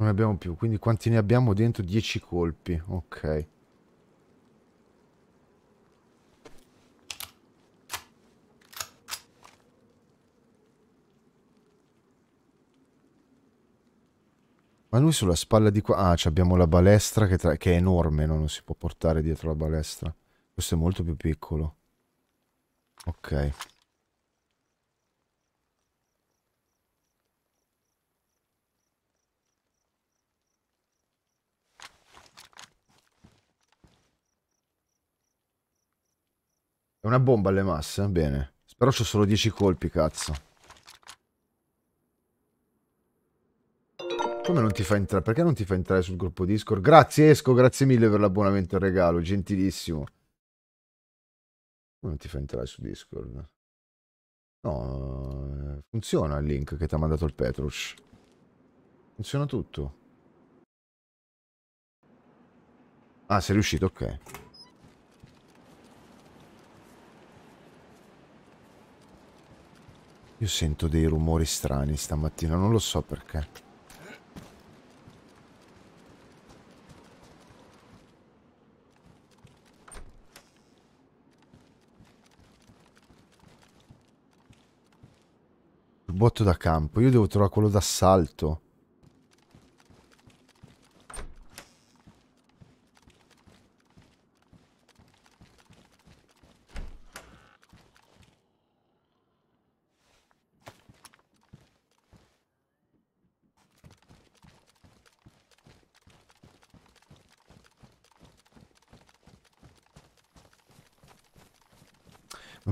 Non ne abbiamo più, quindi quanti ne abbiamo dentro? 10 colpi, ok. Ma lui sulla spalla di qua... Ah, abbiamo la balestra che, tra... che è enorme, no? non si può portare dietro la balestra. Questo è molto più piccolo. Ok. È una bomba alle masse, bene. Spero c'ho solo 10 colpi, cazzo. Come non ti fa entrare? Perché non ti fa entrare sul gruppo Discord? Grazie Esco, grazie mille per l'abbonamento e il regalo, gentilissimo. Come non ti fa entrare su Discord? No, eh, funziona il link che ti ha mandato il Petrush. Funziona tutto. Ah, sei riuscito, ok. Io sento dei rumori strani stamattina, non lo so perché. Il botto da campo, io devo trovare quello d'assalto.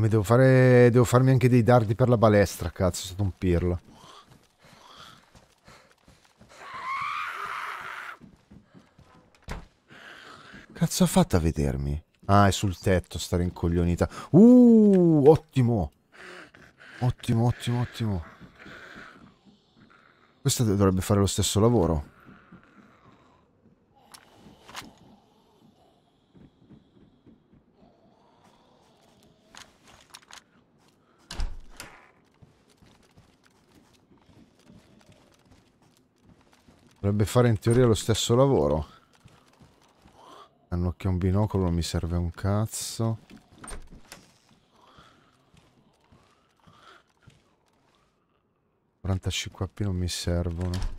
Devo fare... Devo farmi anche dei dardi per la balestra, cazzo, è stato un pirla. Cazzo ha fatto a vedermi? Ah, è sul tetto, sta rincoglionita. Uh, ottimo. Ottimo, ottimo, ottimo. Questa dovrebbe fare lo stesso lavoro. Dovrebbe fare in teoria lo stesso lavoro. Hanno che un binocolo non mi serve un cazzo. 45 AP non mi servono.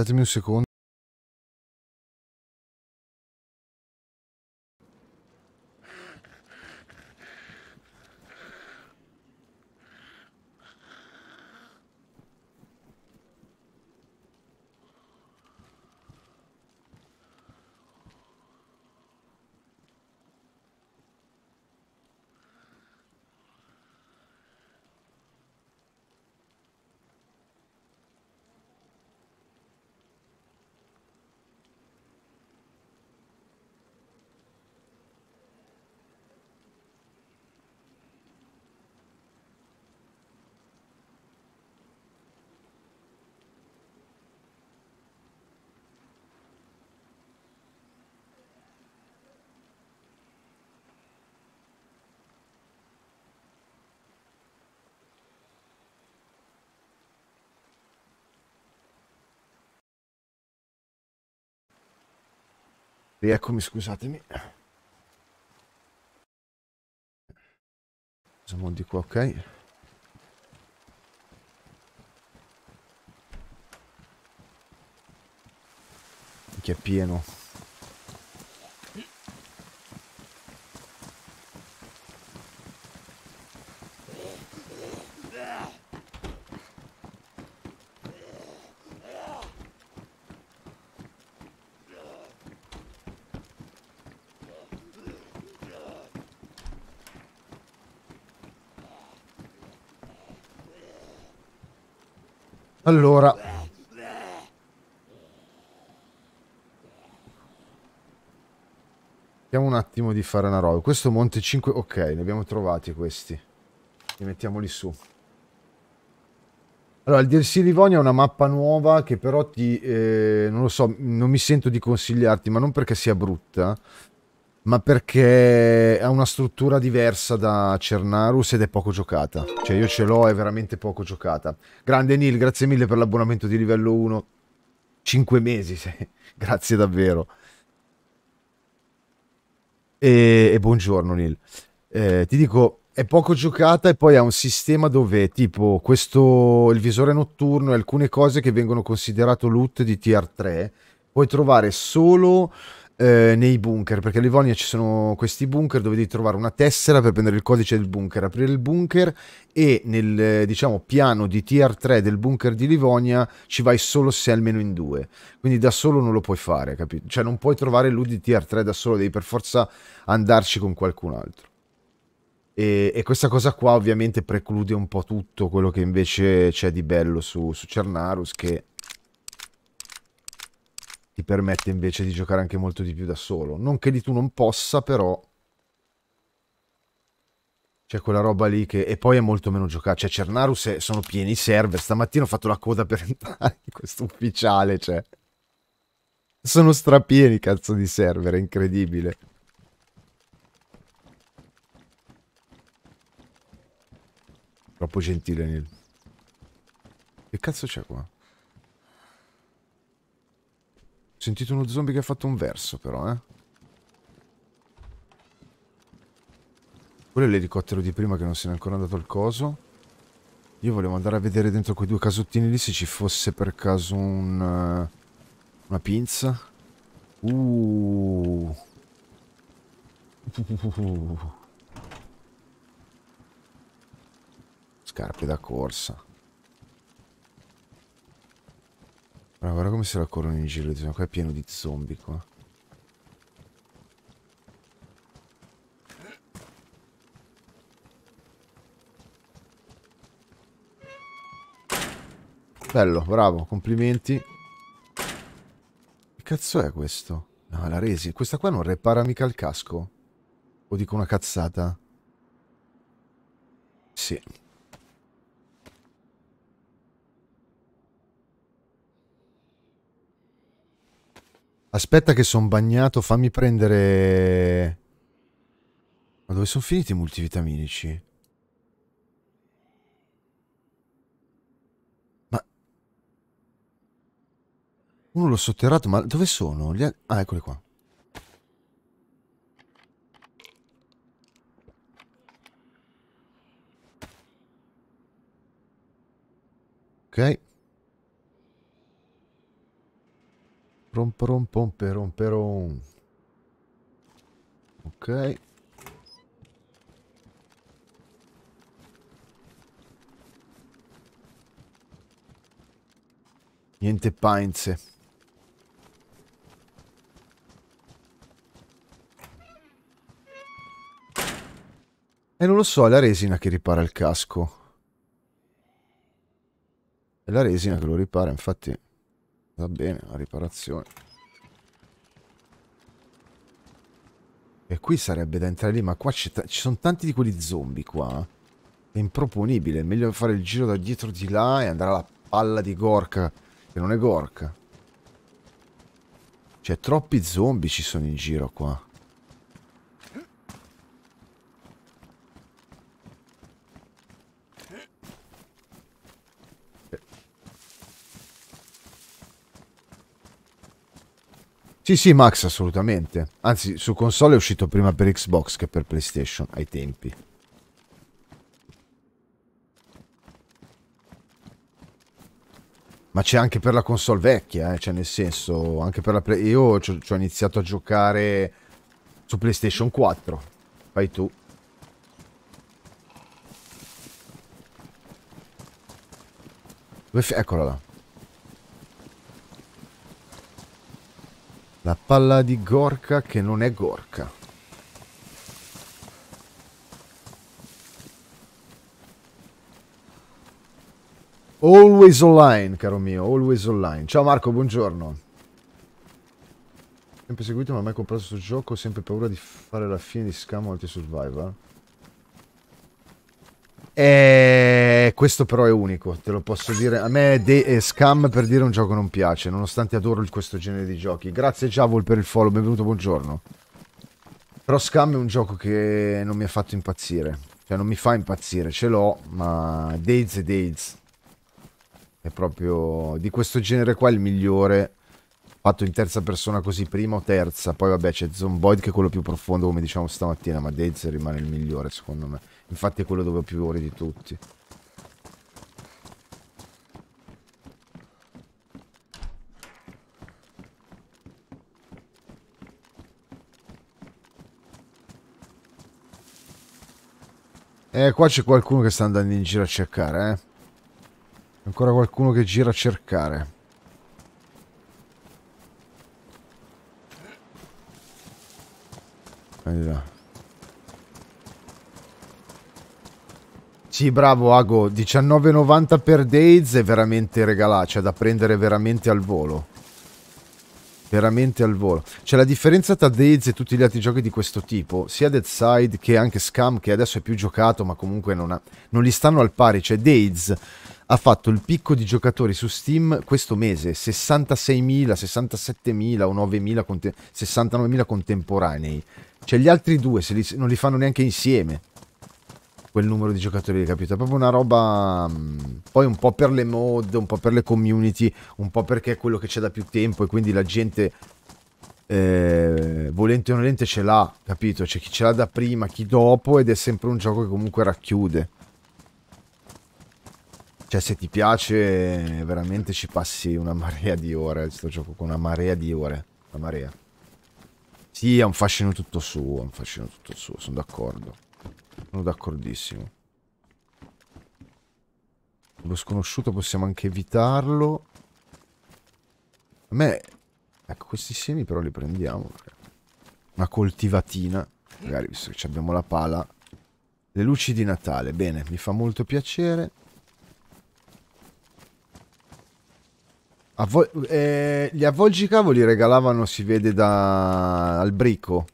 Datemi un secondo. Rieccomi, scusatemi. Siamo di qua, ok. Che è pieno. Allora. Vediamo un attimo di fare una roba. Questo Monte 5... Ok, ne abbiamo trovati questi. Li mettiamoli su. Allora, il DLC Livonia è una mappa nuova che però ti... Eh, non lo so, non mi sento di consigliarti, ma non perché sia brutta, ma perché ha una struttura diversa da Cernarus ed è poco giocata. Cioè io ce l'ho, è veramente poco giocata. Grande Neil, grazie mille per l'abbonamento di livello 1. 5 mesi, sì. grazie davvero. E, e buongiorno Neil. Eh, ti dico, è poco giocata e poi ha un sistema dove tipo questo, il visore notturno e alcune cose che vengono considerate loot di tier 3 puoi trovare solo eh, nei bunker, perché a Livonia ci sono questi bunker dove devi trovare una tessera per prendere il codice del bunker, aprire il bunker e nel eh, diciamo piano di tier 3 del bunker di Livonia ci vai solo se almeno in due. Quindi da solo non lo puoi fare, capito? Cioè non puoi trovare lui di tier 3 da solo, devi per forza andarci con qualcun altro. E, e, questa cosa qua ovviamente preclude un po' tutto quello che invece c'è di bello su, su Cernarus che ti permette invece di giocare anche molto di più da solo. Non che di tu non possa, però c'è quella roba lì che... E poi è molto meno giocato. Cioè, Cernarus è... sono pieni i server. Stamattina ho fatto la coda per entrare in questo ufficiale, cioè... Sono strapieni, cazzo di server, è incredibile. Troppo gentile, Neil. Che cazzo c'è qua? Ho sentito uno zombie che ha fatto un verso però, eh. Quello è l'elicottero di prima che non se n'è ancora andato al coso. Io volevo andare a vedere dentro quei due casottini lì se ci fosse per caso un... Uh, una pinza. Uh. Scarpe da corsa. Guarda, guarda come se la corrono in giro. Qua è pieno di zombie qua. Bello, bravo, complimenti. Che cazzo è questo? No, la resi. Questa qua non repara mica il casco? O dico una cazzata? Sì. Aspetta che sono bagnato, fammi prendere... Ma dove sono finiti i multivitaminici? Ma... Uno l'ho sotterrato, ma dove sono? Li... Ah, eccoli qua. Ok. Prom prom pom perom perom. Ok. Niente painze. E non lo so, è la resina che ripara il casco. È la resina che lo ripara, infatti... Va bene, la riparazione. E qui sarebbe da entrare lì, ma qua ci sono tanti di quelli zombie qua. È improponibile, è meglio fare il giro da dietro di là e andare alla palla di Gorka, che non è Gorka. Cioè, troppi zombie ci sono in giro qua. Sì, Sì, Max, assolutamente. Anzi, su console è uscito prima per Xbox che per PlayStation, ai tempi. Ma c'è anche per la console vecchia, eh? cioè nel senso, anche per la Play... Io ci ho iniziato a giocare su PlayStation 4. Fai tu. Eccola là. La palla di Gorka che non è Gorka. Always online, caro mio, always online. Ciao Marco, buongiorno. Sempre seguito, ma mai comprato questo gioco, ho sempre paura di fare la fine di Scam Multi Survivor. E questo però è unico, te lo posso dire. A me De eh, Scam per dire un gioco non piace, nonostante adoro questo genere di giochi. Grazie Javol per il follow, benvenuto, buongiorno. Però Scam è un gioco che non mi ha fatto impazzire. Cioè non mi fa impazzire, ce l'ho, ma Days e Days. È proprio di questo genere qua il migliore. Fatto in terza persona così, prima o terza. Poi vabbè c'è Zomboid che è quello più profondo come diciamo stamattina, ma Days rimane il migliore secondo me. Infatti è quello dove ho più ore di tutti. Eh, qua c'è qualcuno che sta andando in giro a cercare, eh. Ancora qualcuno che gira a cercare. Vedi Sì, bravo Ago, 19,90 per Days è veramente regalato, cioè da prendere veramente al volo. Veramente al volo. C'è la differenza tra Days e tutti gli altri giochi di questo tipo, sia Dead Side che anche Scam, che adesso è più giocato, ma comunque non, ha, non li stanno al pari. Cioè Days ha fatto il picco di giocatori su Steam questo mese, 66.000, 67.000 o 9.000, conte- 69.000 contemporanei. Cioè gli altri due li, non li fanno neanche insieme quel numero di giocatori, capito? È proprio una roba. Mm, poi un po' per le mod, un po' per le community, un po' perché è quello che c'è da più tempo e quindi la gente. Eh, volente o nolente ce l'ha, capito? C'è chi ce l'ha da prima, chi dopo, ed è sempre un gioco che comunque racchiude. Cioè, se ti piace, veramente ci passi una marea di ore. Sto gioco con una marea di ore. Una marea. Sì, è un fascino tutto suo. È un fascino tutto suo, sono d'accordo. Sono d'accordissimo. Lo sconosciuto possiamo anche evitarlo. A me... Ecco, questi semi però li prendiamo. Una coltivatina. Magari, visto che abbiamo la pala. Le luci di Natale. Bene, mi fa molto piacere. Avvol eh, gli avvolgicavoli regalavano, si vede da al brico.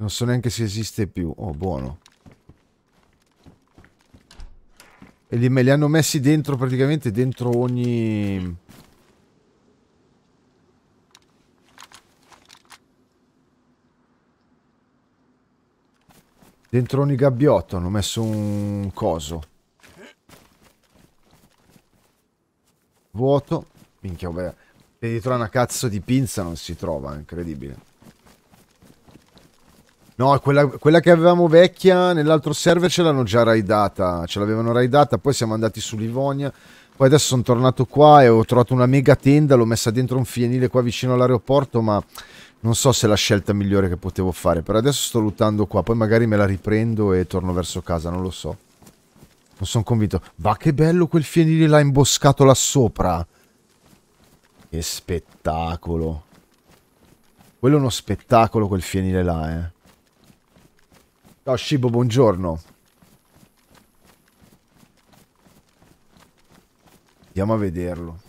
Non so neanche se esiste più. Oh, buono. E li, me li hanno messi dentro praticamente dentro ogni... Dentro ogni gabbiotto hanno messo un coso. Vuoto. Minchia, vabbè. Devi trovare una cazzo di pinza non si trova, incredibile. No, quella, quella, che avevamo vecchia nell'altro server ce l'hanno già raidata. Ce l'avevano raidata, poi siamo andati su Livonia. Poi adesso sono tornato qua e ho trovato una mega tenda, l'ho messa dentro un fienile qua vicino all'aeroporto, ma non so se è la scelta migliore che potevo fare. Per adesso sto lottando qua, poi magari me la riprendo e torno verso casa, non lo so. Non sono convinto. Va che bello quel fienile là imboscato là sopra. Che spettacolo. Quello è uno spettacolo quel fienile là, eh. Ciao Shibo, buongiorno. Andiamo a vederlo.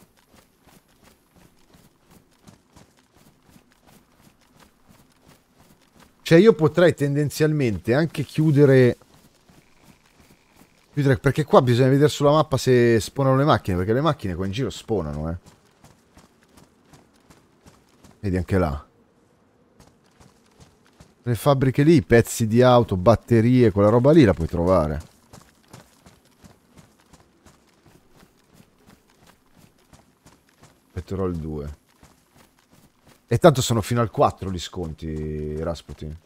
Cioè io potrei tendenzialmente anche chiudere... Chiudere perché qua bisogna vedere sulla mappa se spawnano le macchine, perché le macchine qua in giro spawnano, eh. Vedi anche là. Le fabbriche lì, pezzi di auto, batterie, quella roba lì la puoi trovare. Petrol 2. E tanto sono fino al 4 gli sconti, Rasputin.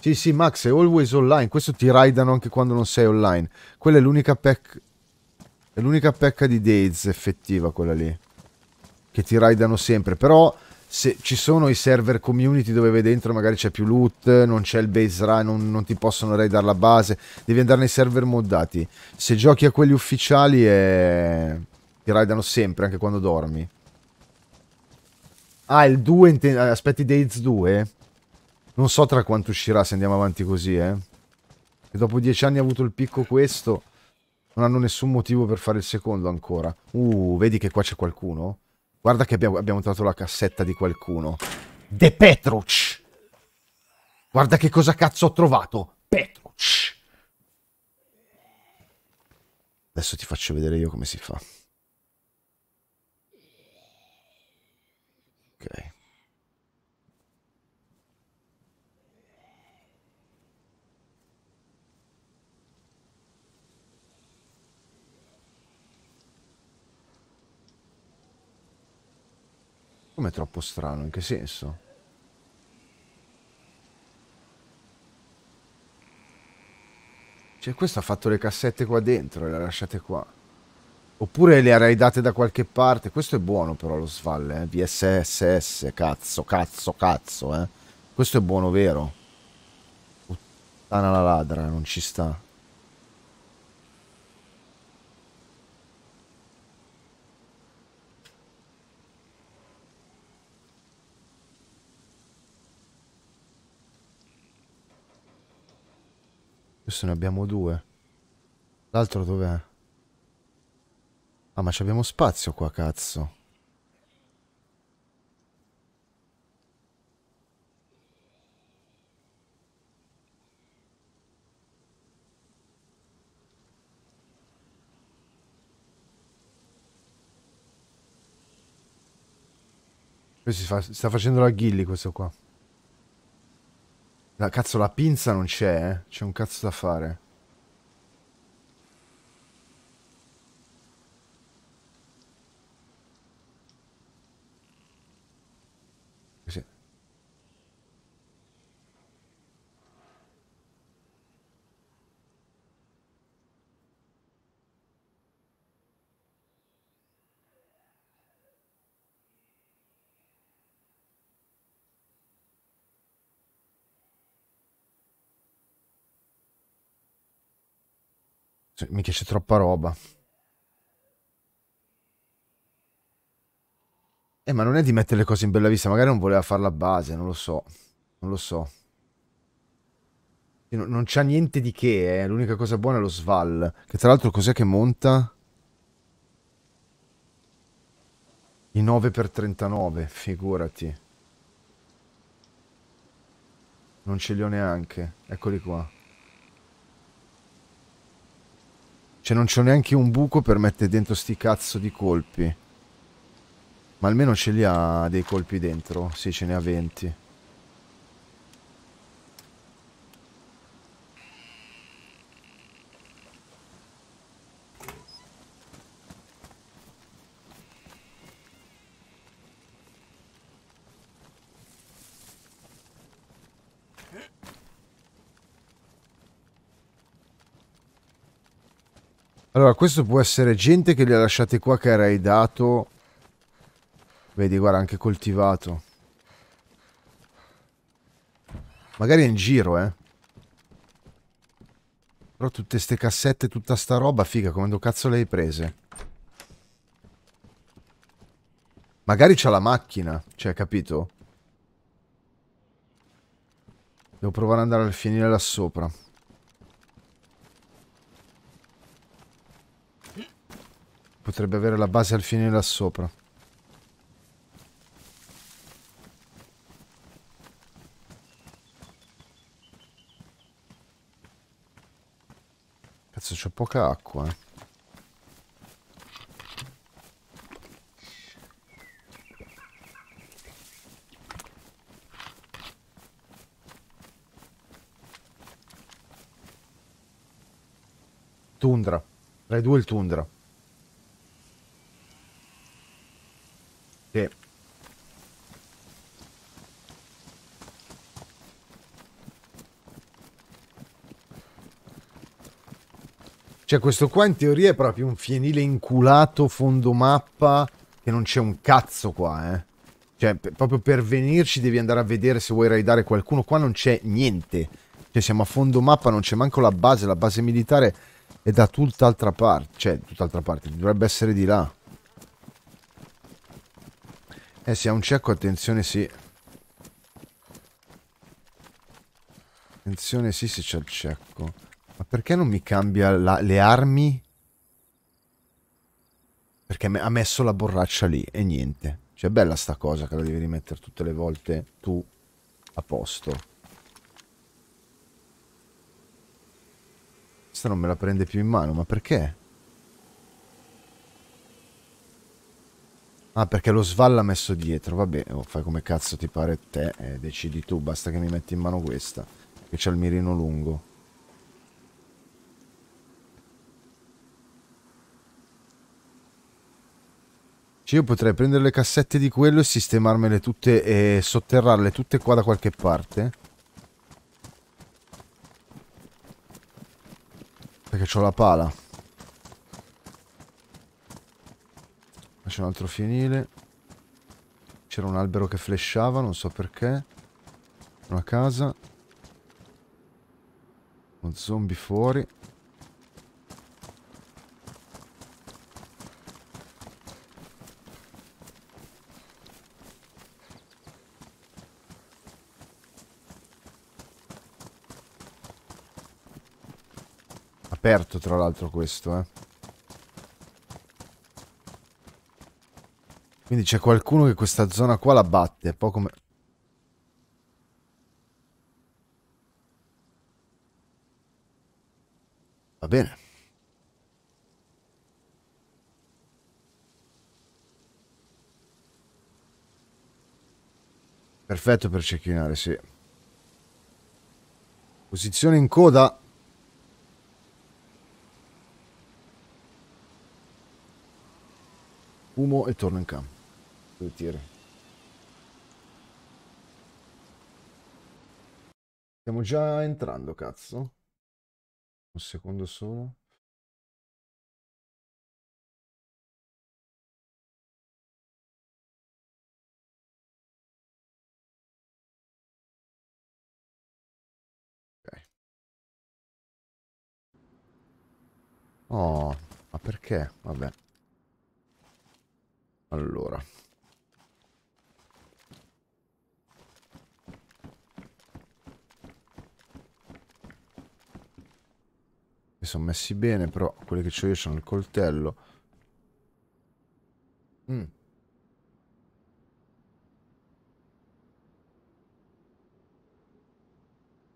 Sì, sì, Max, è always online. Questo ti raidano anche quando non sei online. Quella è l'unica pecca... È l'unica pecca di Days effettiva, quella lì. Che ti raidano sempre. Però se ci sono i server community dove dentro magari c'è più loot, non c'è il base run, non, non, ti possono raidare la base, devi andare nei server moddati. Se giochi a quelli ufficiali è... ti raidano sempre, anche quando dormi. Ah, il 2, aspetti Days 2? Non so tra quanto uscirà se andiamo avanti così, eh. E dopo dieci anni ha avuto il picco questo. Non hanno nessun motivo per fare il secondo ancora. Uh, vedi che qua c'è qualcuno? Guarda che abbiamo, abbiamo trovato la cassetta di qualcuno. De Petruc! Guarda che cosa cazzo ho trovato. Petruc! Adesso ti faccio vedere io come si fa. Come troppo strano? In che senso? Cioè questo ha fatto le cassette qua dentro e le ha lasciate qua. Oppure le ha raidate da qualche parte. Questo è buono però lo svalle, eh. VSSS, cazzo, cazzo, cazzo, eh. Questo è buono vero. Puttana la ladra, non ci sta. Questo ne abbiamo due. L'altro dov'è? Ah, ma abbiamo spazio qua, cazzo. Si, fa, si sta facendo la ghilli questo qua. La, cazzo, la pinza non c'è, eh. C'è un cazzo da fare. Sì. Mica c'è troppa roba. Eh, ma non è di mettere le cose in bella vista, magari non voleva fare la base, non lo so. Non lo so. Non, non c'ha niente di che, eh. L'unica cosa buona è lo Sval. Che tra l'altro cos'è che monta? I 9x39, figurati. Non ce li ho neanche. Eccoli qua. Cioè non c'ho neanche un buco per mettere dentro sti cazzo di colpi. Ma almeno ce li ha dei colpi dentro. Sì, ce ne ha 20. Allora, questo può essere gente che li ha lasciati qua che era dato. Vedi, guarda, anche coltivato. Magari è in giro, eh. Però tutte ste cassette, tutta sta roba, figa, come cazzo le hai prese? Magari c'ha la macchina, cioè, capito? Devo provare ad andare al finire là sopra. Potrebbe avere la base al fine là sopra. Cazzo, c'è poca acqua, eh. Tundra. Tra i due il tundra. Sì. Cioè, questo qua in teoria è proprio un fienile inculato fondo mappa che non c'è un cazzo qua, eh. Cioè, proprio per venirci devi andare a vedere se vuoi raidare qualcuno. Qua non c'è niente. Cioè, siamo a fondo mappa, non c'è manco la base. La base militare è da tutt'altra parte. Cioè, tutt'altra parte. Dovrebbe essere di là. Eh, se ha un cecco, attenzione, sì. Attenzione, sì, se c'è il cecco. Perché non mi cambia la, le armi? Perché ha messo la borraccia lì e niente. Cioè, è bella sta cosa che la devi rimettere tutte le volte tu a posto. Questa non me la prende più in mano, ma perché? Ah, perché lo svalla messo dietro. Vabbè, oh, fai come cazzo ti pare te e decidi tu. Basta che mi metti in mano questa. Che c'ha il mirino lungo. Cioè io potrei prendere le cassette di quello e sistemarmele tutte e sotterrarle tutte qua da qualche parte. Perché ho la pala. C'è un altro fienile. C'era un albero che flashava, non so perché. Una casa. Uno zombie fuori. Aperto tra l'altro questo, eh. Quindi c'è qualcuno che questa zona qua la batte, po' come... Va bene. Perfetto per cecchinare, sì. Posizione in coda. Fumo e torno in campo. Tiri. Stiamo già entrando, cazzo. Un secondo solo. Ok. Oh, ma perché? Vabbè. Allora. Mi sono messi bene, però quelli che ho io sono il coltello. Mm.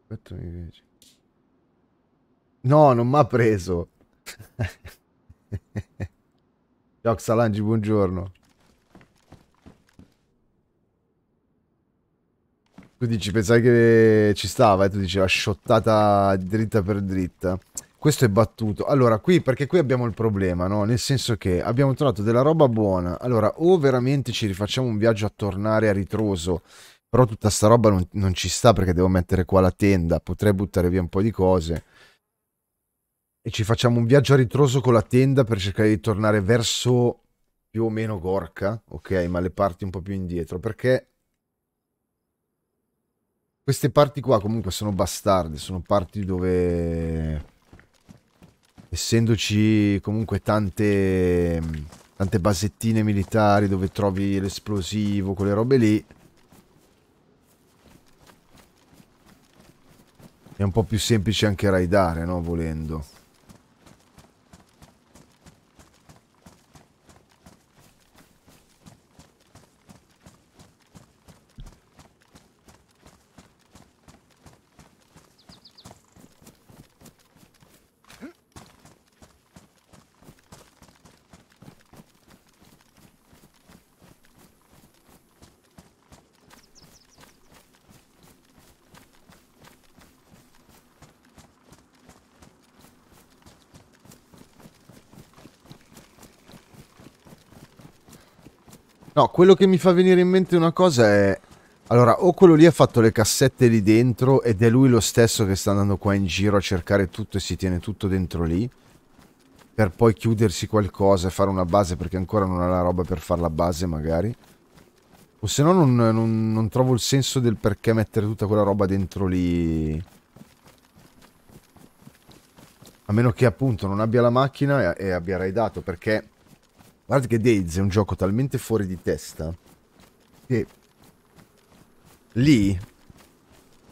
Aspetta, mi vedi. No, non mi ha preso. Ciao Xalangi, buongiorno. Tu dici, pensai che ci stava, e tu dici la sciottata dritta per dritta. Questo è battuto. Allora, qui, perché qui abbiamo il problema, no? Nel senso che abbiamo trovato della roba buona. Allora, o veramente ci rifacciamo un viaggio a tornare a ritroso, però tutta sta roba non, non ci sta perché devo mettere qua la tenda, potrei buttare via un po' di cose. E ci facciamo un viaggio a ritroso con la tenda per cercare di tornare verso più o meno Gorka, ok? Ma le parti un po' più indietro, perché queste parti qua comunque sono bastarde, sono parti dove essendoci comunque tante tante basettine militari dove trovi l'esplosivo, quelle robe lì è un po' più semplice anche raidare, no, volendo. No, quello che mi fa venire in mente una cosa è... Allora, o quello lì ha fatto le cassette lì dentro ed è lui lo stesso che sta andando qua in giro a cercare tutto e si tiene tutto dentro lì. per poi chiudersi qualcosa e fare una base perché ancora non ha la roba per fare la base magari. O se no non, non, non trovo il senso del perché mettere tutta quella roba dentro lì. A meno che appunto non abbia la macchina e, e abbia raidato perché... Guarda che Days è un gioco talmente fuori di testa che lì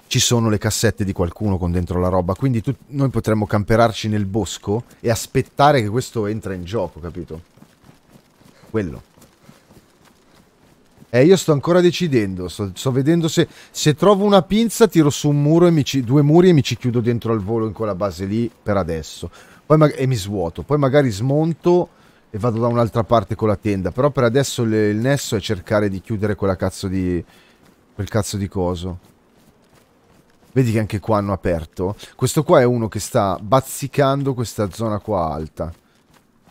ci sono le cassette di qualcuno con dentro la roba, quindi tu, noi potremmo camperarci nel bosco e aspettare che questo entra in gioco, capito? Quello. Eh, io sto ancora decidendo, sto, sto vedendo se, se, trovo una pinza tiro su un muro e mi ci, due muri e mi ci chiudo dentro al volo in quella base lì per adesso. Poi e mi svuoto, poi magari smonto e vado da un'altra parte con la tenda, però per adesso le, il nesso è cercare di chiudere quella cazzo di... quel cazzo di coso. Vedi che anche qua hanno aperto. Questo qua è uno che sta bazzicando questa zona qua alta.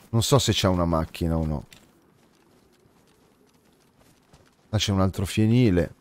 Non so se c'è una macchina o no. Là c'è un altro fienile.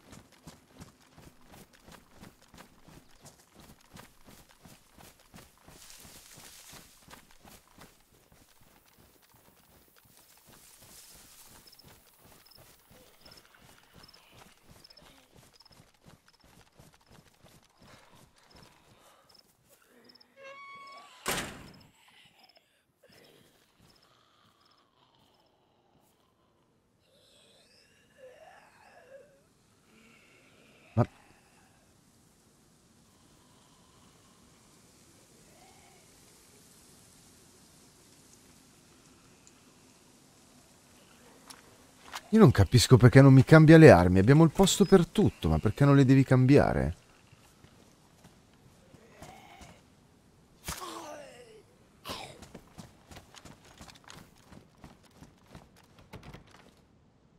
Io non capisco perché non mi cambia le armi. Abbiamo il posto per tutto, ma perché non le devi cambiare?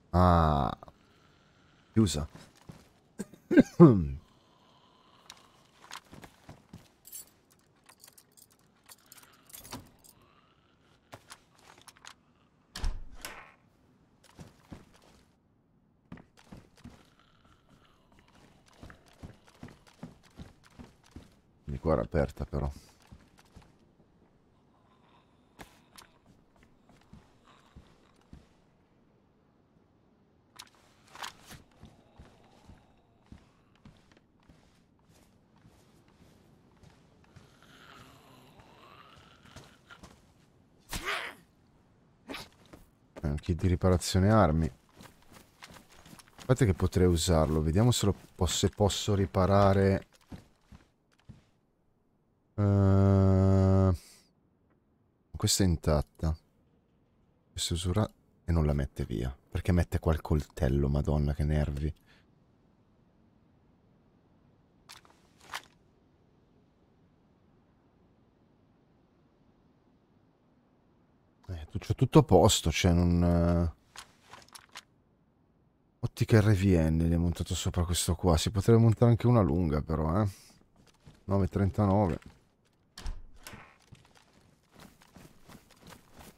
Ah. Chiusa. ancora aperta però. kit di riparazione armi. Aspetta che potrei usarlo, vediamo se, lo se posso riparare Uh, questa è intatta. Questa usura e non la mette via. Perché mette qua il coltello, madonna che nervi. Eh, c'è tutto a posto, cioè non... Ottica RVN gli è montato sopra questo qua. Si potrebbe montare anche una lunga però, eh. 9.39.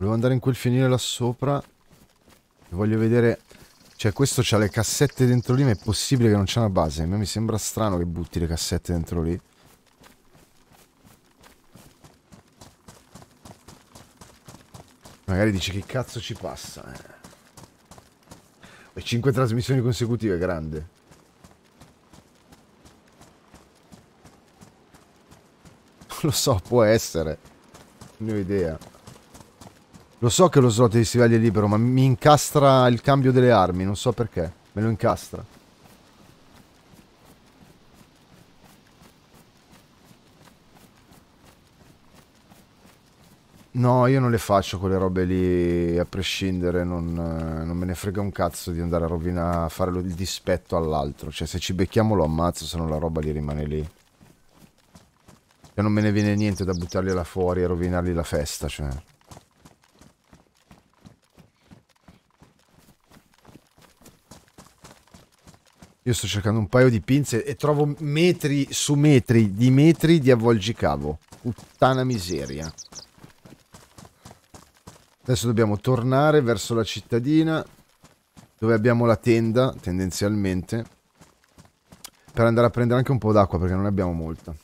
Volevo andare in quel fienile là sopra. Voglio vedere... Cioè, questo c'ha le cassette dentro lì, ma è possibile che non c'è una base. A me mi sembra strano che butti le cassette dentro lì. Magari dice che cazzo ci passa. Eh. E 5 trasmissioni consecutive, grande. Lo so, può essere. Non ho idea. Lo so che lo slot di stivali è libero, ma mi incastra il cambio delle armi, non so perché. Me lo incastra. No, io non le faccio quelle robe lì a prescindere, non, non me ne frega un cazzo di andare a rovinare, a fare il dispetto all'altro. Cioè, se ci becchiamo lo ammazzo, se no la roba gli rimane lì. Cioè, non me ne viene niente da buttarli là fuori e rovinargli la festa, cioè. Io sto cercando un paio di pinze e trovo metri su metri di metri di avvolgicavo. Puttana miseria. Adesso dobbiamo tornare verso la cittadina dove abbiamo la tenda, tendenzialmente, per andare a prendere anche un po' d'acqua perché non ne abbiamo molta.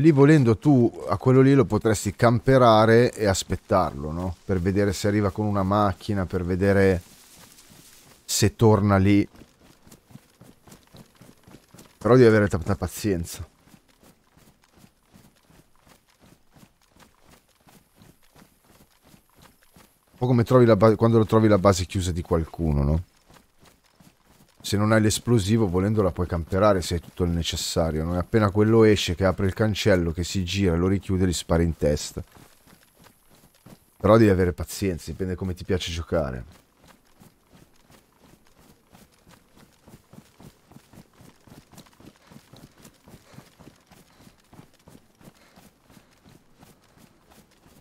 Lì volendo tu a quello lì lo potresti camperare e aspettarlo, no? Per vedere se arriva con una macchina, per vedere se torna lì. Però devi avere tanta pazienza. Un po' come trovi la quando lo trovi la base chiusa di qualcuno, no? Se non hai l'esplosivo, volendo la puoi camperare se hai tutto il necessario. Non è appena quello esce, che apre il cancello, che si gira, lo richiude e gli spara in testa. Però devi avere pazienza, dipende come ti piace giocare.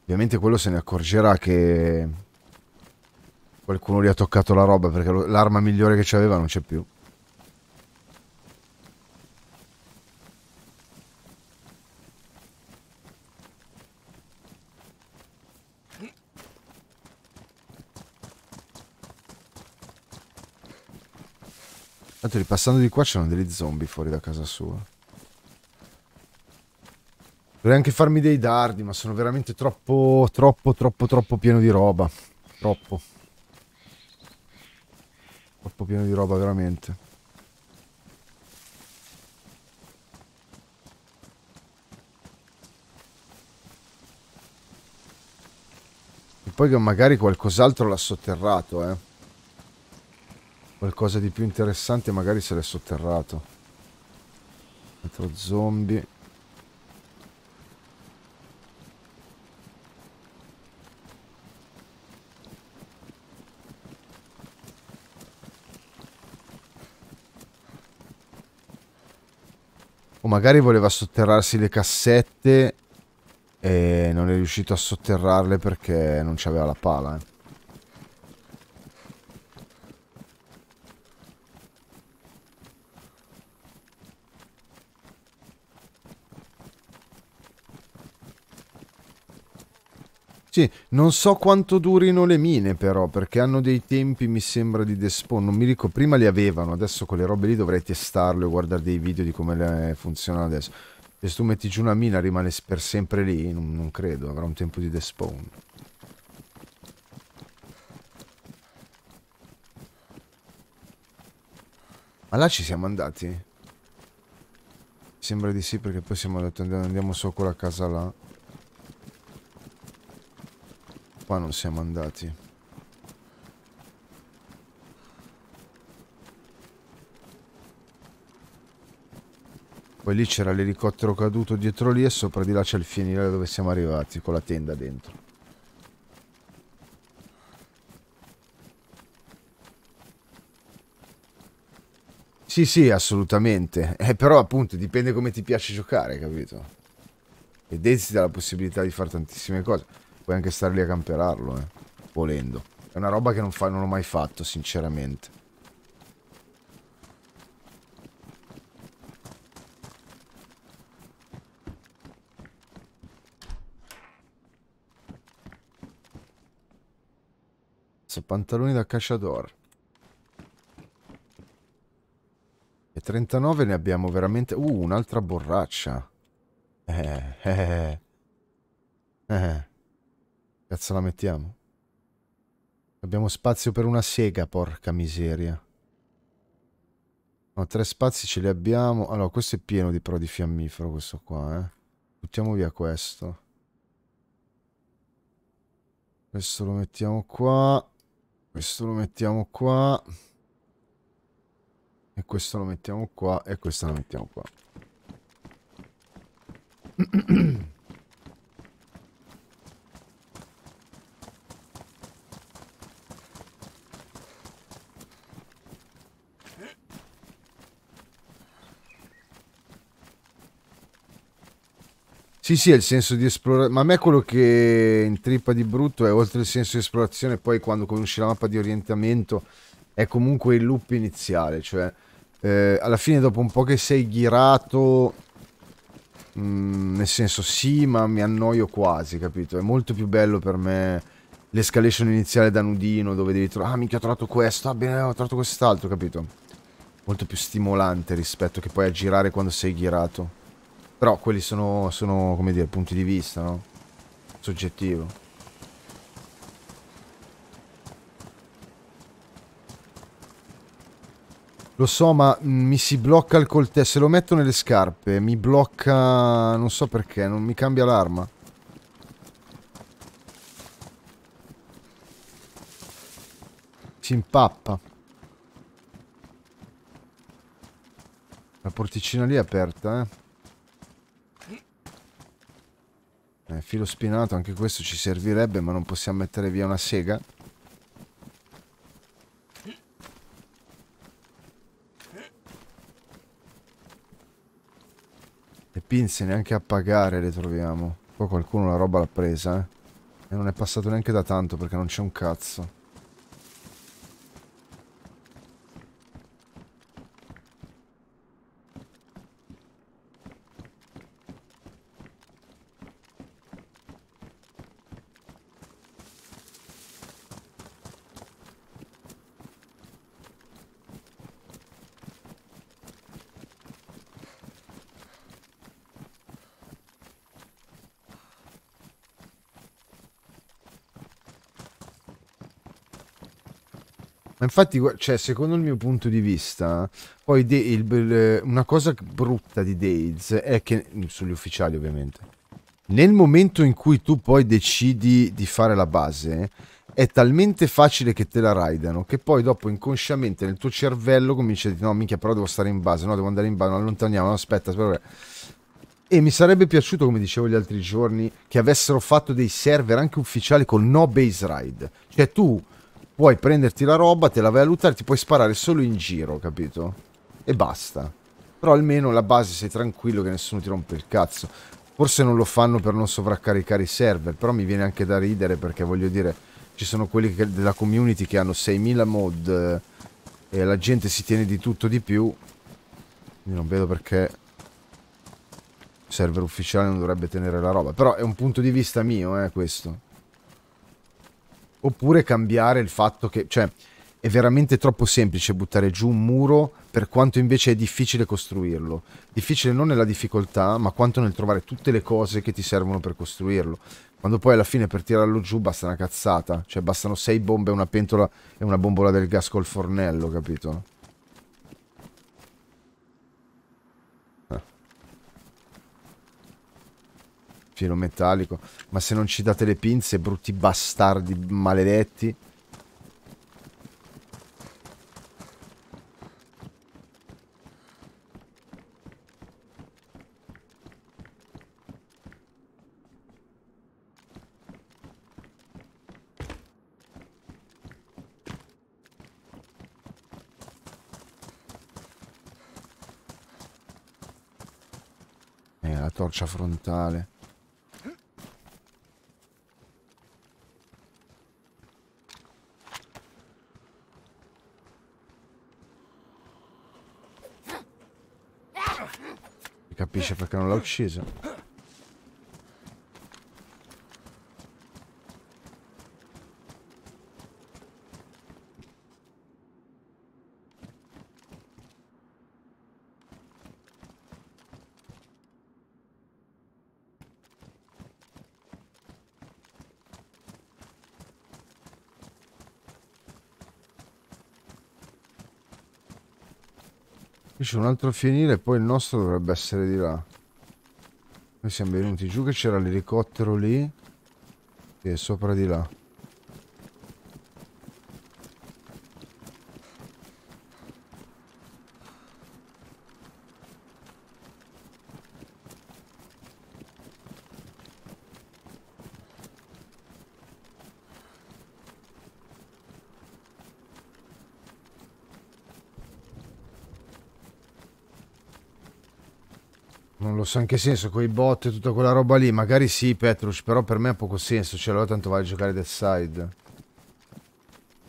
Ovviamente quello se ne accorgerà che Qualcuno gli ha toccato la roba perché l'arma migliore che c'aveva non c'è più. Tanto ripassando di qua c'erano degli zombie fuori da casa sua. Vorrei anche farmi dei dardi, ma sono veramente troppo, troppo, troppo, troppo pieno di roba. Troppo. Troppo pieno di roba, veramente. E poi magari qualcos'altro l'ha sotterrato, eh. Qualcosa di più interessante magari se l'è sotterrato. Altro zombie. Magari voleva sotterrarsi le cassette e non è riuscito a sotterrarle perché non c'aveva la pala. Eh. Sì, non so quanto durino le mine però, perché hanno dei tempi, mi sembra, di despawn. Non mi ricordo, prima li avevano, adesso quelle robe lì dovrei testarle o guardare dei video di come funzionano adesso. Se tu metti giù una mina rimane per sempre lì, non, non credo, avrà un tempo di despawn. Ma là ci siamo andati? Sembra di sì perché poi siamo andati, andiamo su quella casa là. Qua non siamo andati. Poi lì c'era l'elicottero caduto dietro lì e sopra di là c'è il fienile dove siamo arrivati, con la tenda dentro. Sì, sì, assolutamente. Eh, però appunto dipende come ti piace giocare, capito? E Daisy dà la possibilità di fare tantissime cose. Puoi anche stare lì a camperarlo, eh. Volendo. È una roba che non, fa, non ho mai fatto, sinceramente. Pantaloni da cacciador. E 39 ne abbiamo veramente... Uh, un'altra borraccia. Eh, eh, eh. Cazzo la mettiamo? Abbiamo spazio per una sega, porca miseria. No, tre spazi ce li abbiamo. Allora, questo è pieno di pro di fiammifero, questo qua, eh. Buttiamo via questo. Questo lo mettiamo qua. Questo lo mettiamo qua. E questo lo mettiamo qua. E questo lo mettiamo qua. Sì, sì, è il senso di esplorazione. Ma a me quello che intrippa di brutto è oltre il senso di esplorazione, poi quando conosci la mappa di orientamento, è comunque il loop iniziale. Cioè, eh, alla fine, dopo un po' che sei ghirato, mh, mm, nel senso, sì, ma mi annoio quasi, capito? È molto più bello per me l'escalation iniziale da nudino, dove devi trovare, ah, minchia, ho trovato questo, ah, bene, ho trovato quest'altro, capito? Molto più stimolante rispetto che poi a girare quando sei ghirato. Però quelli sono, sono come dire, punti di vista, no? Soggettivo. Lo so, ma mi si blocca il coltello. Se lo metto nelle scarpe, mi blocca... Non so perché, non mi cambia l'arma. Si impappa. La porticina lì è aperta, eh. Eh. Filo spinato, anche questo ci servirebbe, ma non possiamo mettere via una sega. Le pinze neanche a pagare le troviamo. Poi qualcuno la roba l'ha presa, eh. E non è passato neanche da tanto perché non c'è un cazzo. Ma infatti, cioè, secondo il mio punto di vista, poi il, il, una cosa brutta di Days è che, sugli ufficiali ovviamente, nel momento in cui tu poi decidi di fare la base, è talmente facile che te la raidano che poi dopo inconsciamente nel tuo cervello cominci a dire no minchia però devo stare in base, no devo andare in base, non allontaniamo, no aspetta, aspetta. E mi sarebbe piaciuto, come dicevo gli altri giorni, che avessero fatto dei server anche ufficiali con no base ride. Cioè tu puoi prenderti la roba, te la vai a lootare, ti puoi sparare solo in giro, capito? E basta. Però almeno la base sei tranquillo che nessuno ti rompe il cazzo. Forse non lo fanno per non sovraccaricare i server, però mi viene anche da ridere perché voglio dire, ci sono quelli che, della community che hanno 6000 mod eh, e la gente si tiene di tutto di più. Quindi non vedo perché il server ufficiale non dovrebbe tenere la roba. Però è un punto di vista mio, eh, questo. Oppure cambiare il fatto che, cioè, è veramente troppo semplice buttare giù un muro per quanto invece è difficile costruirlo. Difficile non nella difficoltà, ma quanto nel trovare tutte le cose che ti servono per costruirlo. Quando poi alla fine per tirarlo giù basta una cazzata, cioè bastano sei bombe, una pentola e una bombola del gas col fornello, capito? Filo metallico. Ma se non ci date le pinze, brutti bastardi maledetti. Eh, torcia frontale. Capisce perché non l'ha ucciso. C'è un altro fienile e poi il nostro dovrebbe essere di là. Noi siamo venuti giù che c'era l'elicottero lì. Che è sopra di là. So in che senso, con i bot e tutta quella roba lì, magari sì Petrus, però per me ha poco senso, cioè allora tanto vai a giocare Death Side.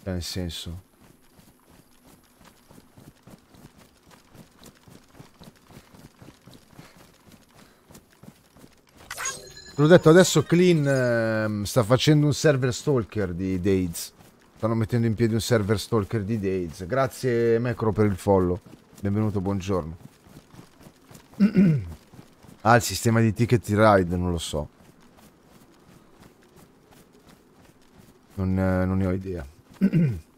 Cioè, nel senso. L'ho detto, adesso Clean eh, sta facendo un server stalker di Days. Stanno mettendo in piedi un server stalker di Days. Grazie Macro per il follow. Benvenuto, buongiorno. Ah, il sistema di ticket ride, non lo so. Non, eh, non ne ho idea.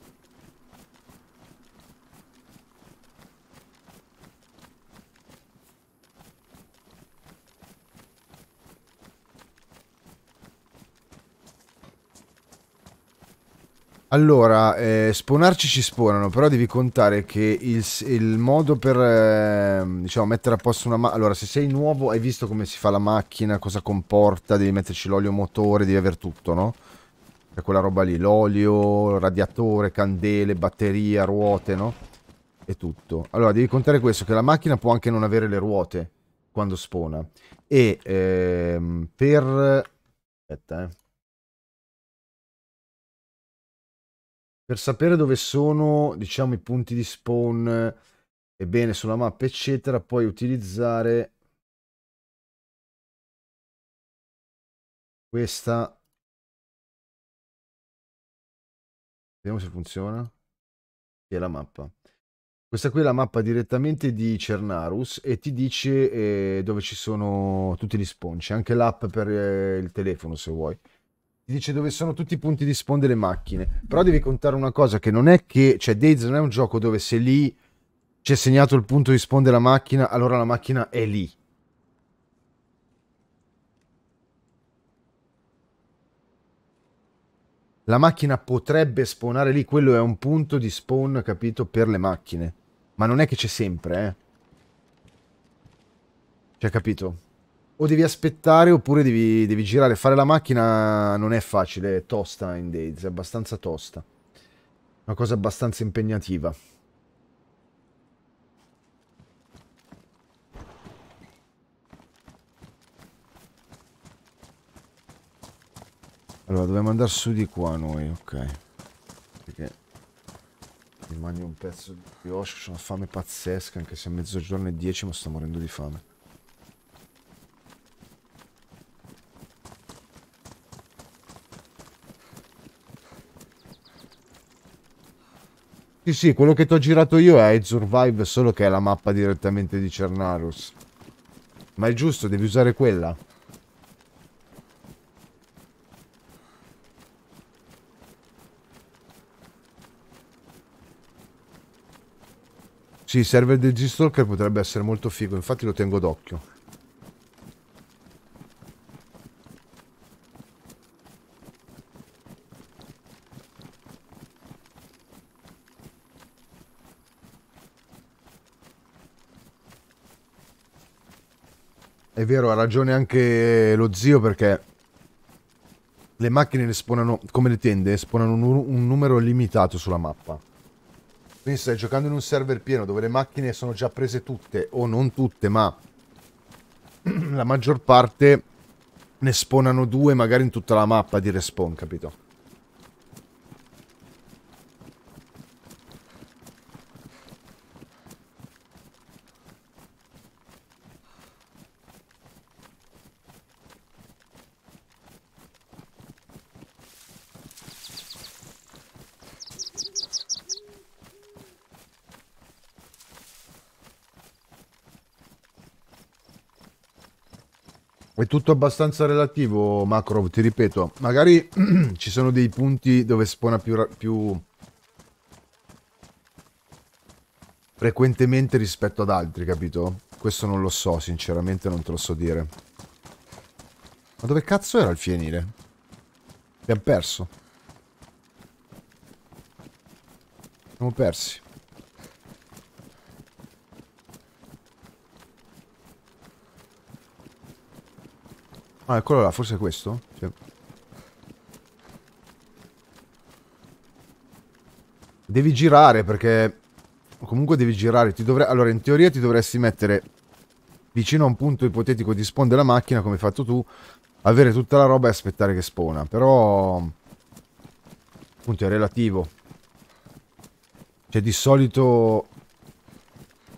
Allora, eh, spawnarci ci spawnano, però devi contare che il, il modo per, eh, diciamo, mettere a posto una macchina... Allora, se sei nuovo, hai visto come si fa la macchina, cosa comporta, devi metterci l'olio motore, devi aver tutto, no? È quella roba lì, l'olio, radiatore, candele, batteria, ruote, no? E tutto. Allora, devi contare questo, che la macchina può anche non avere le ruote quando spawna. E ehm, per... Aspetta, eh. Per sapere dove sono, diciamo, i punti di spawn e bene sulla mappa, eccetera, puoi utilizzare questa. Vediamo se funziona. Che è la mappa. Questa qui è la mappa direttamente di Cernarus e ti dice eh, dove ci sono tutti gli spawn. C'è anche l'app per eh, il telefono se vuoi dice dove sono tutti i punti di spawn delle macchine. Però devi contare una cosa, che non è che... Cioè, Days non è un gioco dove se lì c'è segnato il punto di spawn della macchina, allora la macchina è lì. La macchina potrebbe spawnare lì, quello è un punto di spawn, capito, per le macchine. Ma non è che c'è sempre, eh. Cioè, capito? O devi aspettare oppure devi, devi, girare. Fare la macchina non è facile, è tosta in Days, è abbastanza tosta. Una cosa abbastanza impegnativa. Allora, dobbiamo andare su di qua noi, ok. Perché mi mangio un pezzo di brioche, ho una fame pazzesca, anche se è mezzogiorno e dieci, ma sto morendo di fame. Sì, sì, quello che ti ho girato io è Survive, solo che è la mappa direttamente di Cernarus. Ma è giusto, devi usare quella. Sì, server del G-Stalker potrebbe essere molto figo, infatti lo tengo d'occhio. È vero, ha ragione anche lo zio perché le macchine le spawnano, come le tende, spawnano un, un numero limitato sulla mappa. Quindi stai giocando in un server pieno dove le macchine sono già prese tutte, o non tutte, ma la maggior parte ne spawnano due magari in tutta la mappa di respawn, capito? È tutto abbastanza relativo, Macro, ti ripeto. Magari ci sono dei punti dove spawna più, più frequentemente rispetto ad altri, capito? Questo non lo so, sinceramente non te lo so dire. Ma dove cazzo era il fienile? Abbiamo perso. Siamo persi. Ah, eccolo là, forse è questo? Sì. Devi girare perché... Comunque devi girare. Dovre... Allora, in teoria ti dovresti mettere vicino a un punto ipotetico di spawn della macchina, come hai fatto tu, avere tutta la roba e aspettare che spawna. Però... Appunto, è relativo. Cioè, di solito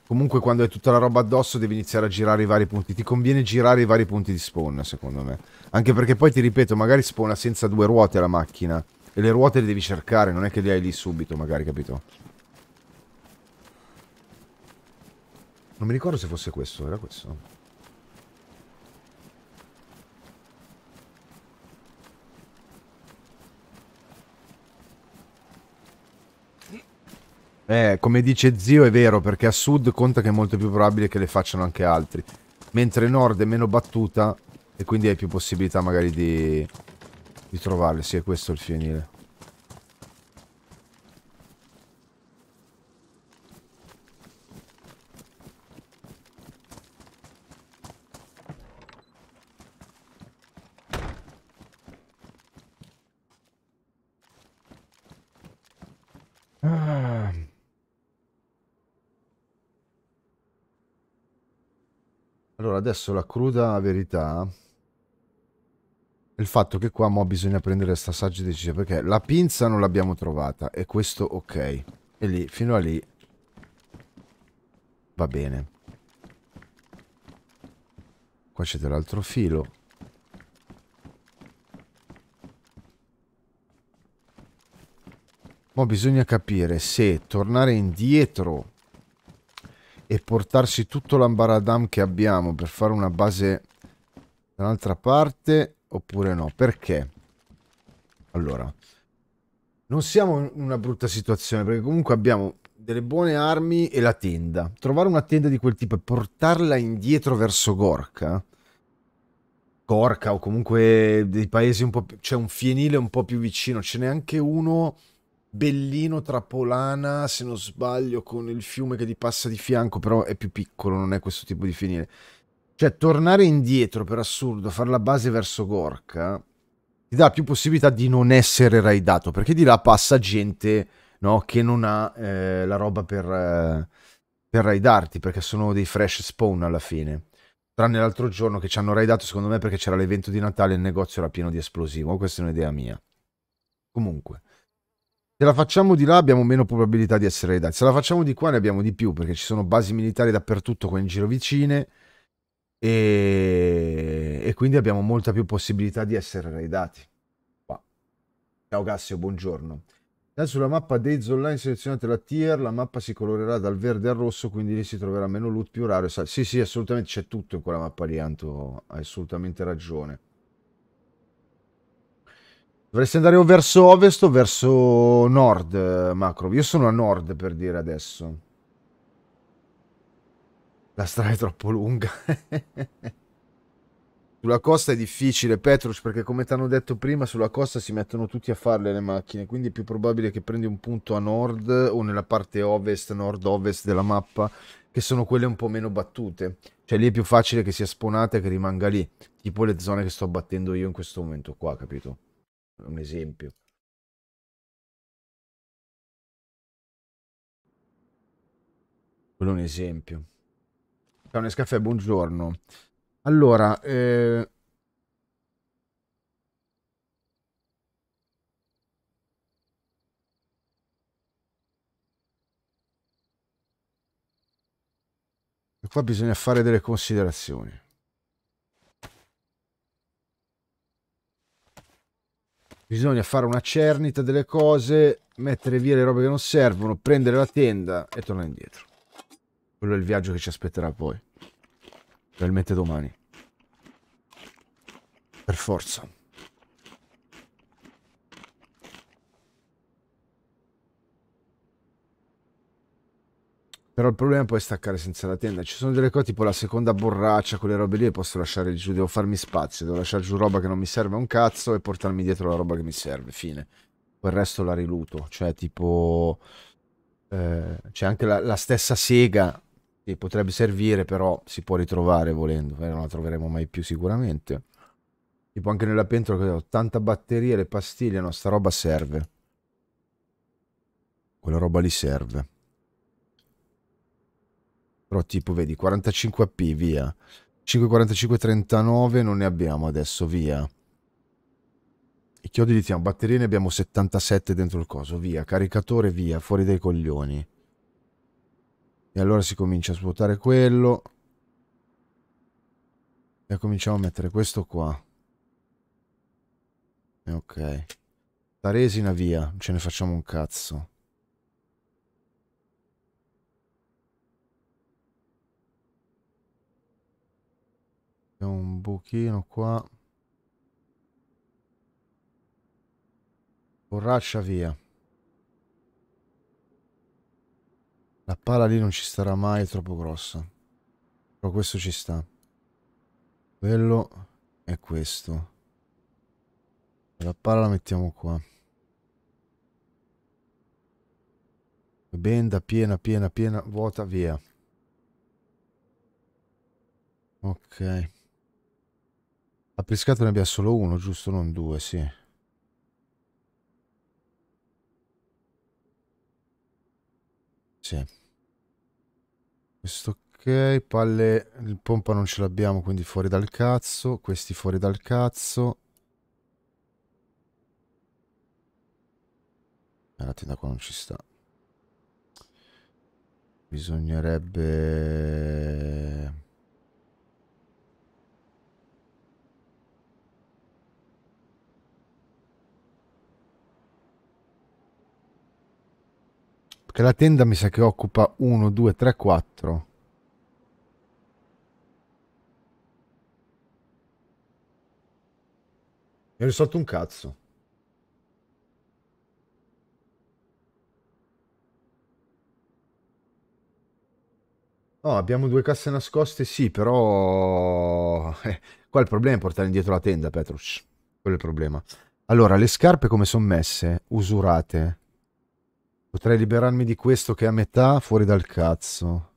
Comunque quando hai tutta la roba addosso devi iniziare a girare i vari punti. Ti conviene girare i vari punti di spawn, secondo me. Anche perché poi ti ripeto, magari spawna senza due ruote la macchina. E le ruote le devi cercare, non è che le hai lì subito, magari, capito? Non mi ricordo se fosse questo, era questo. Eh, come dice zio è vero, perché a sud conta che è molto più probabile che le facciano anche altri. Mentre nord è meno battuta e quindi hai più possibilità magari di, di trovarle. Sì, è questo il fienile. Ah. Allora, adesso la cruda verità è il fatto che qua mo bisogna prendere sta saggia decisione perché la pinza non l'abbiamo trovata e questo ok. E lì, fino a lì va bene. Qua c'è dell'altro filo. Ma bisogna capire se tornare indietro e portarsi tutto l'ambaradam che abbiamo per fare una base dall'altra parte oppure no. Perché? Allora, non siamo in una brutta situazione perché comunque abbiamo delle buone armi e la tenda. Trovare una tenda di quel tipo e portarla indietro verso Gorka Gorka o comunque dei paesi un po' più... c'è un fienile un po' più vicino, ce n'è anche uno bellino Trapolana, se non sbaglio, con il fiume che ti passa di fianco, però è più piccolo, non è questo tipo di fienile. Cioè, tornare indietro, per assurdo, fare la base verso Gorka, ti dà più possibilità di non essere raidato, perché di là passa gente, no, che non ha eh, la roba per, eh, per raidarti, perché sono dei fresh spawn alla fine. Tranne l'altro giorno che ci hanno raidato, secondo me, perché c'era l'evento di Natale e il negozio era pieno di esplosivo. Questa è un'idea mia. Comunque. Se la facciamo di là abbiamo meno probabilità di essere raidati. Se la facciamo di qua ne abbiamo di più perché ci sono basi militari dappertutto qua in giro vicine e, e quindi abbiamo molta più possibilità di essere raidati. Qua. Ciao Gassio, buongiorno. Sulla mappa Days Online selezionate la tier, la mappa si colorerà dal verde al rosso, quindi lì si troverà meno loot più raro. Sì, sì, assolutamente c'è tutto in quella mappa lì, Anto, hai assolutamente ragione. Dovresti andare o verso ovest o verso nord, Macro. Io sono a nord per dire adesso. La strada è troppo lunga. sulla costa è difficile, Petrus, perché come ti hanno detto prima, sulla costa si mettono tutti a farle le macchine, quindi è più probabile che prendi un punto a nord o nella parte ovest, nord-ovest della mappa, che sono quelle un po' meno battute. Cioè lì è più facile che sia sponata e che rimanga lì, tipo le zone che sto battendo io in questo momento qua, capito? Un esempio. Quello è un esempio. Ciao Nescafè, buongiorno. Allora, eh... qua bisogna fare delle considerazioni. Bisogna fare una cernita delle cose, mettere via le robe che non servono, prendere la tenda e tornare indietro. Quello è il viaggio che ci aspetterà poi. Probabilmente domani. Per forza. Però il problema è poi staccare senza la tenda. Ci sono delle cose tipo la seconda borraccia, quelle robe lì, e posso lasciare giù, devo farmi spazio, devo lasciare giù roba che non mi serve un cazzo e portarmi dietro la roba che mi serve, fine. Poi il resto la riluto, cioè tipo... Eh, c'è anche la, la, stessa sega che potrebbe servire, però si può ritrovare volendo, eh, non la troveremo mai più sicuramente. Tipo anche nella pentola che ho tanta batteria, le pastiglie, no, sta roba serve. Quella roba lì serve. Però tipo, vedi, 45 AP, via. 545 39 non ne abbiamo adesso, via. I chiodi li tiriamo, batterie ne abbiamo 77 dentro il coso, via. Caricatore, via, fuori dai coglioni. E allora si comincia a svuotare quello. E cominciamo a mettere questo qua. E ok. La resina via, non ce ne facciamo un cazzo. Un buchino qua borraccia via pala lì non ci starà mai, è troppo grossa. Però questo ci sta. Quello è questo. La pala la mettiamo qua. Benda piena, piena, piena, vuota, via. Ok. Appriscato ne abbia solo uno, giusto? Non due, sì. Sì. Questo ok, palle, il pompa non ce l'abbiamo, quindi fuori dal cazzo. Questi fuori dal cazzo. La tenda qua non ci sta. Bisognerebbe... Perché la tenda mi sa che occupa 1, 2, 3, 4. Mi ho risolto un cazzo. No, abbiamo due casse nascoste, sì, però... Eh, qua il problema è portare indietro la tenda, Petrucci. Quello è il problema. Allora, le scarpe come sono messe? Usurate. Potrei liberarmi di questo che è a metà fuori dal cazzo.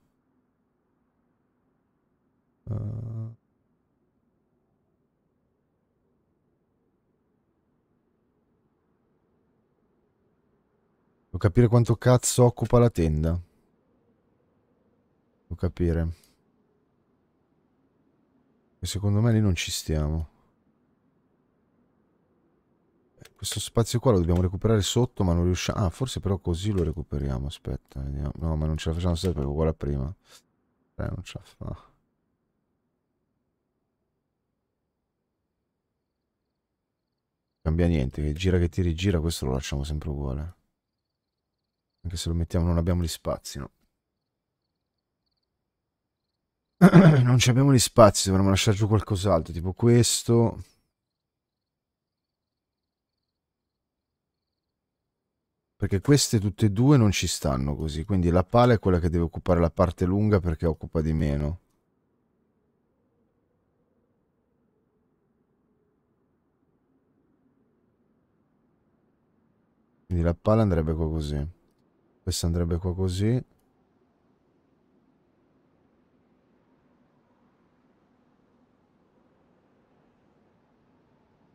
Uh... Devo capire quanto cazzo occupa la tenda. Devo capire. E secondo me lì non ci stiamo. Questo spazio qua lo dobbiamo recuperare sotto, ma non riusciamo... Ah, forse però così lo recuperiamo. Aspetta, vediamo. No, ma non ce la facciamo sempre perché uguale a prima. Eh, non ce la fa. Cambia niente, che gira che ti rigira, questo lo lasciamo sempre uguale. Anche se lo mettiamo non abbiamo gli spazi, no? non abbiamo gli spazi, dovremmo lasciare giù qualcos'altro, tipo questo... Perché queste tutte e due non ci stanno così. Quindi la pala è quella che deve occupare la parte lunga perché occupa di meno. Quindi la pala andrebbe qua così. Questa andrebbe qua così.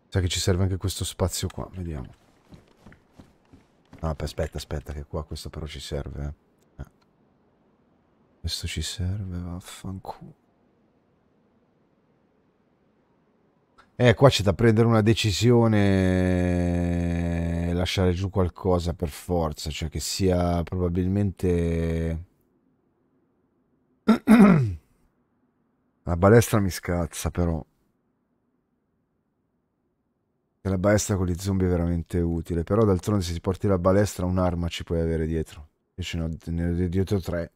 Sa che ci serve anche questo spazio qua, vediamo. No, aspetta, aspetta, che qua questo però ci serve. Eh. Questo ci serve, vaffanculo. Eh, qua c'è da prendere una decisione e lasciare giù qualcosa per forza, cioè che sia probabilmente... La balestra mi scazza però. La balestra con gli zombie è veramente utile. Però d'altronde se ti porti la balestra un'arma ci puoi avere dietro. Io ce ne ho dietro tre.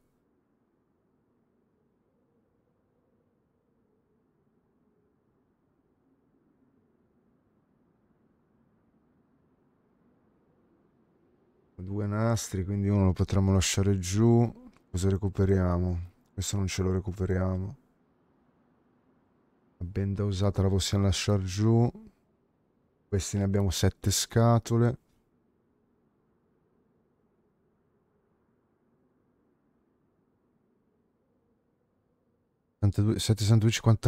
Due nastri, quindi uno lo potremmo lasciare giù. Cosa recuperiamo? Questo non ce lo recuperiamo. La benda usata la possiamo lasciare giù. Questi ne abbiamo sette scatole.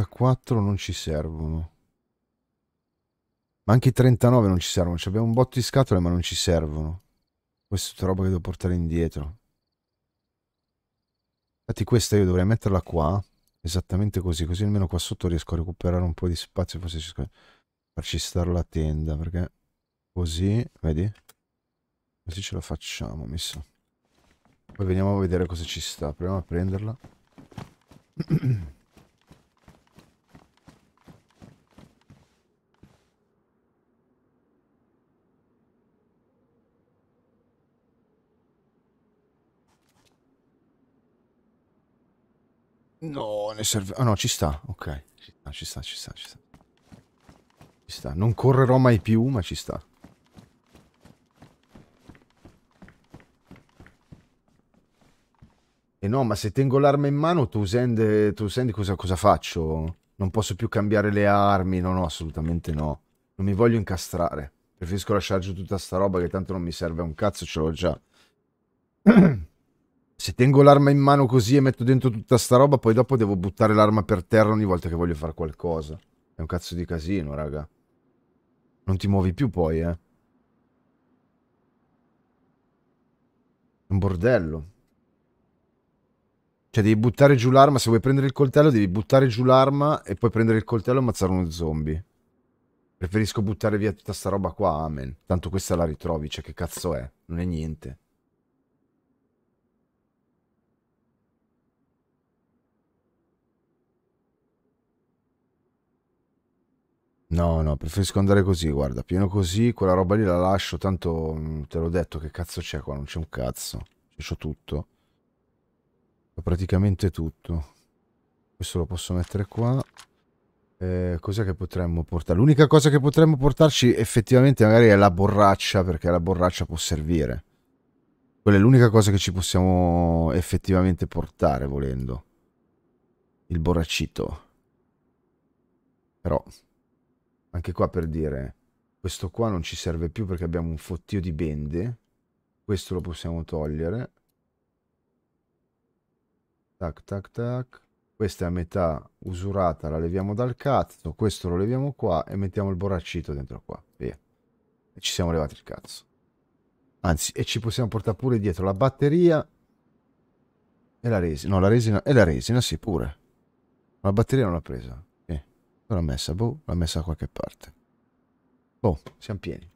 quattro non ci servono. Ma anche i 39 non ci servono. Cioè abbiamo un botto di scatole ma non ci servono. Questa è tutta roba che devo portare indietro. Infatti questa io dovrei metterla qua. Esattamente così. Così almeno qua sotto riesco a recuperare un po' di spazio. Forse ci farci stare la tenda perché così vedi così ce la facciamo mi sa poi veniamo a vedere cosa ci sta proviamo a prenderla No, ne serve... Ah no, ci sta, ok. Ci sta, ci sta, ci sta, ci sta. Ci sta. Non correrò mai più, ma ci sta. E no, ma se tengo l'arma in mano, tu senti, tu senti cosa, cosa faccio? Non posso più cambiare le armi, no, no, assolutamente no. Non mi voglio incastrare. Preferisco lasciare giù tutta sta roba che tanto non mi serve un cazzo, ce l'ho già. Se tengo l'arma in mano così e metto dentro tutta sta roba, poi dopo devo buttare l'arma per terra ogni volta che voglio fare qualcosa. È un cazzo di casino, raga. Non ti muovi più poi, eh. Un bordello. Cioè devi buttare giù l'arma, se vuoi prendere il coltello devi buttare giù l'arma e poi prendere il coltello e ammazzare uno zombie. Preferisco buttare via tutta sta roba qua, amen. Tanto questa la ritrovi, cioè che cazzo è? Non è niente. No, no, preferisco andare così, guarda, pieno così, quella roba lì la lascio, tanto mm, te l'ho detto, che cazzo c'è qua? Non c'è un cazzo. C'ho tutto. Ho praticamente tutto. Questo lo posso mettere qua. Eh, cos'è che potremmo portare? L'unica cosa che potremmo portarci effettivamente magari è la borraccia, perché la borraccia può servire. Quella è l'unica cosa che ci possiamo effettivamente portare, volendo. Il borraccito. Però, anche qua per dire, questo qua non ci serve più perché abbiamo un fottio di bende. Questo lo possiamo togliere. Tac, tac, tac. Questa è a metà usurata, la leviamo dal cazzo. Questo lo leviamo qua e mettiamo il borraccito dentro qua. Via. E ci siamo levati il cazzo. Anzi, e ci possiamo portare pure dietro la batteria e la resina. No, la resina e la resina, sì, pure. La batteria non l'ha presa. L'ha messa, boh, l'ha messa da qualche parte. Boh, siamo pieni.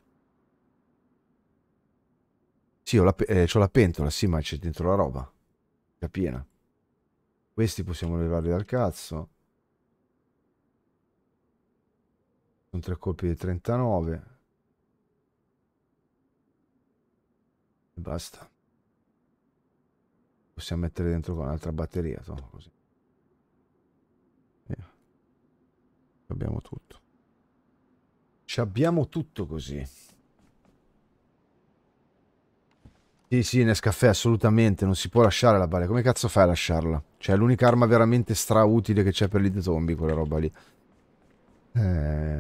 Sì, ho la, eh, ho la pentola, sì, ma c'è dentro la roba. È piena. Questi possiamo levarli dal cazzo. Sono tre colpi di 39. E basta. Possiamo mettere dentro con un'altra batteria. Toh, così. Via. Abbiamo tutto. Ci abbiamo tutto così. Sì, sì, Nescafè, assolutamente, non si può lasciare la bale. Come cazzo fai a lasciarla? Cioè, è l'unica arma veramente strautile che c'è per gli zombie, quella roba lì. È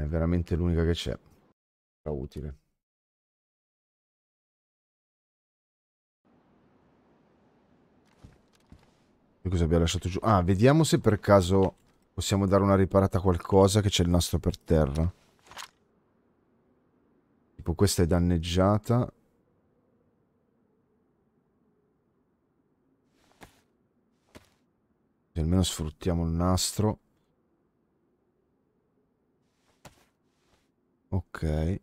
veramente l'unica che c'è. Strautile. E cosa abbiamo lasciato giù? Ah, vediamo se per caso possiamo dare una riparata a qualcosa che c'è il nastro per terra. Tipo questa è danneggiata. almeno sfruttiamo il nastro. Ok.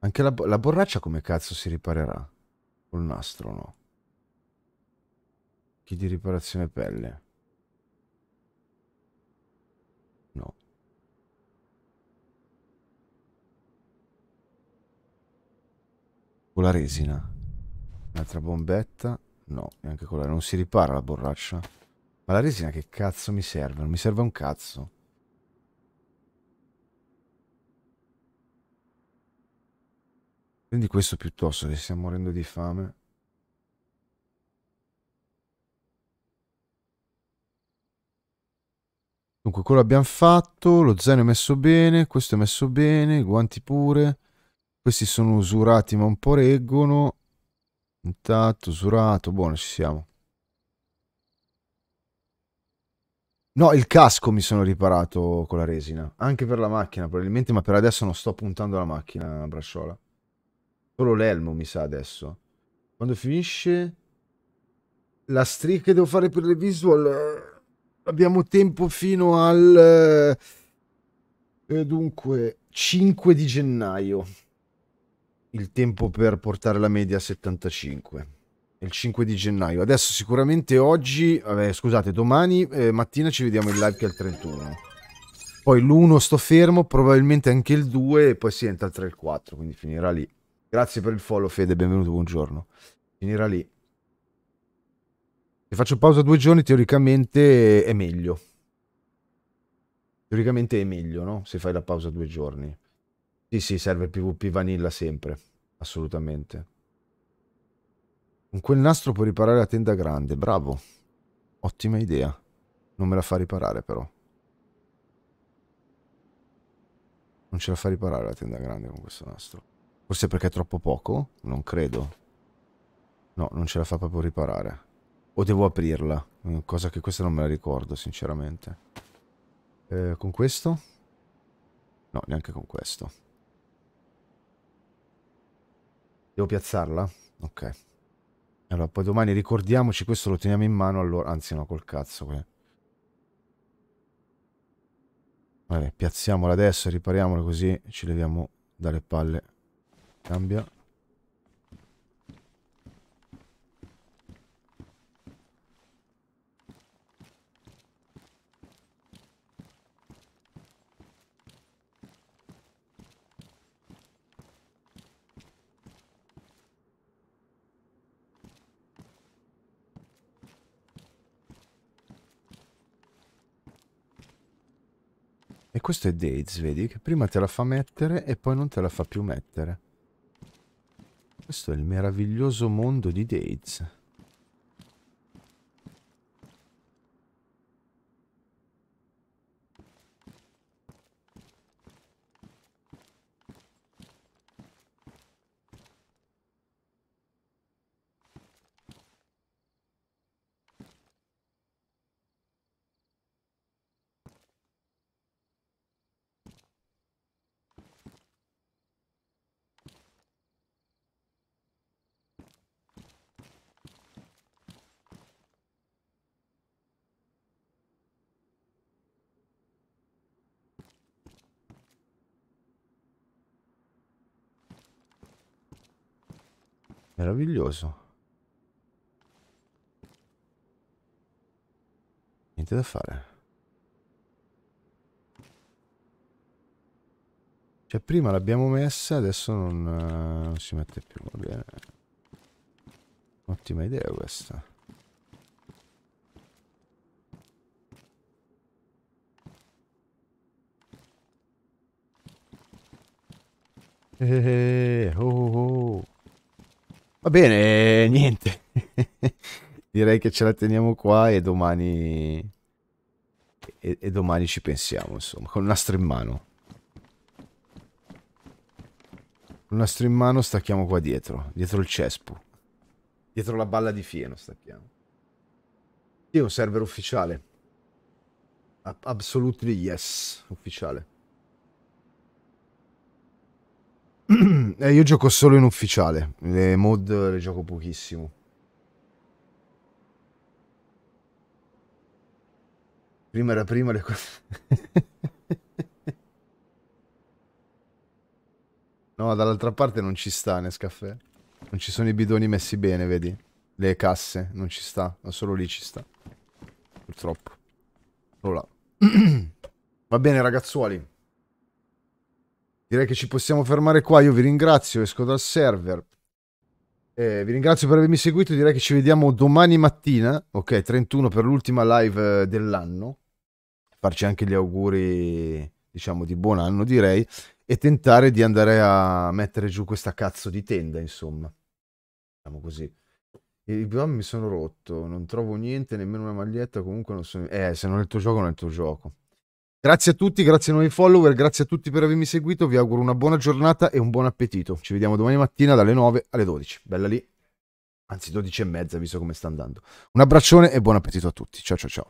Anche la, la borraccia come cazzo si riparerà? Col nastro no? Chi di riparazione pelle? No. Con la resina. Un'altra bombetta. No, neanche quella. Non si ripara la borraccia. Ma la resina che cazzo mi serve? Non mi serve un cazzo. Prendi questo piuttosto, che stiamo morendo di fame. Dunque, quello abbiamo fatto, lo zaino è messo bene, questo è messo bene, i guanti pure. Questi sono usurati ma un po' reggono. Intatto, usurato, buono, ci siamo. No, il casco mi sono riparato con la resina. Anche per la macchina, probabilmente, ma per adesso non sto puntando la macchina a bracciola. Solo l'elmo, mi sa, adesso. Quando finisce la streak che devo fare per le visual, eh, abbiamo tempo fino al... Eh, dunque, 5 di gennaio il tempo per portare la media a 75 il 5 di gennaio. Adesso sicuramente oggi vabbè, scusate domani eh, mattina ci vediamo in live che è il 31 poi l'1 sto fermo probabilmente anche il 2 e poi si entra il 3 e il 4 quindi finirà lì. Grazie per il follow Fede benvenuto buongiorno. Finirà lì. Se faccio pausa due giorni teoricamente è meglio. Teoricamente è meglio no? se fai la pausa due giorni sì, sì, serve PvP vanilla sempre, assolutamente. Con quel nastro puoi riparare la tenda grande. Bravo. Ottima idea. Non me la fa riparare però. Non ce la fa riparare la tenda grande con questo nastro. Forse perché è troppo poco? Non credo. No, non ce la fa proprio riparare. O devo aprirla. Mm, cosa che questa non me la ricordo, sinceramente. Eh, con questo? No, neanche con questo. Devo piazzarla? Ok. Allora, poi domani ricordiamoci, questo lo teniamo in mano, allora... Anzi, no, col cazzo. Qui. Vabbè, piazziamola adesso, ripariamola così ci leviamo dalle palle. Cambia. E questo è Days, vedi? Che prima te la fa mettere e poi non te la fa più mettere. Questo è il meraviglioso mondo di Days. Meraviglioso. Niente da fare. Cioè prima l'abbiamo messa, adesso non, uh, non si mette più, va bene. Ottima idea questa. Eh, oh, oh. oh. Va bene, niente. Direi che ce la teniamo qua e domani... E, e domani ci pensiamo, insomma, con il nastro in mano. Con il nastro in mano stacchiamo qua dietro, dietro il cespo. Dietro la balla di fieno stacchiamo. Io un server ufficiale. Absolutely yes, ufficiale. eh, io gioco solo in ufficiale. Le mod le gioco pochissimo. Prima era prima le cose. no, dall'altra parte non ci sta Nescafè. Non ci sono i bidoni messi bene, vedi? Le casse, non ci sta. Ma solo lì ci sta. Purtroppo. Solo là. Va bene, ragazzuoli. Direi che ci possiamo fermare qua. Io vi ringrazio, esco dal server. Eh, vi ringrazio per avermi seguito. Direi che ci vediamo domani mattina. Ok, 31 per l'ultima live eh, dell'anno. Farci anche gli auguri, diciamo, di buon anno, direi. E tentare di andare a mettere giù questa cazzo di tenda, insomma. Diciamo così. I biom mi sono rotto. Non trovo niente, nemmeno una maglietta. Comunque non sono. Eh, se non è il tuo gioco, non è il tuo gioco. Grazie a tutti, grazie ai nuovi follower, grazie a tutti per avermi seguito, vi auguro una buona giornata e un buon appetito. Ci vediamo domani mattina dalle 9 alle 12. Bella lì. Anzi, 12 e mezza, visto come sta andando. Un abbraccione e buon appetito a tutti. Ciao ciao ciao.